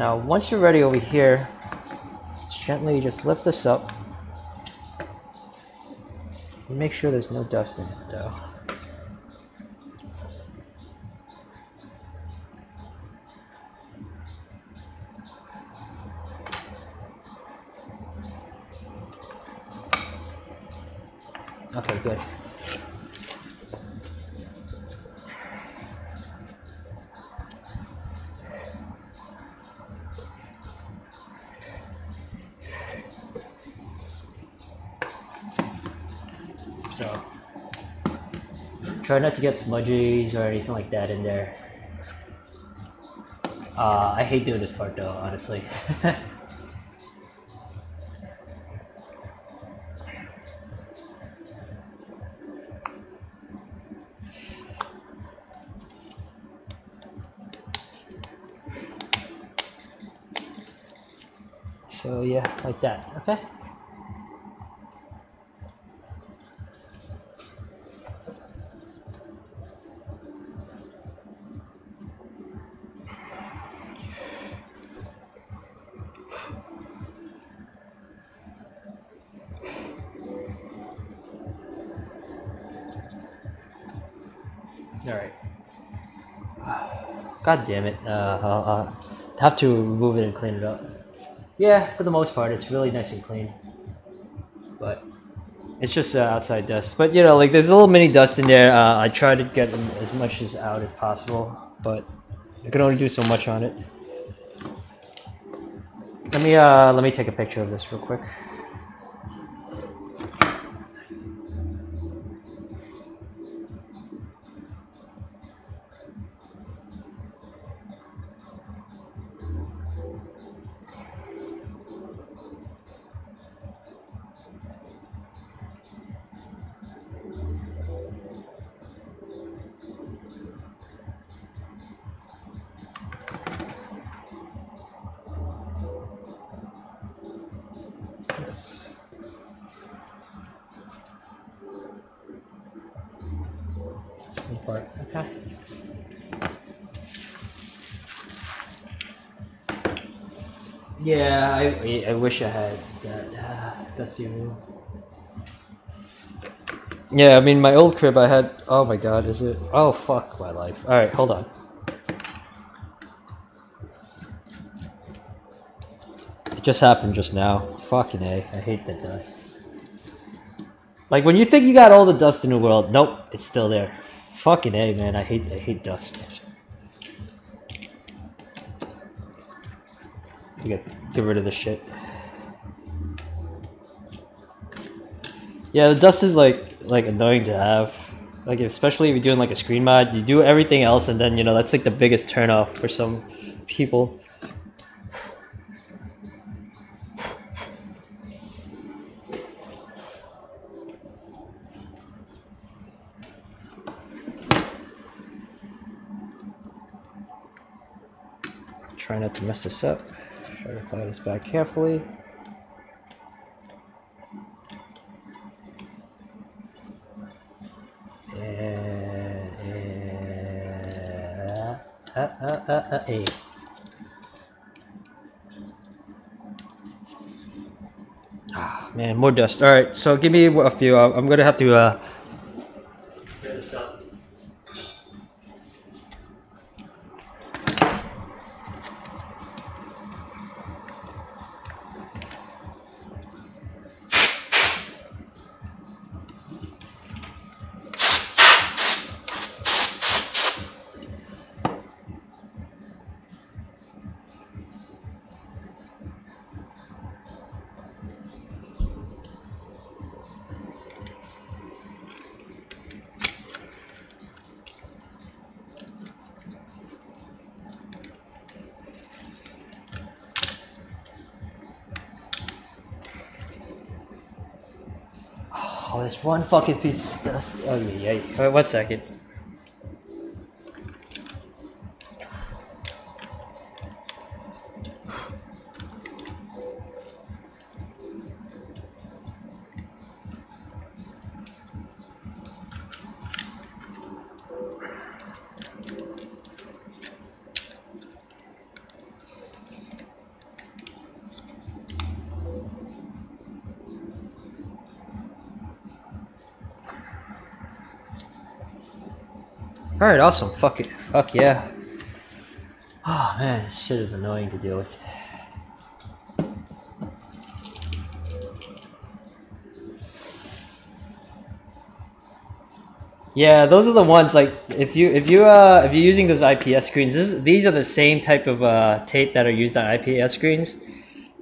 Now, once you're ready over here, gently just lift this up. Make sure there's no dust in it though. Okay, good. So, try not to get smudges or anything like that in there. Uh, I hate doing this part though, honestly. [LAUGHS] So yeah, like that, okay? Alright. God damn it. Uh, I'll, I'll have to remove it and clean it up. Yeah, for the most part, it's really nice and clean. But it's just uh, outside dust. But you know, like there's a little mini dust in there. Uh, I try to get as much as out as possible, but I can only do so much on it. Let me uh, let me take a picture of this real quick. Wish I had that uh, dusty room. Yeah, I mean, my old crib I had. Oh my god, is it? Oh fuck my life. Alright, hold on. It just happened just now. Fucking A. I hate the dust. Like when you think you got all the dust in the world, nope, it's still there. Fucking A, man. I hate I hate dust. You get get rid of the shit. Yeah, the dust is like like annoying to have. Like especially if you're doing like a screen mod, you do everything else and then you know that's like the biggest turnoff for some people. Try not to mess this up. Try to apply this back carefully. Uh, uh, uh, uh. Ah, man, more dust. All right, so give me a few. I'm I'm gonna have to. Uh, fucking piece of dust. Oh yeah. Wait, one second. All right, awesome. Fuck it. Fuck yeah. Oh man, shit is annoying to deal with. Yeah, those are the ones like if you if you uh if you're using those IPS screens, this, these are the same type of uh, tape that are used on IPS screens,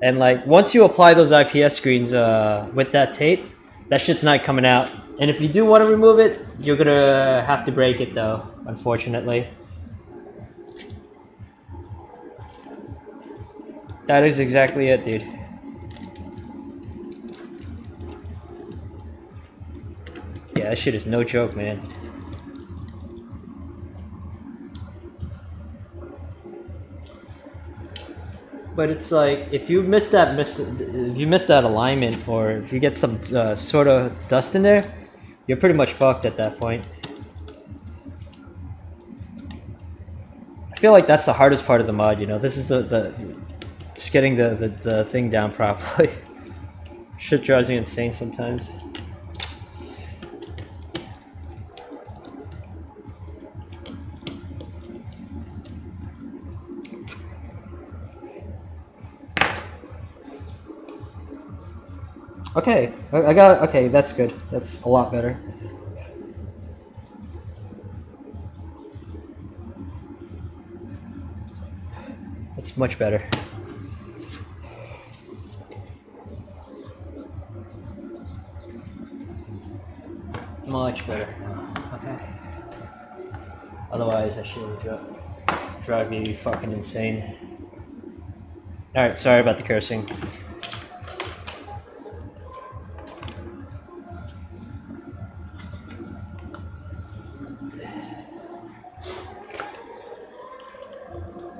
and like once you apply those IPS screens uh, with that tape, that shit's not coming out. And if you do want to remove it, you're gonna have to break it though, unfortunately. That is exactly it, dude. Yeah, that shit is no joke, man. But it's like if you miss that miss if you miss that alignment or if you get some uh, sort of dust in there, you're pretty much fucked at that point. Feel like that's the hardest part of the mod, you know. This is the, the just getting the, the, the thing down [LAUGHS] properly. Shit drives me insane sometimes. Okay, I I got okay. That's good. That's a lot better. It's much better. Much better. Okay. Otherwise, that shit would dri- drive me fucking insane. All right, sorry about the cursing.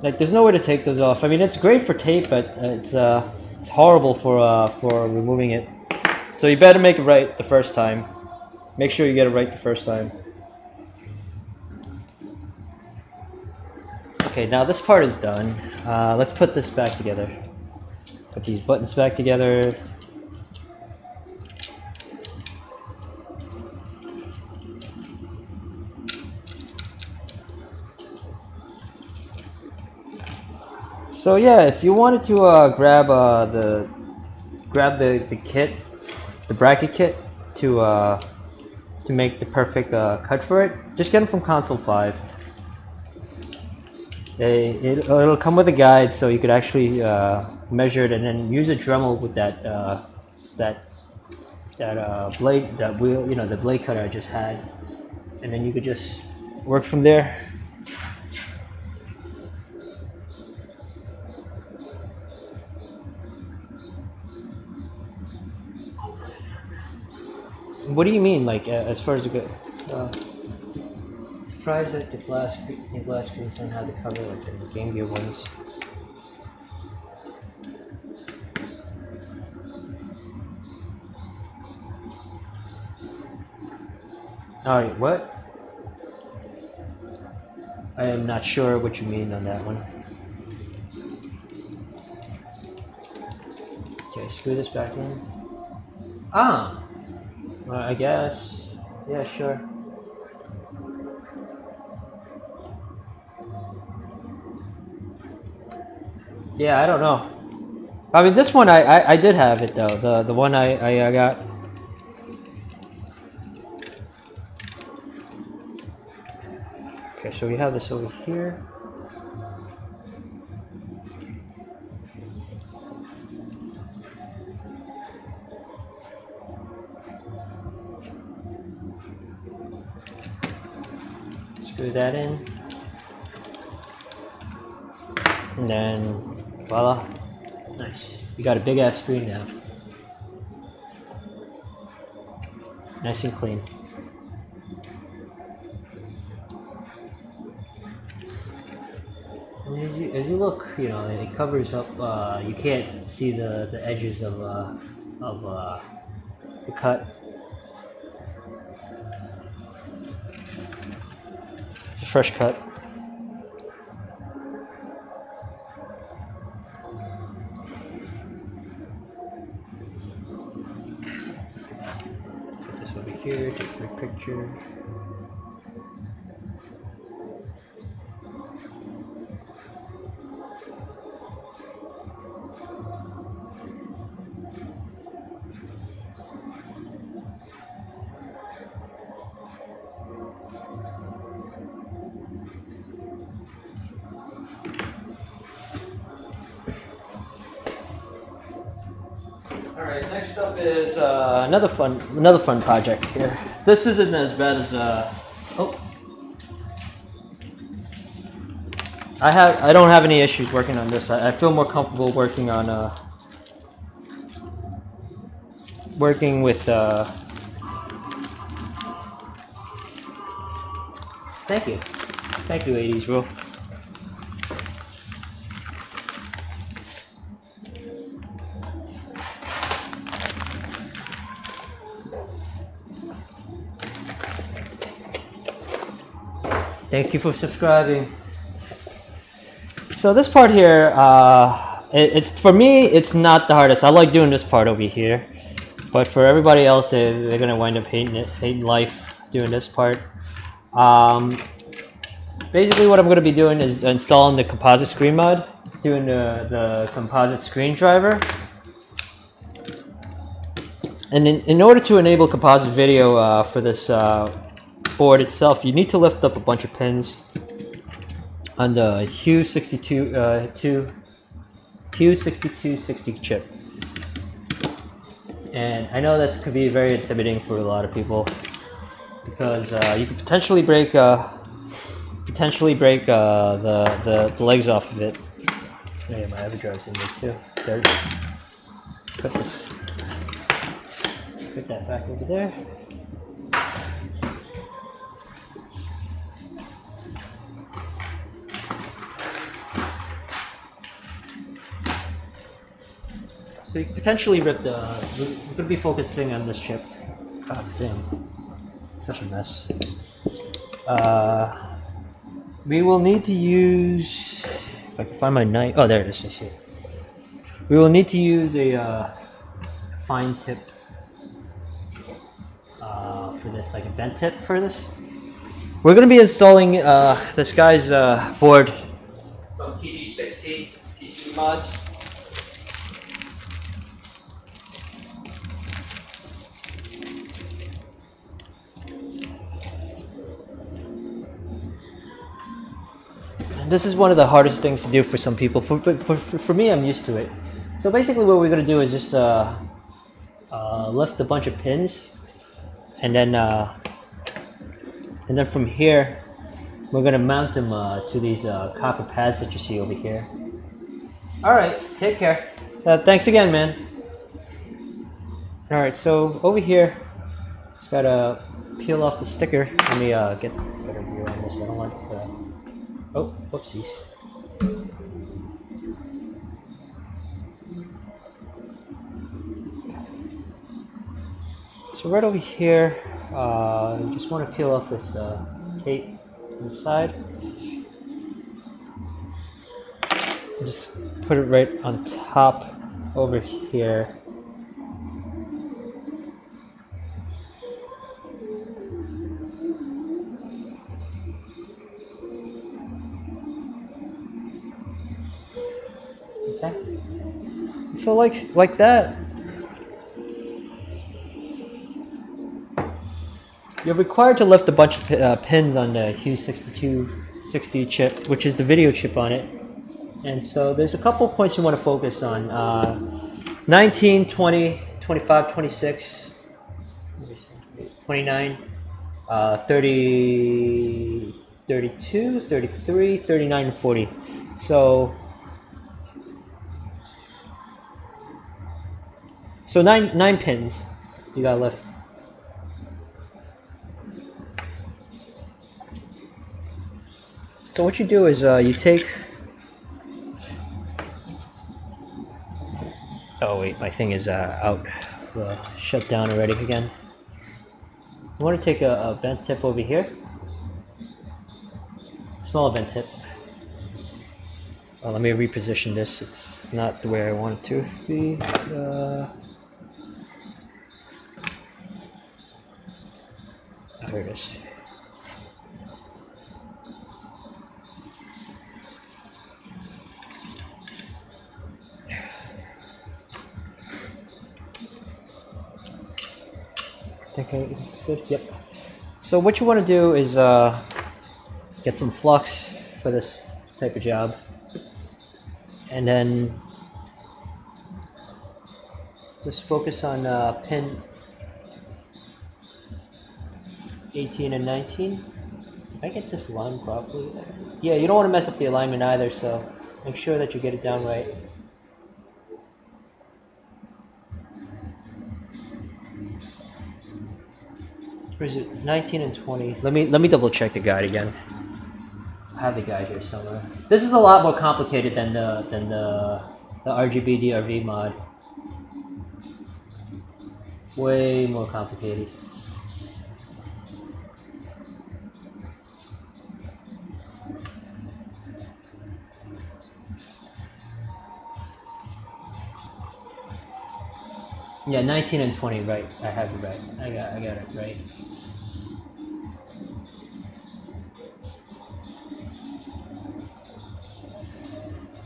like there's no way to take those off. I mean, it's great for tape, but uh, it's uh, it's horrible for uh, for removing it. So you better make it right the first time. Make sure you get it right the first time. Okay, now this part is done. Uh, let's put this back together. Put these buttons back together. So yeah, if you wanted to uh, grab uh, the grab the, the kit, the bracket kit to uh, to make the perfect uh, cut for it, just get them from Console5. They, it, it'll come with a guide, so you could actually uh, measure it and then use a Dremel with that uh, that that blade that wheel, you know, the blade cutter I just had, and then you could just work from there. What do you mean, like uh, as far as the go? Uh, surprised that the glass the glass don't have the cover like the Game Gear ones. Alright, what? I am not sure what you mean on that one. Okay, screw this back in. Ah! I guess. Yeah, sure. Yeah, I don't know. I mean, this one I, I, I did have it though. The the one I, I, I got. Okay, so we have this over here. Screw that in. And then, voila. Nice. You got a big ass screen now. Nice and clean. And As you, as you look, you know, it covers up, uh, you can't see the, the edges of, uh, of uh, the cut. Fresh cut. Put this over here, take quick picture. Is uh, another fun, another fun project here. This isn't as bad as uh, oh, I have, I don't have any issues working on this. I, I feel more comfortable working on uh, working with. Uh, thank you, thank you, 80s rule. Thank you for subscribing. So this part here, uh, it, it's for me, it's not the hardest. I like doing this part over here, but for everybody else, they, they're gonna wind up hating it, hating life doing this part. Um, basically, what I'm gonna be doing is installing the composite screen mod, doing the the composite screen driver. And in, in order to enable composite video uh, for this uh, board itself, you need to lift up a bunch of pins on the Hue 62 uh, two, HuC6260 chip. And I know that could be very intimidating for a lot of people because uh, you could potentially break uh, potentially break uh, the, the the legs off of it. Oh, yeah, my other drive's in there too. There. Put this. Put that back over there. So you could potentially rip the. We could be focusing on this chip. God damn. Such a mess. Uh, we will need to use. If I can find my knife. Oh, there it is. It. We will need to use a uh, fine tip uh, for this, like a bent tip for this. We're to be installing uh, this guy's uh, board from TG60 PC Mods. This is one of the hardest things to do for some people. For, for, for, me, I'm used to it. So basically what we're going to do is just uh, uh, lift a bunch of pins and then uh, and then from here we're gonna mount them uh, to these uh, copper pads that you see over here. All right take care. Uh, thanks again man. All right so over here just gotta peel off the sticker. Let me uh, get, a view on this I don't want oh whoopsies So right over here, uh, you just want to peel off this uh, tape on the side. And just put it right on top over here. Okay. So like like that, You're required to lift a bunch of uh, pins on the HuC6260 chip, which is the video chip on it. And so there's a couple points you want to focus on. Uh, 19, 20, 25, 26, 29, uh, 30, 32, 33, 39, and 40. So, so nine, nine pins you got to lift. So what you do is uh, you take. Oh wait, my thing is uh, out, uh, shut down already again. You want to take a, a bent tip over here, small bent tip. let me reposition this. It's not the way I want it to be. Uh, here it is. good. Yep. So what you want to do is uh, get some flux for this type of job. And then just focus on uh, pin 18 and 19. Did I get this line properly? Yeah, you don't want to mess up the alignment either, so make sure that you get it down right. Or is it 19 and 20? Let me let me double check the guide again. I have the guide here somewhere. This is a lot more complicated than the than the the RGB DRV mod. Way more complicated. Yeah, 19 and 20, right. I have it right. I got I got it right.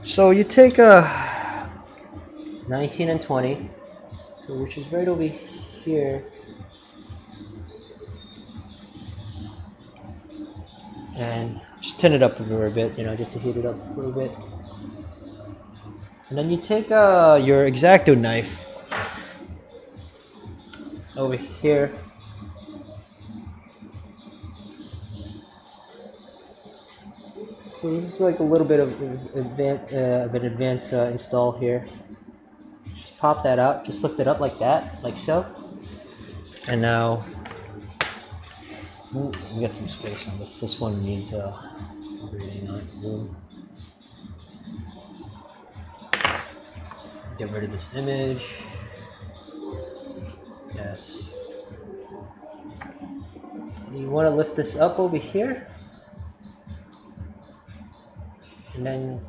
So you take a 19 and 20, so which is right over here. And just tin it up a little bit, you know, just to heat it up a little bit. And then you take uh, your X-Acto knife over here So this is like a little bit of, uh, of an advanced uh, install here. Just pop that out, just lift it up like that, like so. And now, ooh, we got some space on this. This one needs uh, room. Get rid of this image. Yes. You want to lift this up over here? and then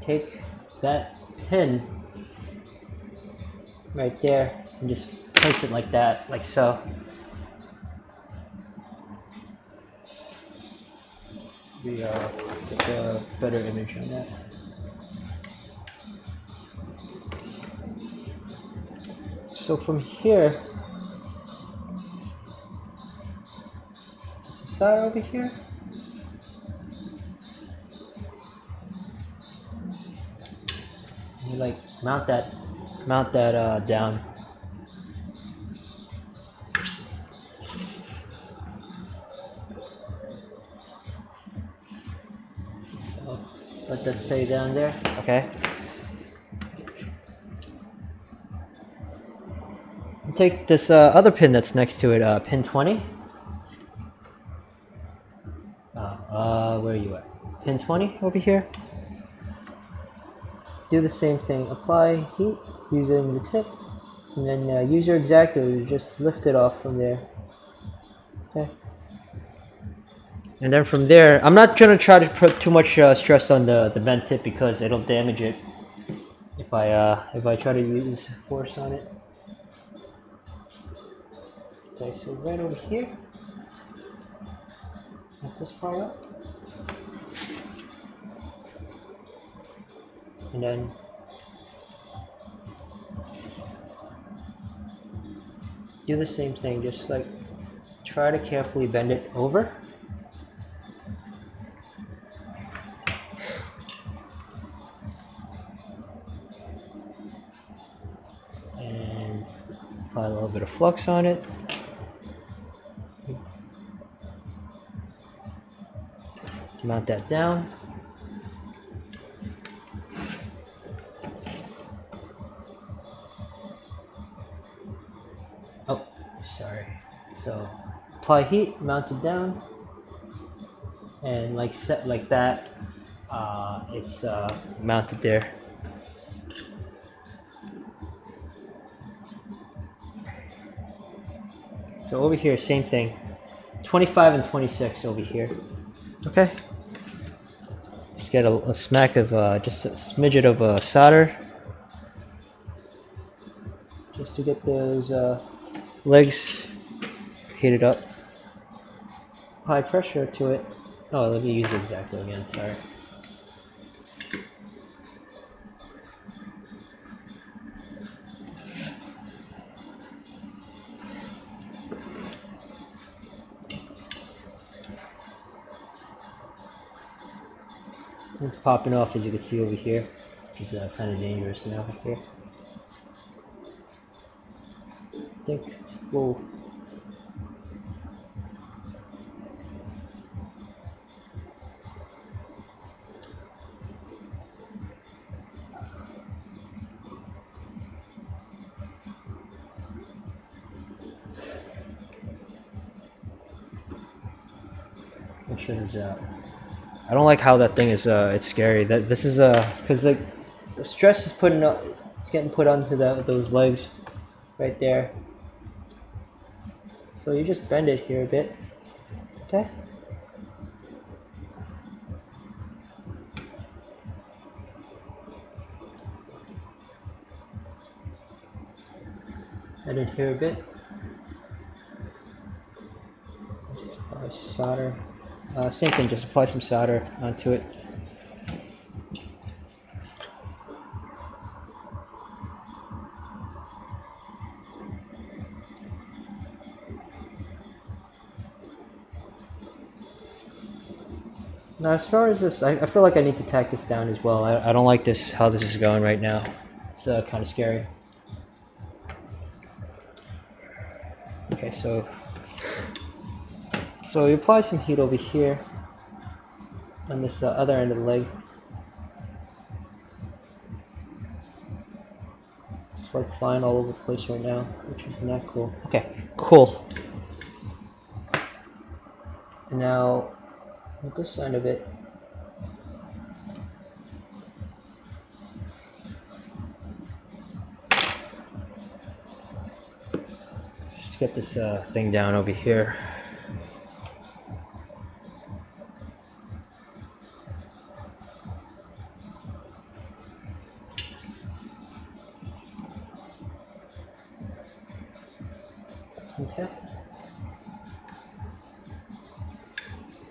take that pin right there and just place it like that, like so. We uh, get a better image on that. So from here, some solder over here. You like mount that, mount that uh, down. So let that stay down there. Okay. Take this uh, other pin that's next to it, uh, pin 20. Uh, uh, where are you at? Pin 20 over here. Do the same thing. Apply heat using the tip, and then uh, use your X-Acto to just lift it off from there. Okay. And then from there, I'm not gonna try to put too much uh, stress on the the bent tip because it'll damage it if I uh, if I try to use force on it. Okay, so right over here, lift this part up, and then do the same thing. Just like try to carefully bend it over. And apply a little bit of flux on it. Mount that down. Oh, sorry. So apply heat, mount it down, and like set like that. Uh, it's uh, mounted there. So over here, same thing. 25 and 26 over here. Okay. Just get a, a smack of, uh, just a smidget of uh, solder. Just to get those uh, legs heated up. High pressure to it. Oh, let me use the X-Acto again, sorry. It's popping off as you can see over here, is uh, kind of dangerous now here. I think we'll make sure this out. I don't like how that thing is. Uh, it's scary. That this is uh, because like the stress is putting up. It's getting put onto the, those legs, right there. So you just bend it here a bit. Okay. Bend it here a bit. Just solder. Uh, same thing, just apply some solder onto it. Now, as far as this, I, I feel like I need to tack this down as well. I, I don't like this, how this is going right now. It's uh, kind of scary. Okay, so so you apply some heat over here on this uh, other end of the leg. It's like flying all over the place right now, which is not cool. Okay, cool. Now, with this side of it, just get this uh, thing down over here.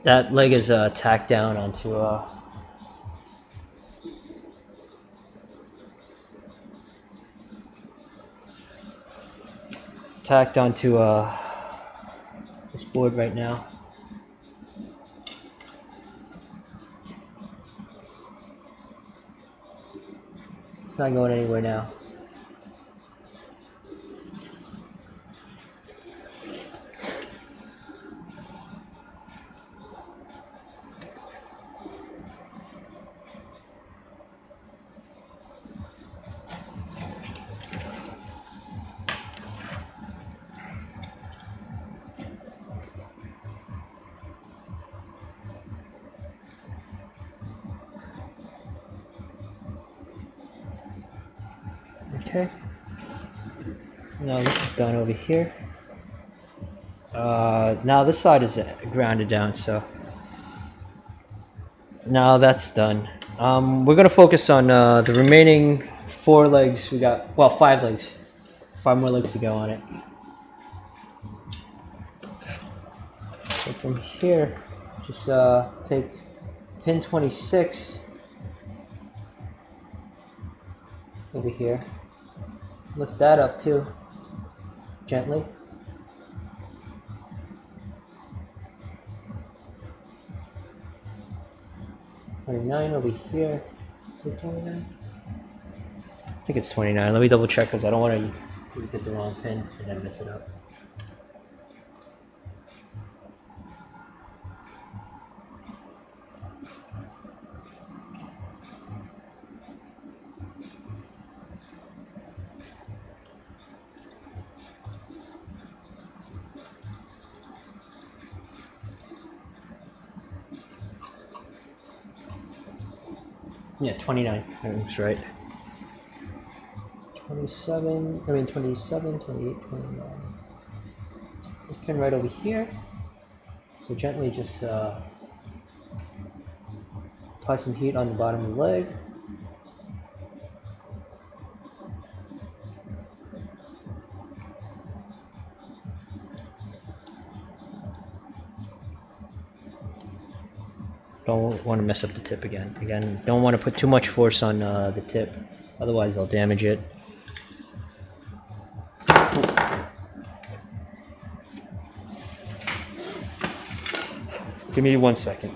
That leg is uh, tacked down onto uh, tacked onto uh, this board right now. It's not going anywhere now. Done over here. Uh, now this side is grounded down, so now that's done. Um, we're gonna focus on uh, the remaining four legs. We got well five legs, five more legs to go on it. So from here, just uh, take pin 26 over here. Lift that up too, gently. Twenty-nine over here. Is it twenty-nine? I think it's twenty-nine. Let me double check because I don't want to get the wrong pin and then mess it up. Yeah, 29. That's right. 27, I mean 27, 28, 29. So pin right over here. So gently just uh, apply some heat on the bottom of the leg. Don't want to mess up the tip again. Again, don't want to put too much force on uh, the tip, otherwise they'll damage it. Give me one second.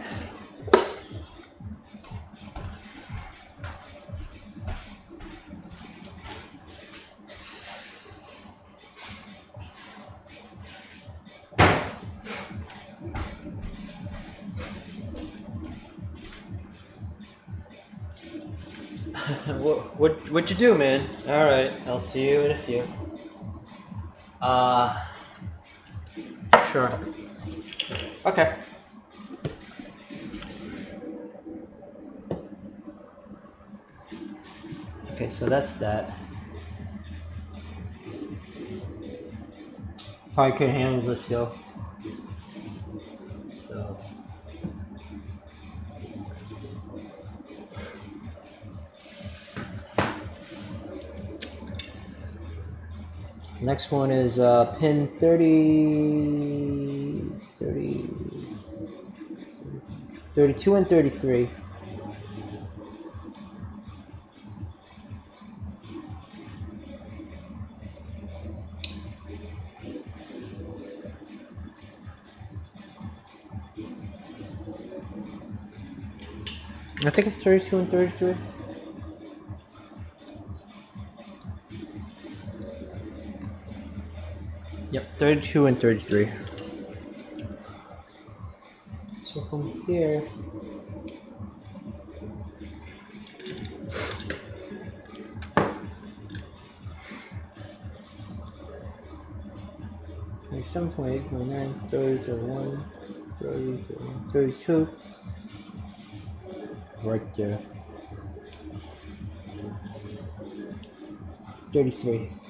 Do, man? All right, I'll see you in a few. Uh, sure. Okay. Okay, so that's that. Probably could handle this though. So. Next one is uh, pin 30, 30, 32 and 33. I think it's 32 and 33. 32 and 33. So from here, there's some 28, 29, 30, 31, 30, 31, 32. Right there. 33.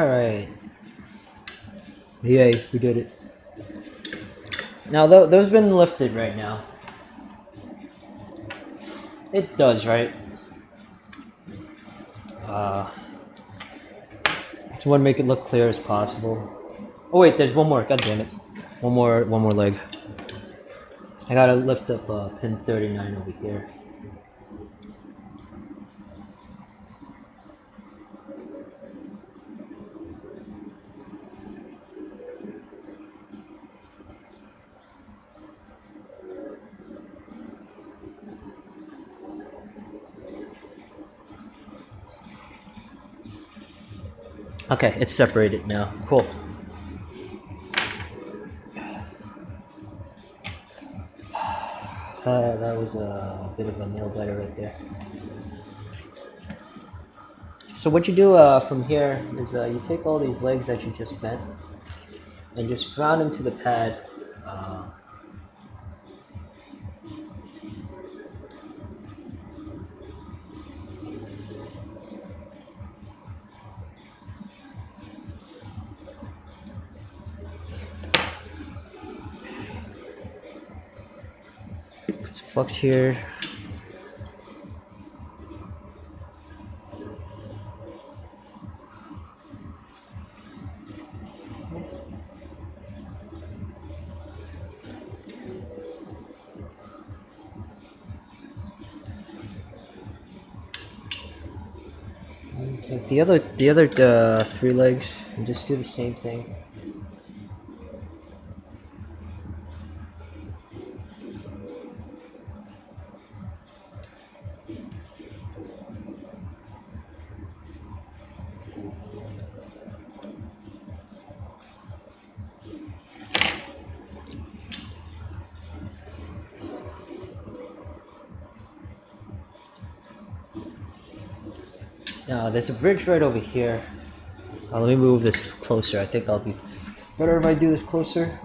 Alright. Yay, we did it. Now, th those been lifted right now. It does, right? Uh, just want to make it look clear as possible. Oh wait, there's one more. God damn it. One more, one more leg. I gotta lift up uh, pin 39 over here. Okay, it's separated now. Cool. Uh, that was a bit of a nail biter right there. So what you do uh, from here is uh, you take all these legs that you just bent and just ground them to the pad. Flux here. The other the other uh, three legs and just do the same thing. Uh, there's a bridge right over here. Uh, let me move this closer. I think I'll be better if I do this closer.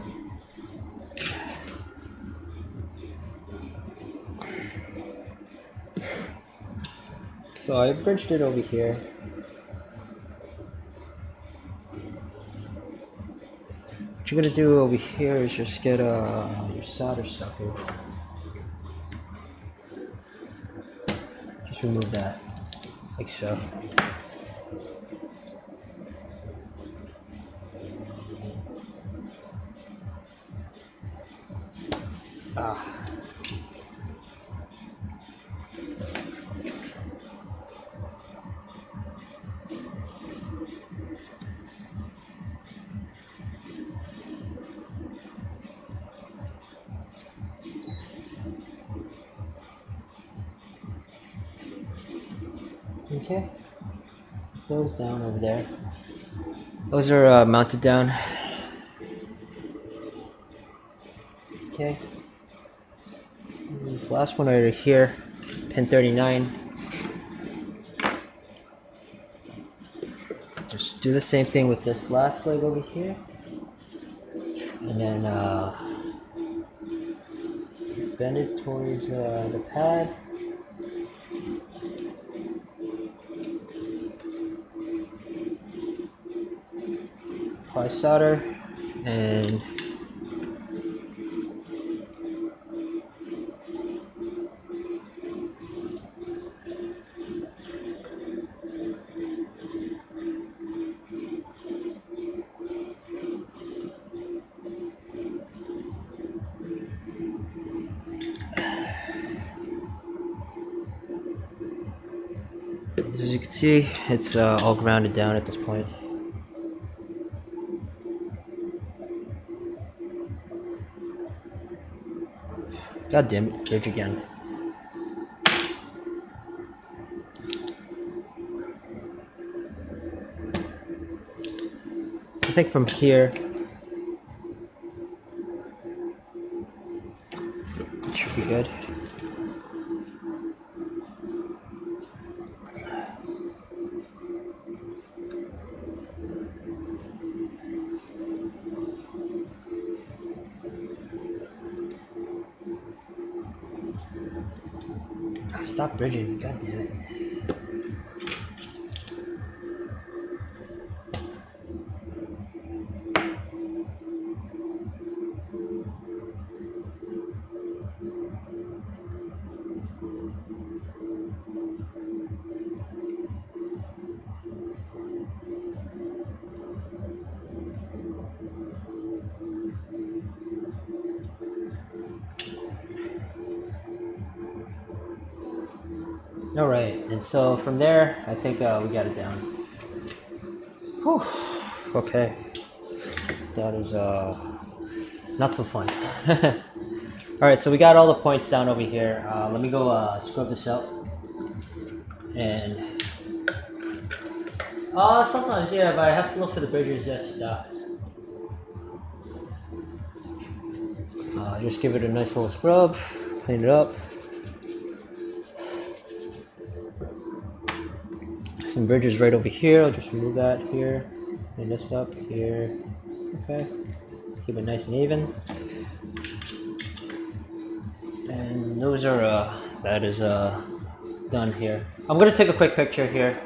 So I bridged it over here. What you're gonna do over here is just get uh, your solder sucker. Just remove that, like so. Those are uh, mounted down. Okay. This last one right here, pin 39. Just do the same thing with this last leg over here. And then uh, bend it towards uh, the pad. Solder and as you can see it's uh, all grounded down at this point God damn it, bridge again. I think from here think uh, we got it down. Whew. Okay, that is uh, not so fun. [LAUGHS] all right, so we got all the points down over here. Uh, let me go uh, scrub this out. And uh, sometimes yeah, but I have to look for the bridges just uh, uh, just give it a nice little scrub, clean it up. Some bridges right over here. I'll just remove that here. Clean this up here. Okay. Keep it nice and even. And those are uh that is uh done here. I'm gonna take a quick picture here.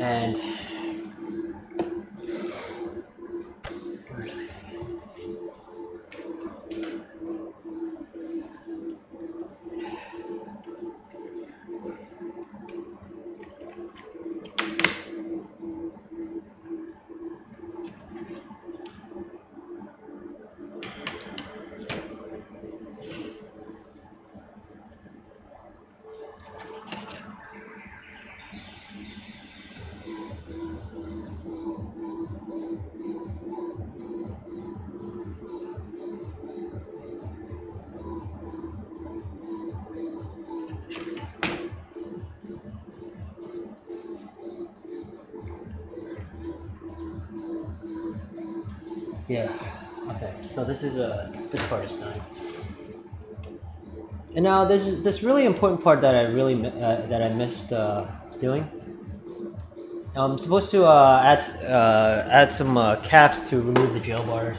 And this really important part that I really uh, that I missed uh, doing. I'm supposed to uh, add uh, add some uh, caps to remove the jail bars.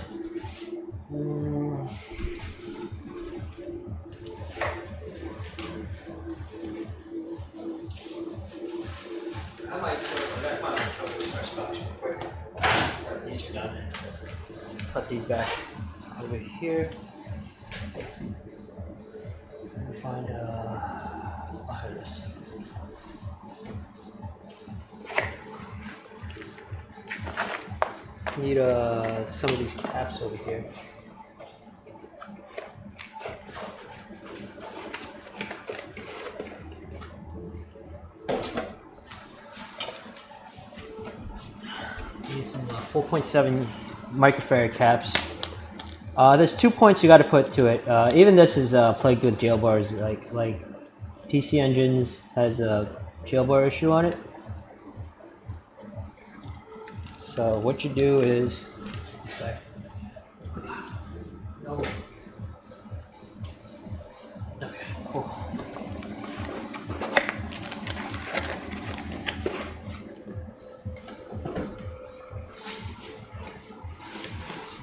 Is. Need uh some of these caps over here. Need some uh, 4.7 microfarad caps. Uh, there's two points you got to put to it. Uh, even this is uh, plagued with jail bars. Like like PC Engines has a jail bar issue on it. So what you do is, cool.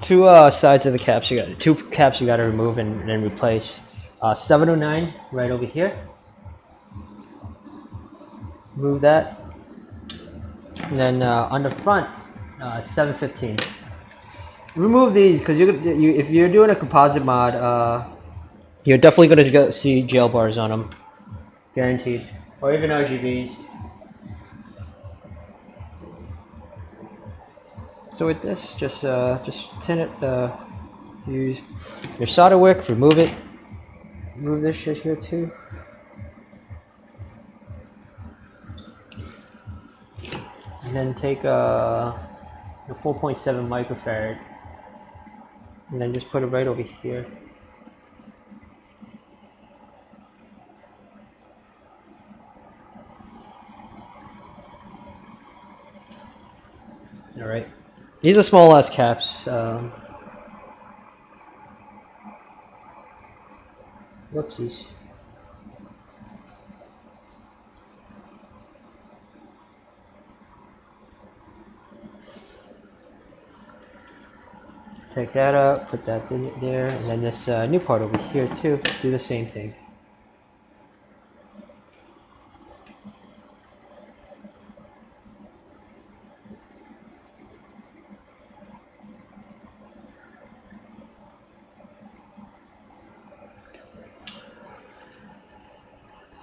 two uh, sides of the caps you got two caps you got to remove and, and replace uh, 709 right over here remove that and then uh, on the front uh, 715 remove these because you, you if you're doing a composite mod uh, you're definitely going to see jail bars on them guaranteed or even RGBs So with this, just uh, just tin it. Uh, use your solder wick. Remove it. Remove this shit here too. And then take uh, a 4.7 microfarad, and then just put it right over here. All right. These are small ass caps. Um, whoopsies. Take that up, put that there, and then this uh, new part over here too. Do the same thing.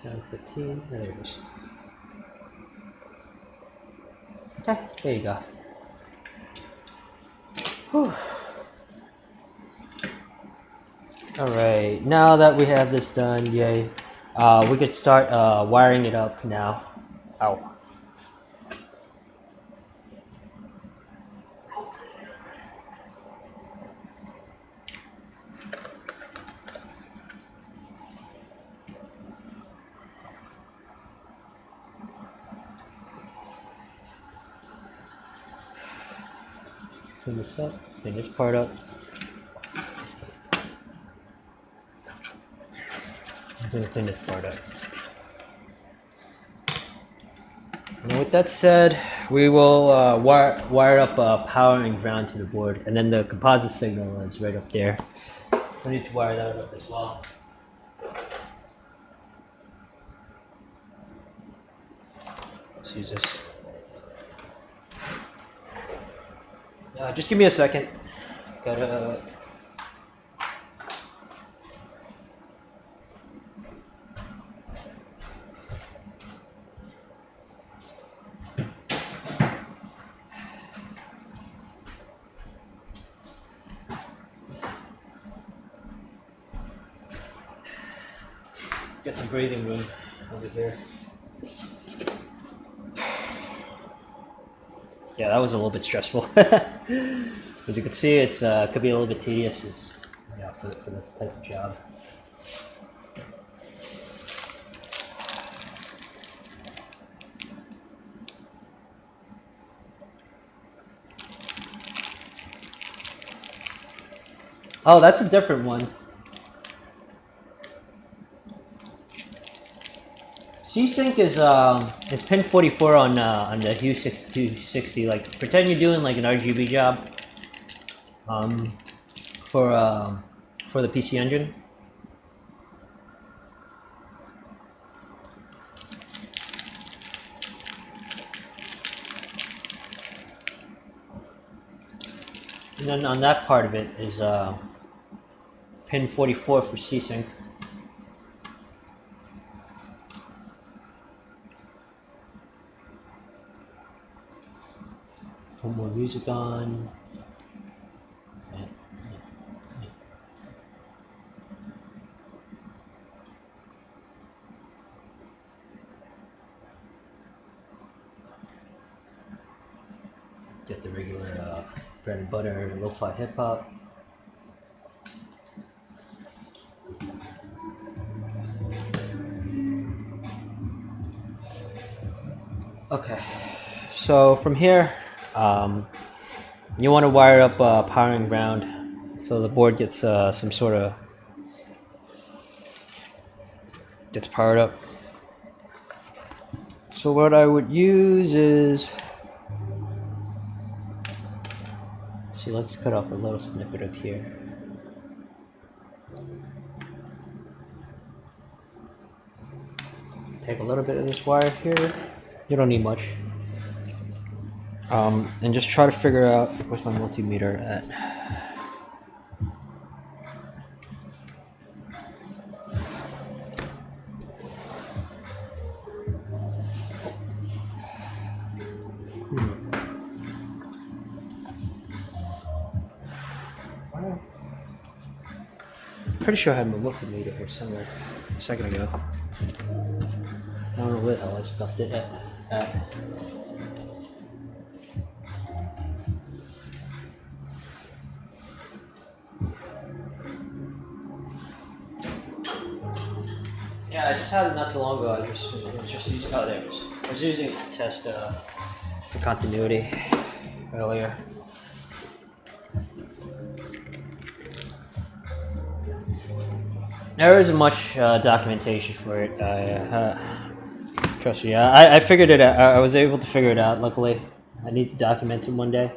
Seven fifteen. There it is. Okay, there you go. Whew. All right, now that we have this done, yay. uh, we could start uh, wiring it up now. Ow. Clean this up, clean this part up. I'm gonna clean this part up. And with that said, we will uh, wire, wire up uh, power and ground to the board, and then the composite signal is right up there. We need to wire that up as well. Let's use this. Uh, just give me a second. Gotta. Get some breathing room over here. Yeah, that was a little bit stressful. [LAUGHS] As you can see, it's uh, could be a little bit tedious is, yeah, for, for this type of job. Oh, that's a different one. C-Sync is um is pin 44 on uh, on the HuC6260. Like pretend you're doing like an RGB job um for um for the PC Engine. And then on that part of it is uh pin 44 for C-Sync. Put more music on. Get the regular uh, bread and butter lo-fi hip hop. Okay, so from here, um, you want to wire up uh, power and ground so the board gets uh, some sort of gets powered up. So what I would use is see. Let's cut off a little snippet of here. Take a little bit of this wire here. You don't need much. Um, and just try to figure out where's my multimeter at. Pretty sure I had my multimeter here somewhere a second ago. I don't know where the hell I stuffed it at. at. I just had it not too long ago. I just I was just using oh there it is. I was using it to test uh, for continuity earlier. There isn't much uh, documentation for it. I, uh, trust me, I, I figured it out. I was able to figure it out. Luckily, I need to document it one day.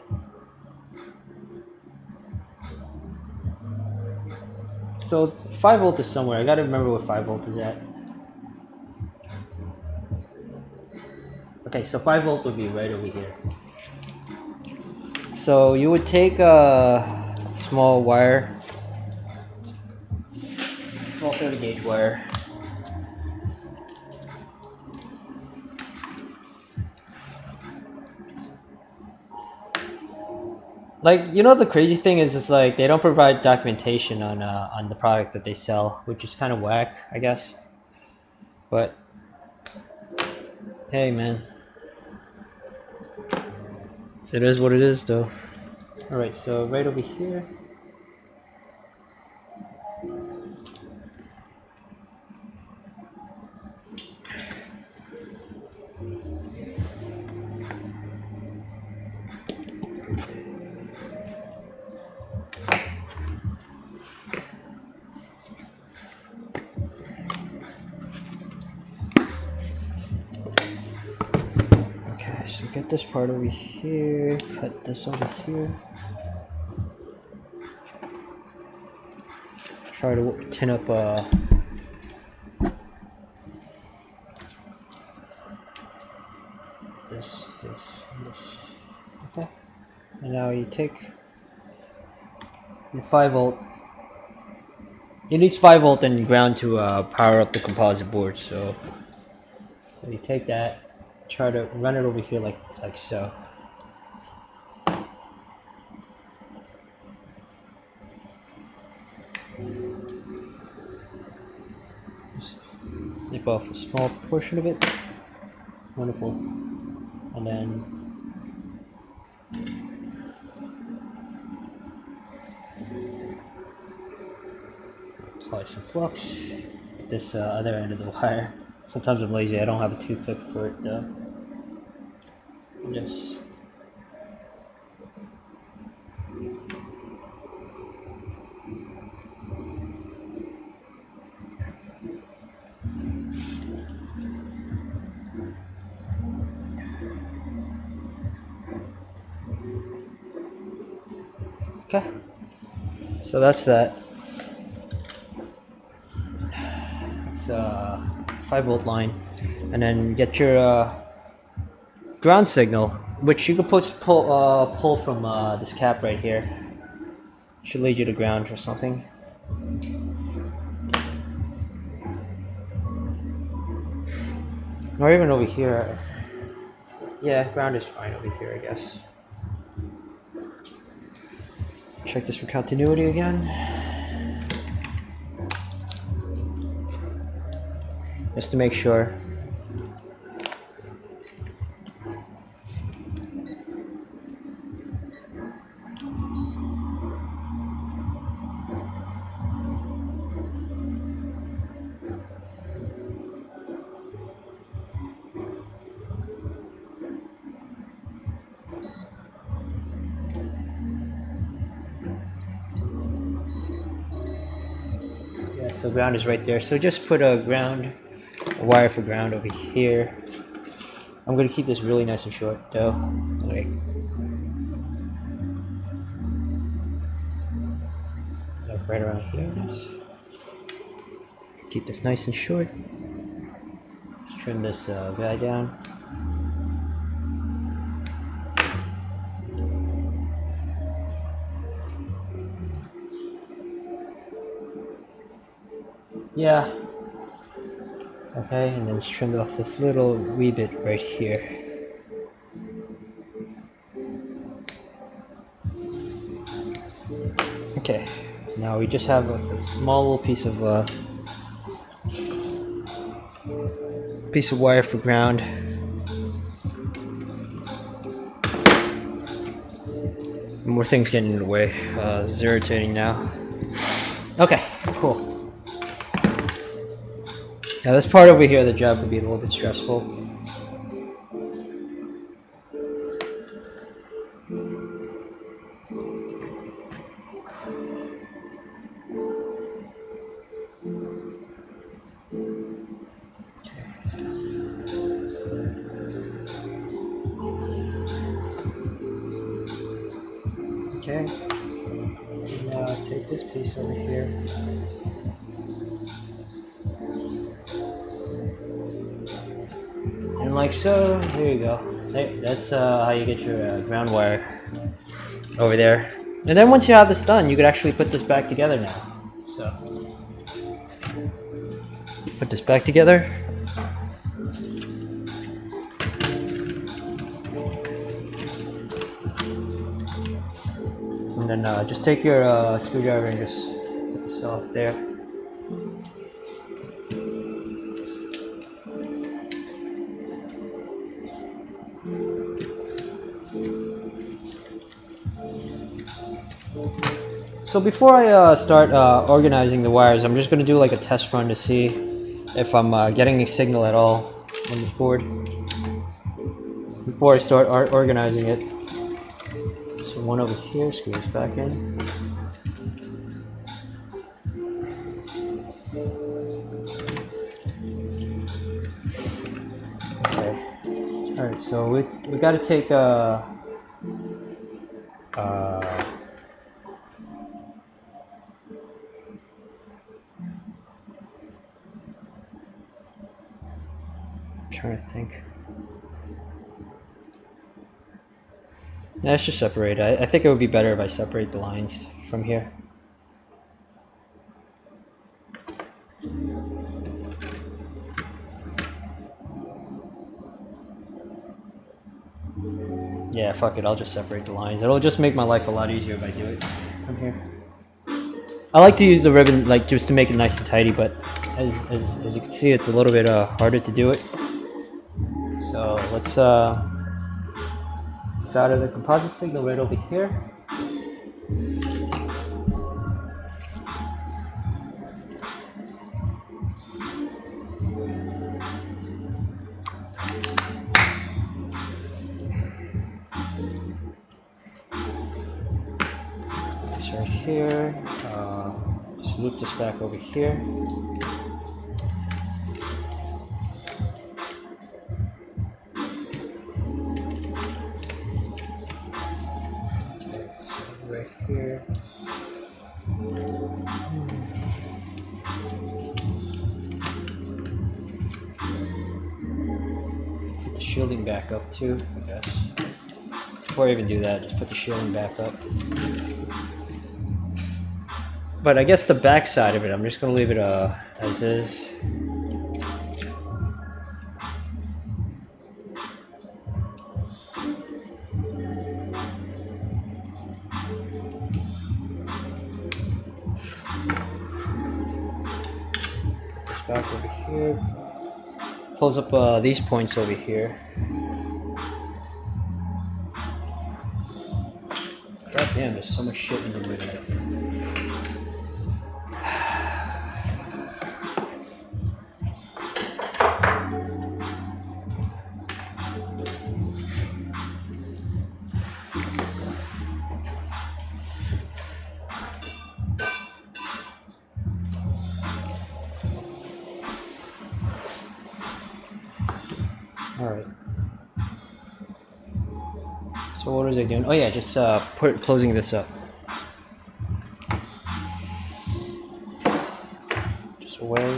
So five volt is somewhere. I gotta remember what five volt is at. Okay, so five volt would be right over here. So you would take a small wire, small 30 gauge wire. Like you know, the crazy thing is, it's like they don't provide documentation on uh, on the product that they sell, which is kind of whack, I guess. But hey, man, it is what it is, though. All right, so right over here. Okay, so get this part over here, cut this over here. Try to tin up uh this, this, this. Okay. And now you take your 5 volt. It needs 5 volt and ground to uh, power up the composite board, so so you take that, try to run it over here like like so. Snip off a small portion of it. Wonderful. And then apply some flux at this uh, other end of the [LAUGHS] wire. Sometimes I'm lazy, I don't have a toothpick for it though. Just Okay. So that's that. It's a 5 volt line. And then get your uh, ground signal, which you can put, pull, uh, pull from uh, this cap right here. Should lead you to ground or something. Or even over here. Yeah, ground is fine over here, I guess. Check this for continuity again. Just to make sure. Yeah, so ground is right there. So just put a ground, a wire for ground over here. I'm gonna keep this really nice and short though. Like, right around here. Keep this nice and short. Just trim this uh, guy down. Yeah. Okay, and then just trimmed off this little wee bit right here. Okay, now we just have a small little piece of uh, piece of wire for ground. More things getting in the way. Uh, is irritating now. Okay, cool. Now this part over here, the job could be a little bit stressful. Like so, there you go. There, that's uh, how you get your uh, ground wire over there. And then once you have this done, you could actually put this back together now. So, put this back together. And then uh, just take your uh, screwdriver and just put this off there. So before I uh, start uh, organizing the wires, I'm just going to do like a test run to see if I'm uh, getting a signal at all on this board before I start ar- organizing it. So one over here, screw this back in. Okay. All right, so we we got to take a. Uh, trying to think. Let's just separate. I, I think it would be better if I separate the lines from here. Yeah, fuck it. I'll just separate the lines. It'll just make my life a lot easier if I do it from here. I like to use the ribbon like just to make it nice and tidy, but as, as, as you can see, it's a little bit uh, harder to do it. So let's uh, start the composite signal right over here. This right here. Uh, just loop this back over here. Here. Put the shielding back up too, I guess. Before I even do that, just put the shielding back up. But I guess the back side of it, I'm just gonna leave it uh, as is. Close up uh, these points over here. God damn, there's so much shit in the middle. Doing? Oh yeah, just uh, put closing this up. Just away.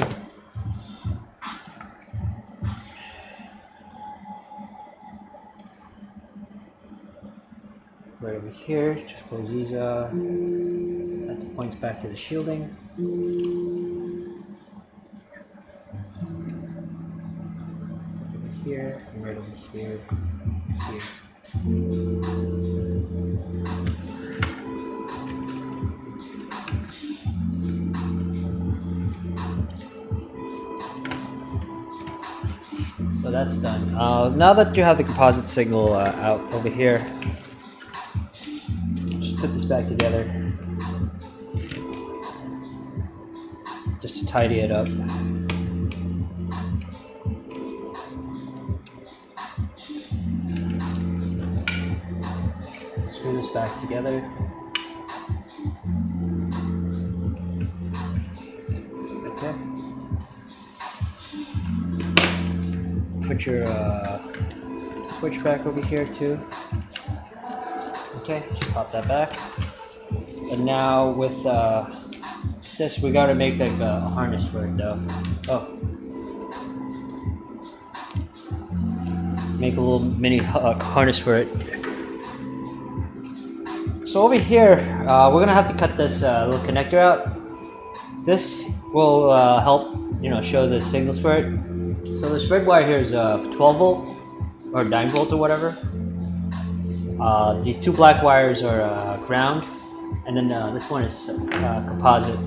Right over here, just close these. Uh, that points back to the shielding. Over here, and right over here, here. Now that you have the composite signal uh, out over here, just put this back together. Just to tidy it up. Screw this back together. Okay. Put your uh, switch back over here too. Okay, just pop that back. And now with uh, this, we gotta make like a harness for it though. Oh. Make a little mini uh, harness for it. So over here, uh, we're gonna have to cut this uh, little connector out. This will uh, help, you know, show the signals for it. So this red wire here is uh, 12 volt or 9 volt or whatever. Uh, these two black wires are uh, ground, and then uh, this one is uh, composite.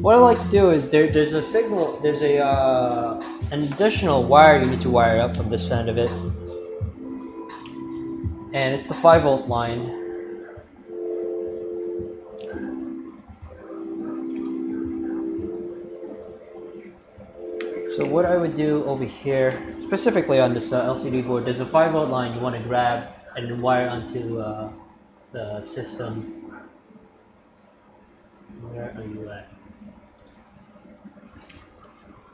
What I like to do is there, there's a signal, there's a uh, an additional wire you need to wire up from this end of it, and it's the 5 volt line. So what I would do over here, specifically on this uh, LCD board, there's a 5 volt line you want to grab and wire onto uh, the system. Where are you at?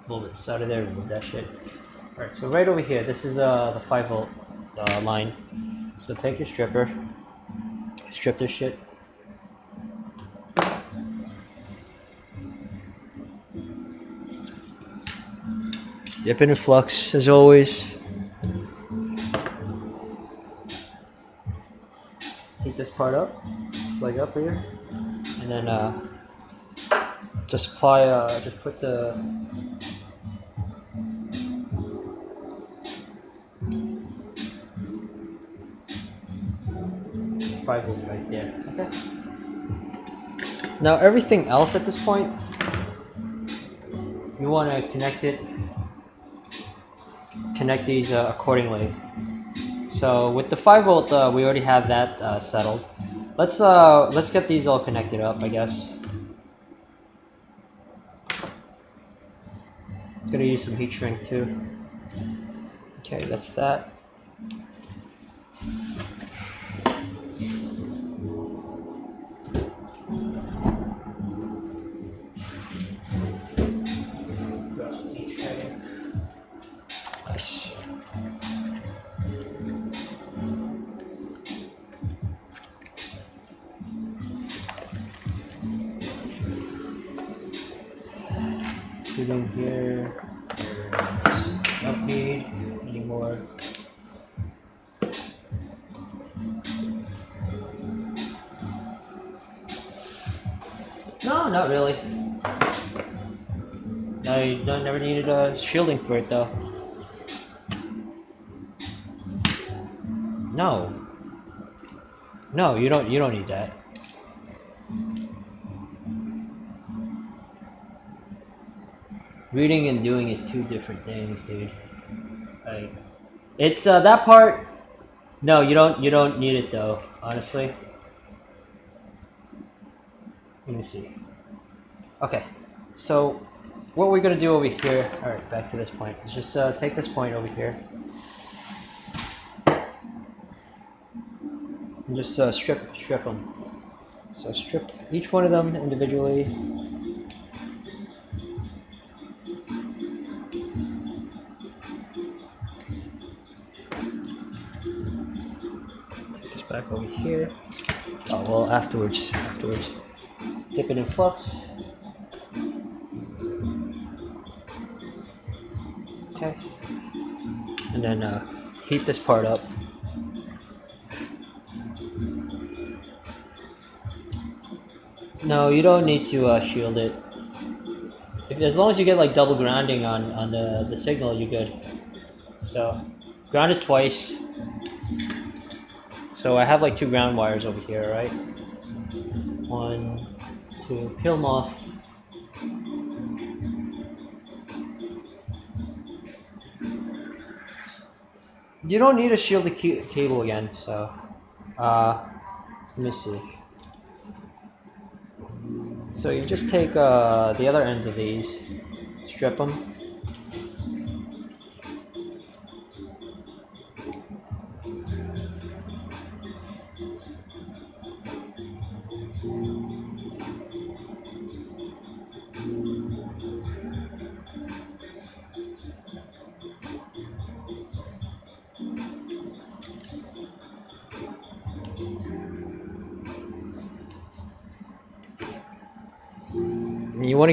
Move it. out of there. Remove that shit. Alright, so right over here, this is uh, the 5 volt uh, line. So take your stripper, strip this shit. Dip in flux as always. Heat this part up, this leg up here, and then uh, just apply, uh, just put the five right there. Okay. Now everything else at this point, you want to connect it connect these uh, accordingly. So with the 5 volt, uh, we already have that uh, settled. Let's uh, let's get these all connected up, I guess. Gonna use some heat shrink too. Okay, that's that. Shooting here. Don't need any more. No, not really. I never needed a shielding for it though. No. No, you don't you don't need that. Reading and doing is two different things, dude. Like it's uh that part no, you don't you don't need it though, honestly. Let me see. Okay. So what we're gonna do over here, alright, back to this point, is just uh, take this point over here. and just uh, strip strip them. So strip each one of them individually. Back over here. Oh well, afterwards, afterwards. Dip it in flux. Okay. And then uh, heat this part up. No, you don't need to uh, shield it. If, as long as you get like double grounding on, on the, the signal, you're good. So, ground it twice. So I have like two ground wires over here, right? One, two, peel them off. You don't need to shield the ca- cable again, so, uh, let me see. So you just take uh, the other ends of these, strip them.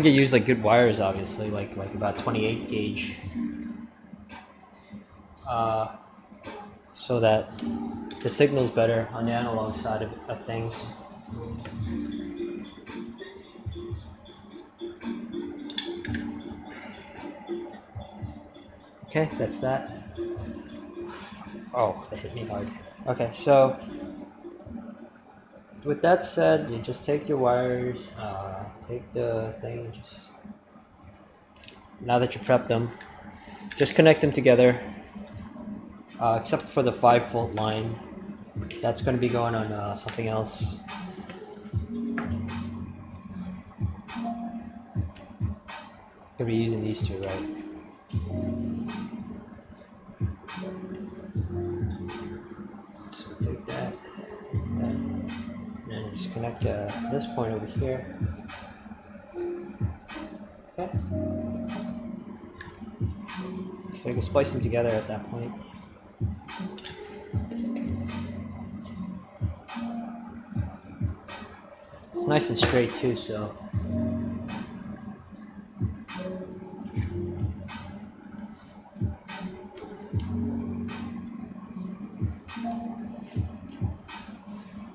Get used like good wires, obviously, like like about 28 gauge, uh, so that the signal's better on the analog side of, of things. Okay, that's that. Oh, that hit me hard. Okay, so with that said, you just take your wires, uh, take the thing, just now that you prepped them, just connect them together. Uh, except for the five volt line, that's going to be going on uh, something else. Gonna be using these two, right? This point over here. Okay. So you can splice them together at that point. It's nice and straight too, so.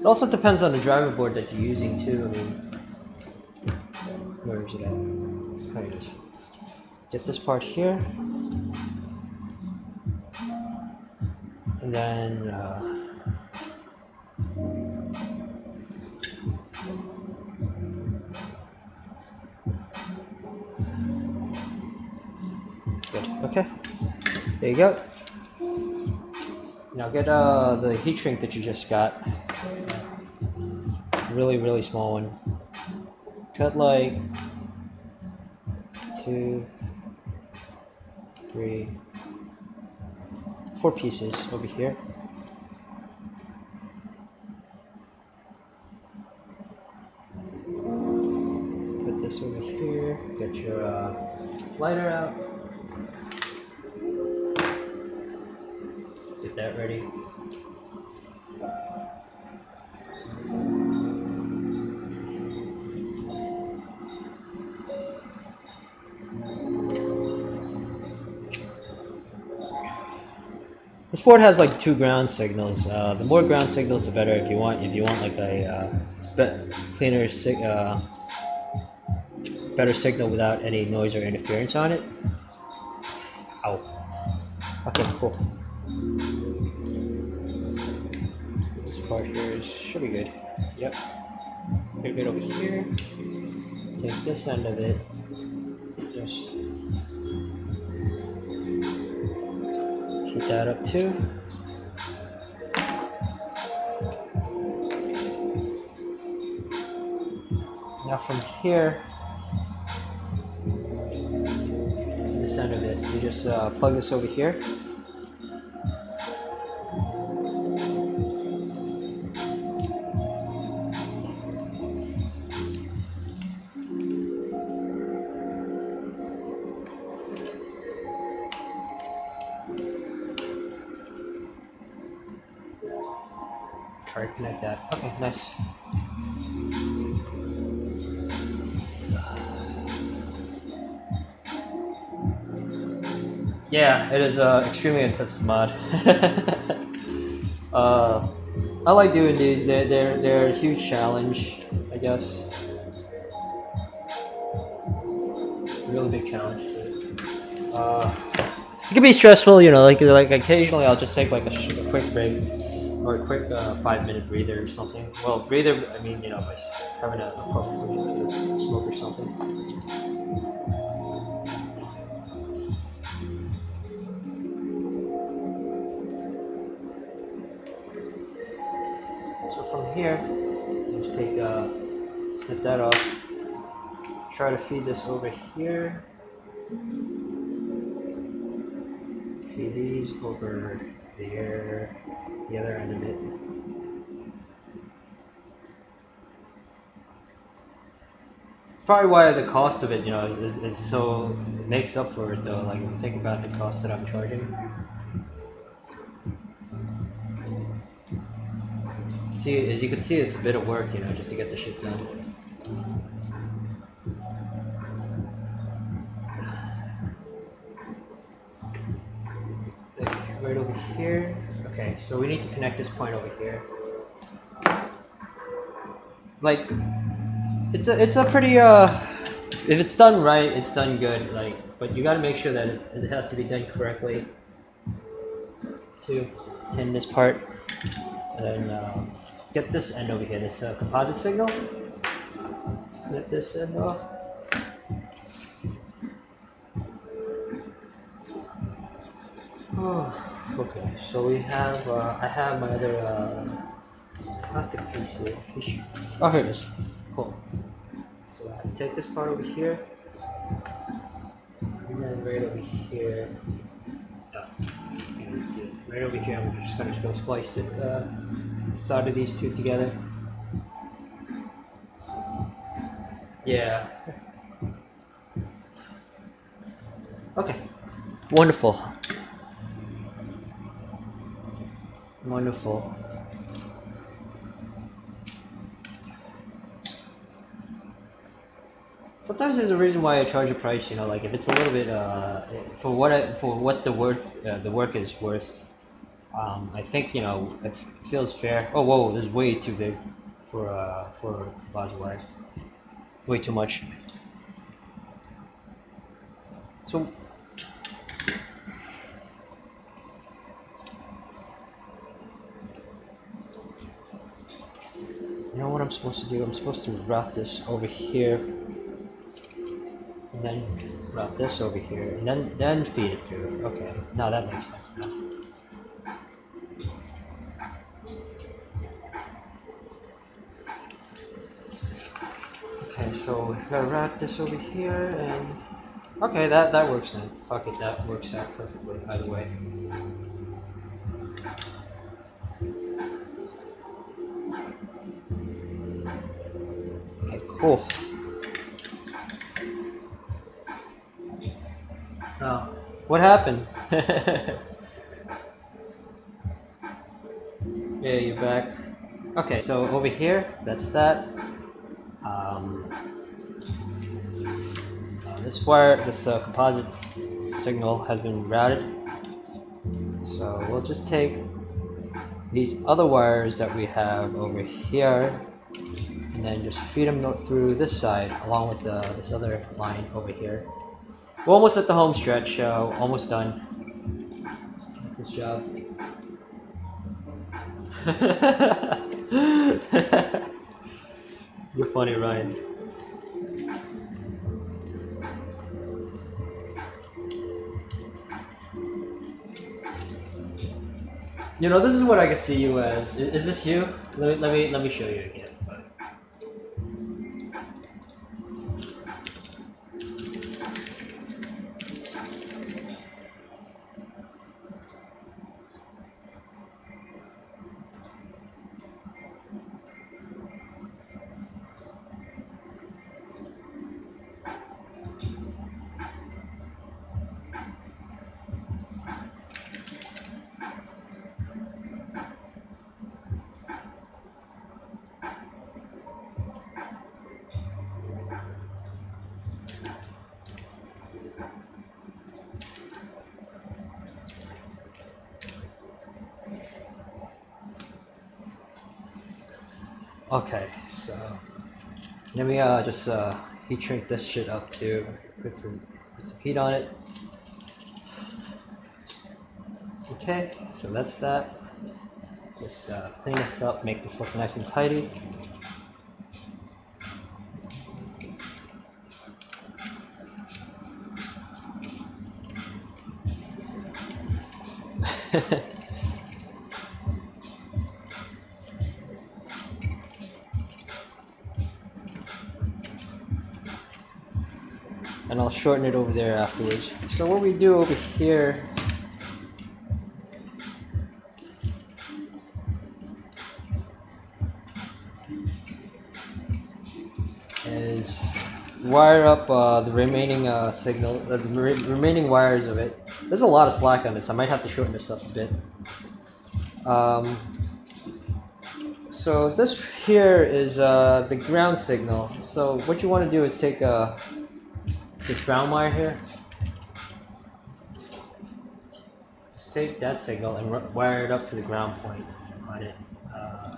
It also depends on the driver board that you're using too. I mean, where is it at? Is. Get this part here. And then uh. Okay. There you go. Now get uh, the heat shrink that you just got. Really, really small one. Cut like two, three, four pieces over here. Put this over here. Get your uh, lighter out. Get that ready. This board has like two ground signals. Uh, the more ground signals, the better. If you want, if you want like a uh, cleaner, sig- uh, better signal without any noise or interference on it. Ow. Okay, cool. This part here should be good. Yep. Get it over here. Take this end of it. Just heat that up too. Now from here, this end of it, you just uh, plug this over here. Okay, nice. Yeah, it is uh, extremely intensive mod. [LAUGHS] uh, I like doing these. They're, they're they're a huge challenge, I guess. Really big challenge. Uh, it can be stressful, you know. Like like occasionally, I'll just take like a, a quick break or a quick uh, five minute breather or something. Well, breather, I mean, you know, by having a, a puff, a smoke or something. So from here, just take uh, snip that off. Try to feed this over here. Feed these over there, the other end of it. It's probably why the cost of it, you know, is, is, is so it makes up for it though. Like think about the cost that I'm charging. See, as you can see, it's a bit of work, you know, just to get the shit done. Like, Right over here. Okay, so we need to connect this point over here. Like, it's a it's a pretty uh, if it's done right, it's done good. Like, but you got to make sure that it, it has to be done correctly. To tin this part, and uh, get this end over here. This uh, composite signal. Snip this end off. Oh, okay, so we have, uh, I have my other uh, plastic piece here. Oh, here it is. Cool. So I take this part over here, and then right over here. Oh, you see it. Right over here, I'm just gonna go splice it, uh, solder these two together. Yeah. Okay. Wonderful. Wonderful. Sometimes there's a reason why I charge a price. You know, like if it's a little bit uh, for what I, for what the worth uh, the work is worth. Um, I think you know it feels fair. Oh whoa, this is way too big for uh, for composite wire. Way too much. So know what I'm supposed to do? I'm supposed to route this over here. And then route this over here. And then then feed it through. Okay. Now that makes sense now. Okay, so we gotta this over here and Okay, that, that works then. Fuck it, that works out perfectly either way. Cool. Oh, what happened? [LAUGHS] yeah, you're back. Okay, so over here, that's that. Um, uh, this wire, this uh, composite signal has been routed. So we'll just take these other wires that we have over here and then just feed them through this side along with the, this other line over here. We're almost at the home stretch, uh, almost done. Good job. [LAUGHS] You're funny, Ryan. You know, this is what I could see you as. I- Is, this you? Let me let me let me show you again. Okay, so uh just uh heat shrink this shit up too. Put some put some heat on it. Okay, so that's that. Just uh, clean this up, make this look nice and tidy. [LAUGHS] shorten it over there afterwards. So what we do over here is wire up uh, the remaining uh, signal, uh, the re- remaining wires of it. There's a lot of slack on this. I might have to shorten this up a bit. Um, so this here is uh, the ground signal. So what you want to do is take uh, this ground wire here. Just take that signal and wire it up to the ground point on it. Uh,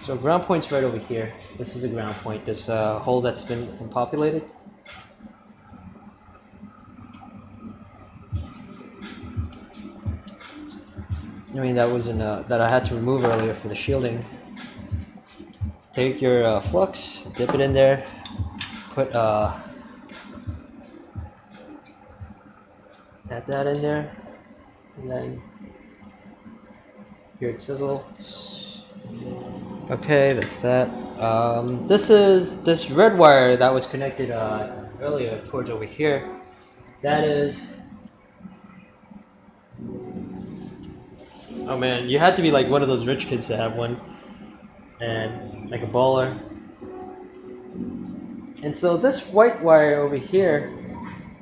so ground point's right over here. This is a ground point. This uh, hole that's been populated. I mean that was in uh, that I had to remove earlier for the shielding. Take your uh, flux, dip it in there, put uh, add that in there, and then here it sizzles. Okay, that's that. Um, this is this red wire that was connected uh, earlier towards over here. That is. Oh man, you had to be like one of those rich kids to have one, and like a baller. And so this white wire over here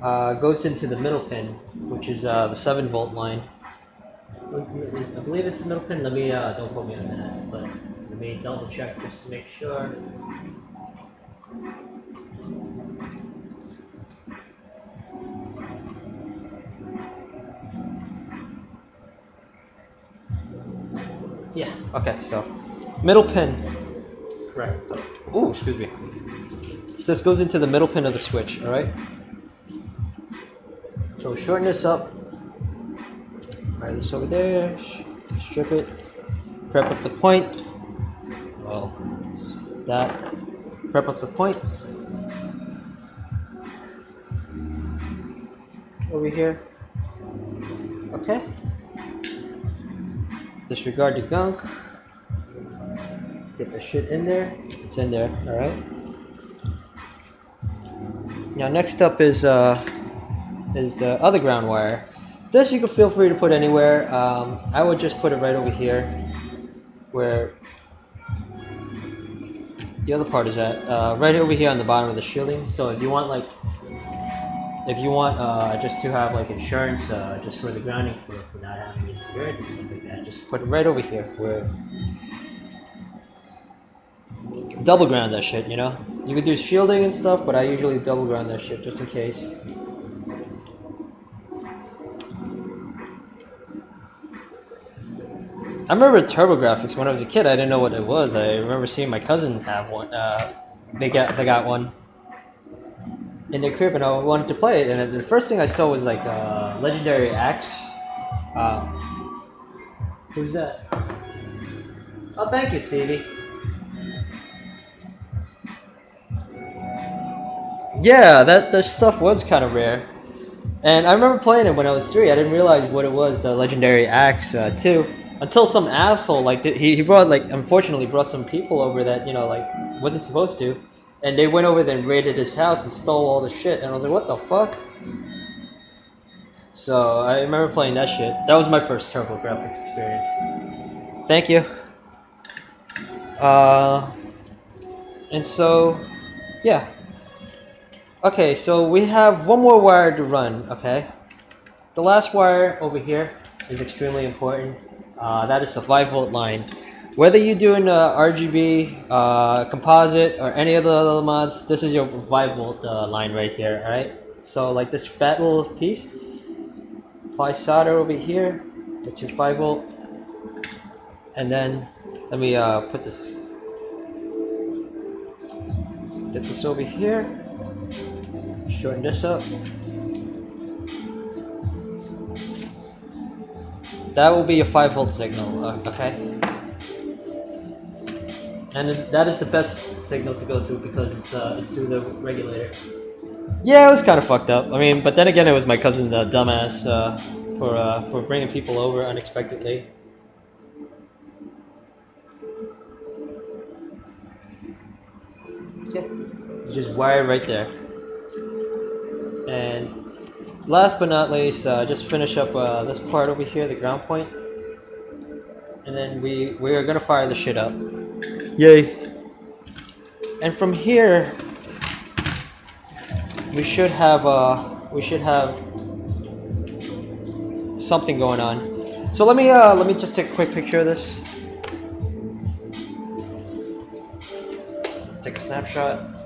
uh, goes into the middle pin, which is uh, the seven volt line. I believe it's the middle pin. Let me uh, don't quote me on that, but let me double check just to make sure. Yeah. Okay. So, middle pin. Correct. Ooh, excuse me. This goes into the middle pin of the switch. All right. So shorten this up. Wire this over there. Strip it. Prep up the point. Well, that. Prep up the point. Over here. Okay. Disregard the gunk. Get the shit in there. It's in there, alright? Now next up is uh is the other ground wire. This you can feel free to put anywhere. Um, I would just put it right over here where the other part is at. Uh, right over here on the bottom of the shielding. So if you want like if you want uh, just to have like insurance uh, just for the grounding for, for not having interference and stuff like that, just put it right over here where double ground that shit, you know? You could do shielding and stuff, but I usually double ground that shit just in case. I remember TurboGrafx when I was a kid. I didn't know what it was. I remember seeing my cousin have one. Uh, they got they got one in the crib, and I wanted to play it. And the first thing I saw was like uh, Legendary Axe. Uh, who's that? Oh, thank you, Stevie. Yeah, that the stuff was kind of rare. And I remember playing it when I was three. I didn't realize what it was, the legendary axe uh, too, until some asshole like he he brought like unfortunately brought some people over that you know like wasn't supposed to, and they went over there and raided his house and stole all the shit. And I was like, what the fuck? So I remember playing that shit. That was my first TurboGrafx experience. Thank you. Uh, and so, yeah. Okay, so we have one more wire to run, okay? The last wire over here is extremely important. Uh, that is the 5 volt line. Whether you're doing uh, RGB, uh, composite, or any of the other mods, this is your 5 volt uh, line right here, alright? So like this fat little piece, apply solder over here, that's your 5 volt. And then, let me uh, put this, get this over here shorten this up. That will be your 5 volt signal, uh, okay? And that is the best signal to go through because it's, uh, it's through the regulator. Yeah, it was kind of fucked up. I mean, but then again, it was my cousin, the dumbass, uh, for, uh, for bringing people over unexpectedly. Yeah, you just wire right there. And last but not least, uh, just finish up uh, this part over here, the ground point. And then we, we are gonna fire the shit up. Yay. And from here, we should have, uh, we should have something going on. So let me, uh, let me just take a quick picture of this. Take a snapshot.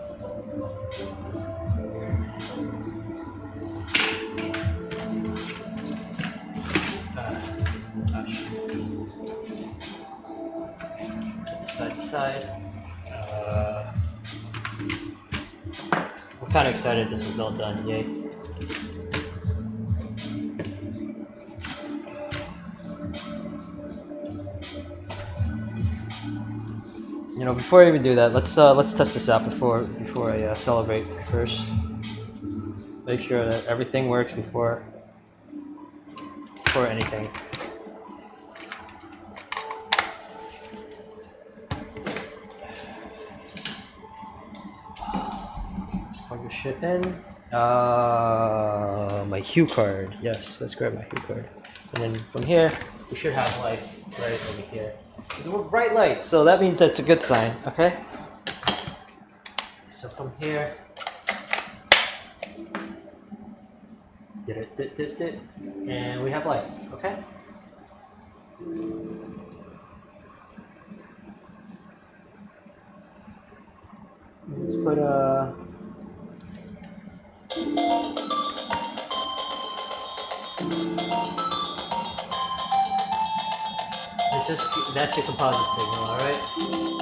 Side. Uh, I'm kind of excited this is all done, yay. You know, before I even do that, let's uh, let's test this out before before I uh, celebrate first. Make sure that everything works before before anything. Ship in. Uh, my HuCard. Yes, let's grab my HuCard. And then from here, we should have light right over here. It's a bright light, so that means that's a good sign. Okay. So from here, did it, did, did, did, and we have light. Okay. Let's put a. It's just that's your composite signal, all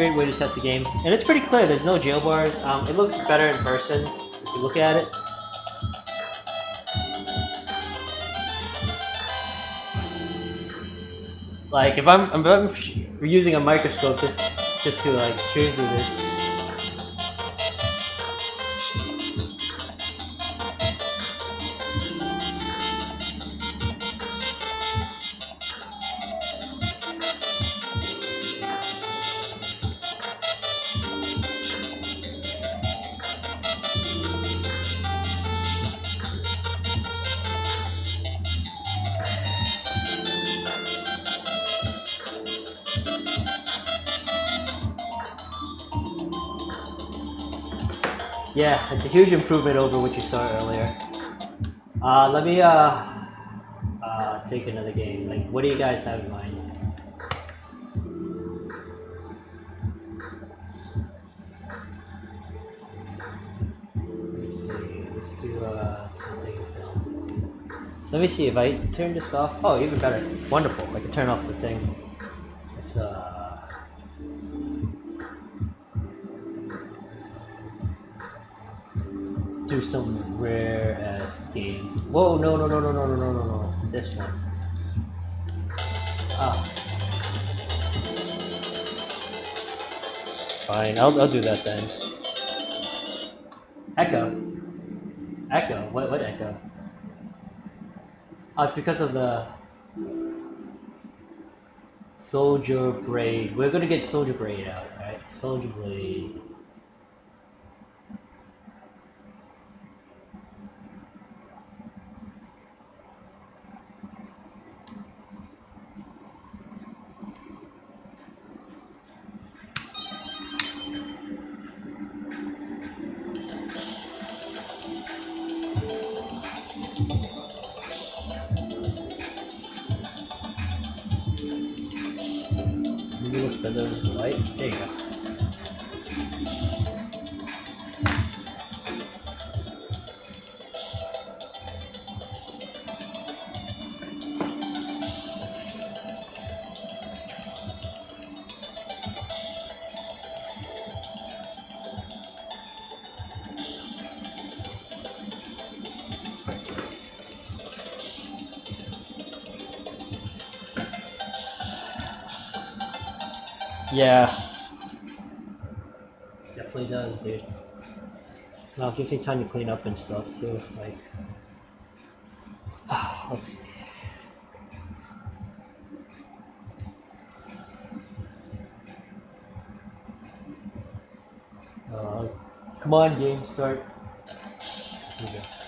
great, way to test the game, and it's pretty clear. There's no jail bars. Um, it looks better in person if you look at it. Like if I'm, if I'm using a microscope just, just to like stream through this. Huge improvement over what you saw earlier. Uh, let me uh, uh, take another game. Like, what do you guys have in mind? Let's see. Let's do uh, something. Let me see if I turn this off. Oh, even better. Wonderful. I can turn off the thing. Do some rare ass game. Whoa, no, no, no, no, no, no, no, no, no. This one. Ah. Fine, I'll, I'll do that then. Echo. Echo? What, what echo? Oh, it's because of the Soldier Braid. We're gonna get Soldier Braid out, right? Soldier Blade. The light. There you go. Yeah. Definitely does, dude. Well, it gives me time to clean up and stuff too. Like, [SIGHS] let's see. Uh, come on, game, start. Here we go.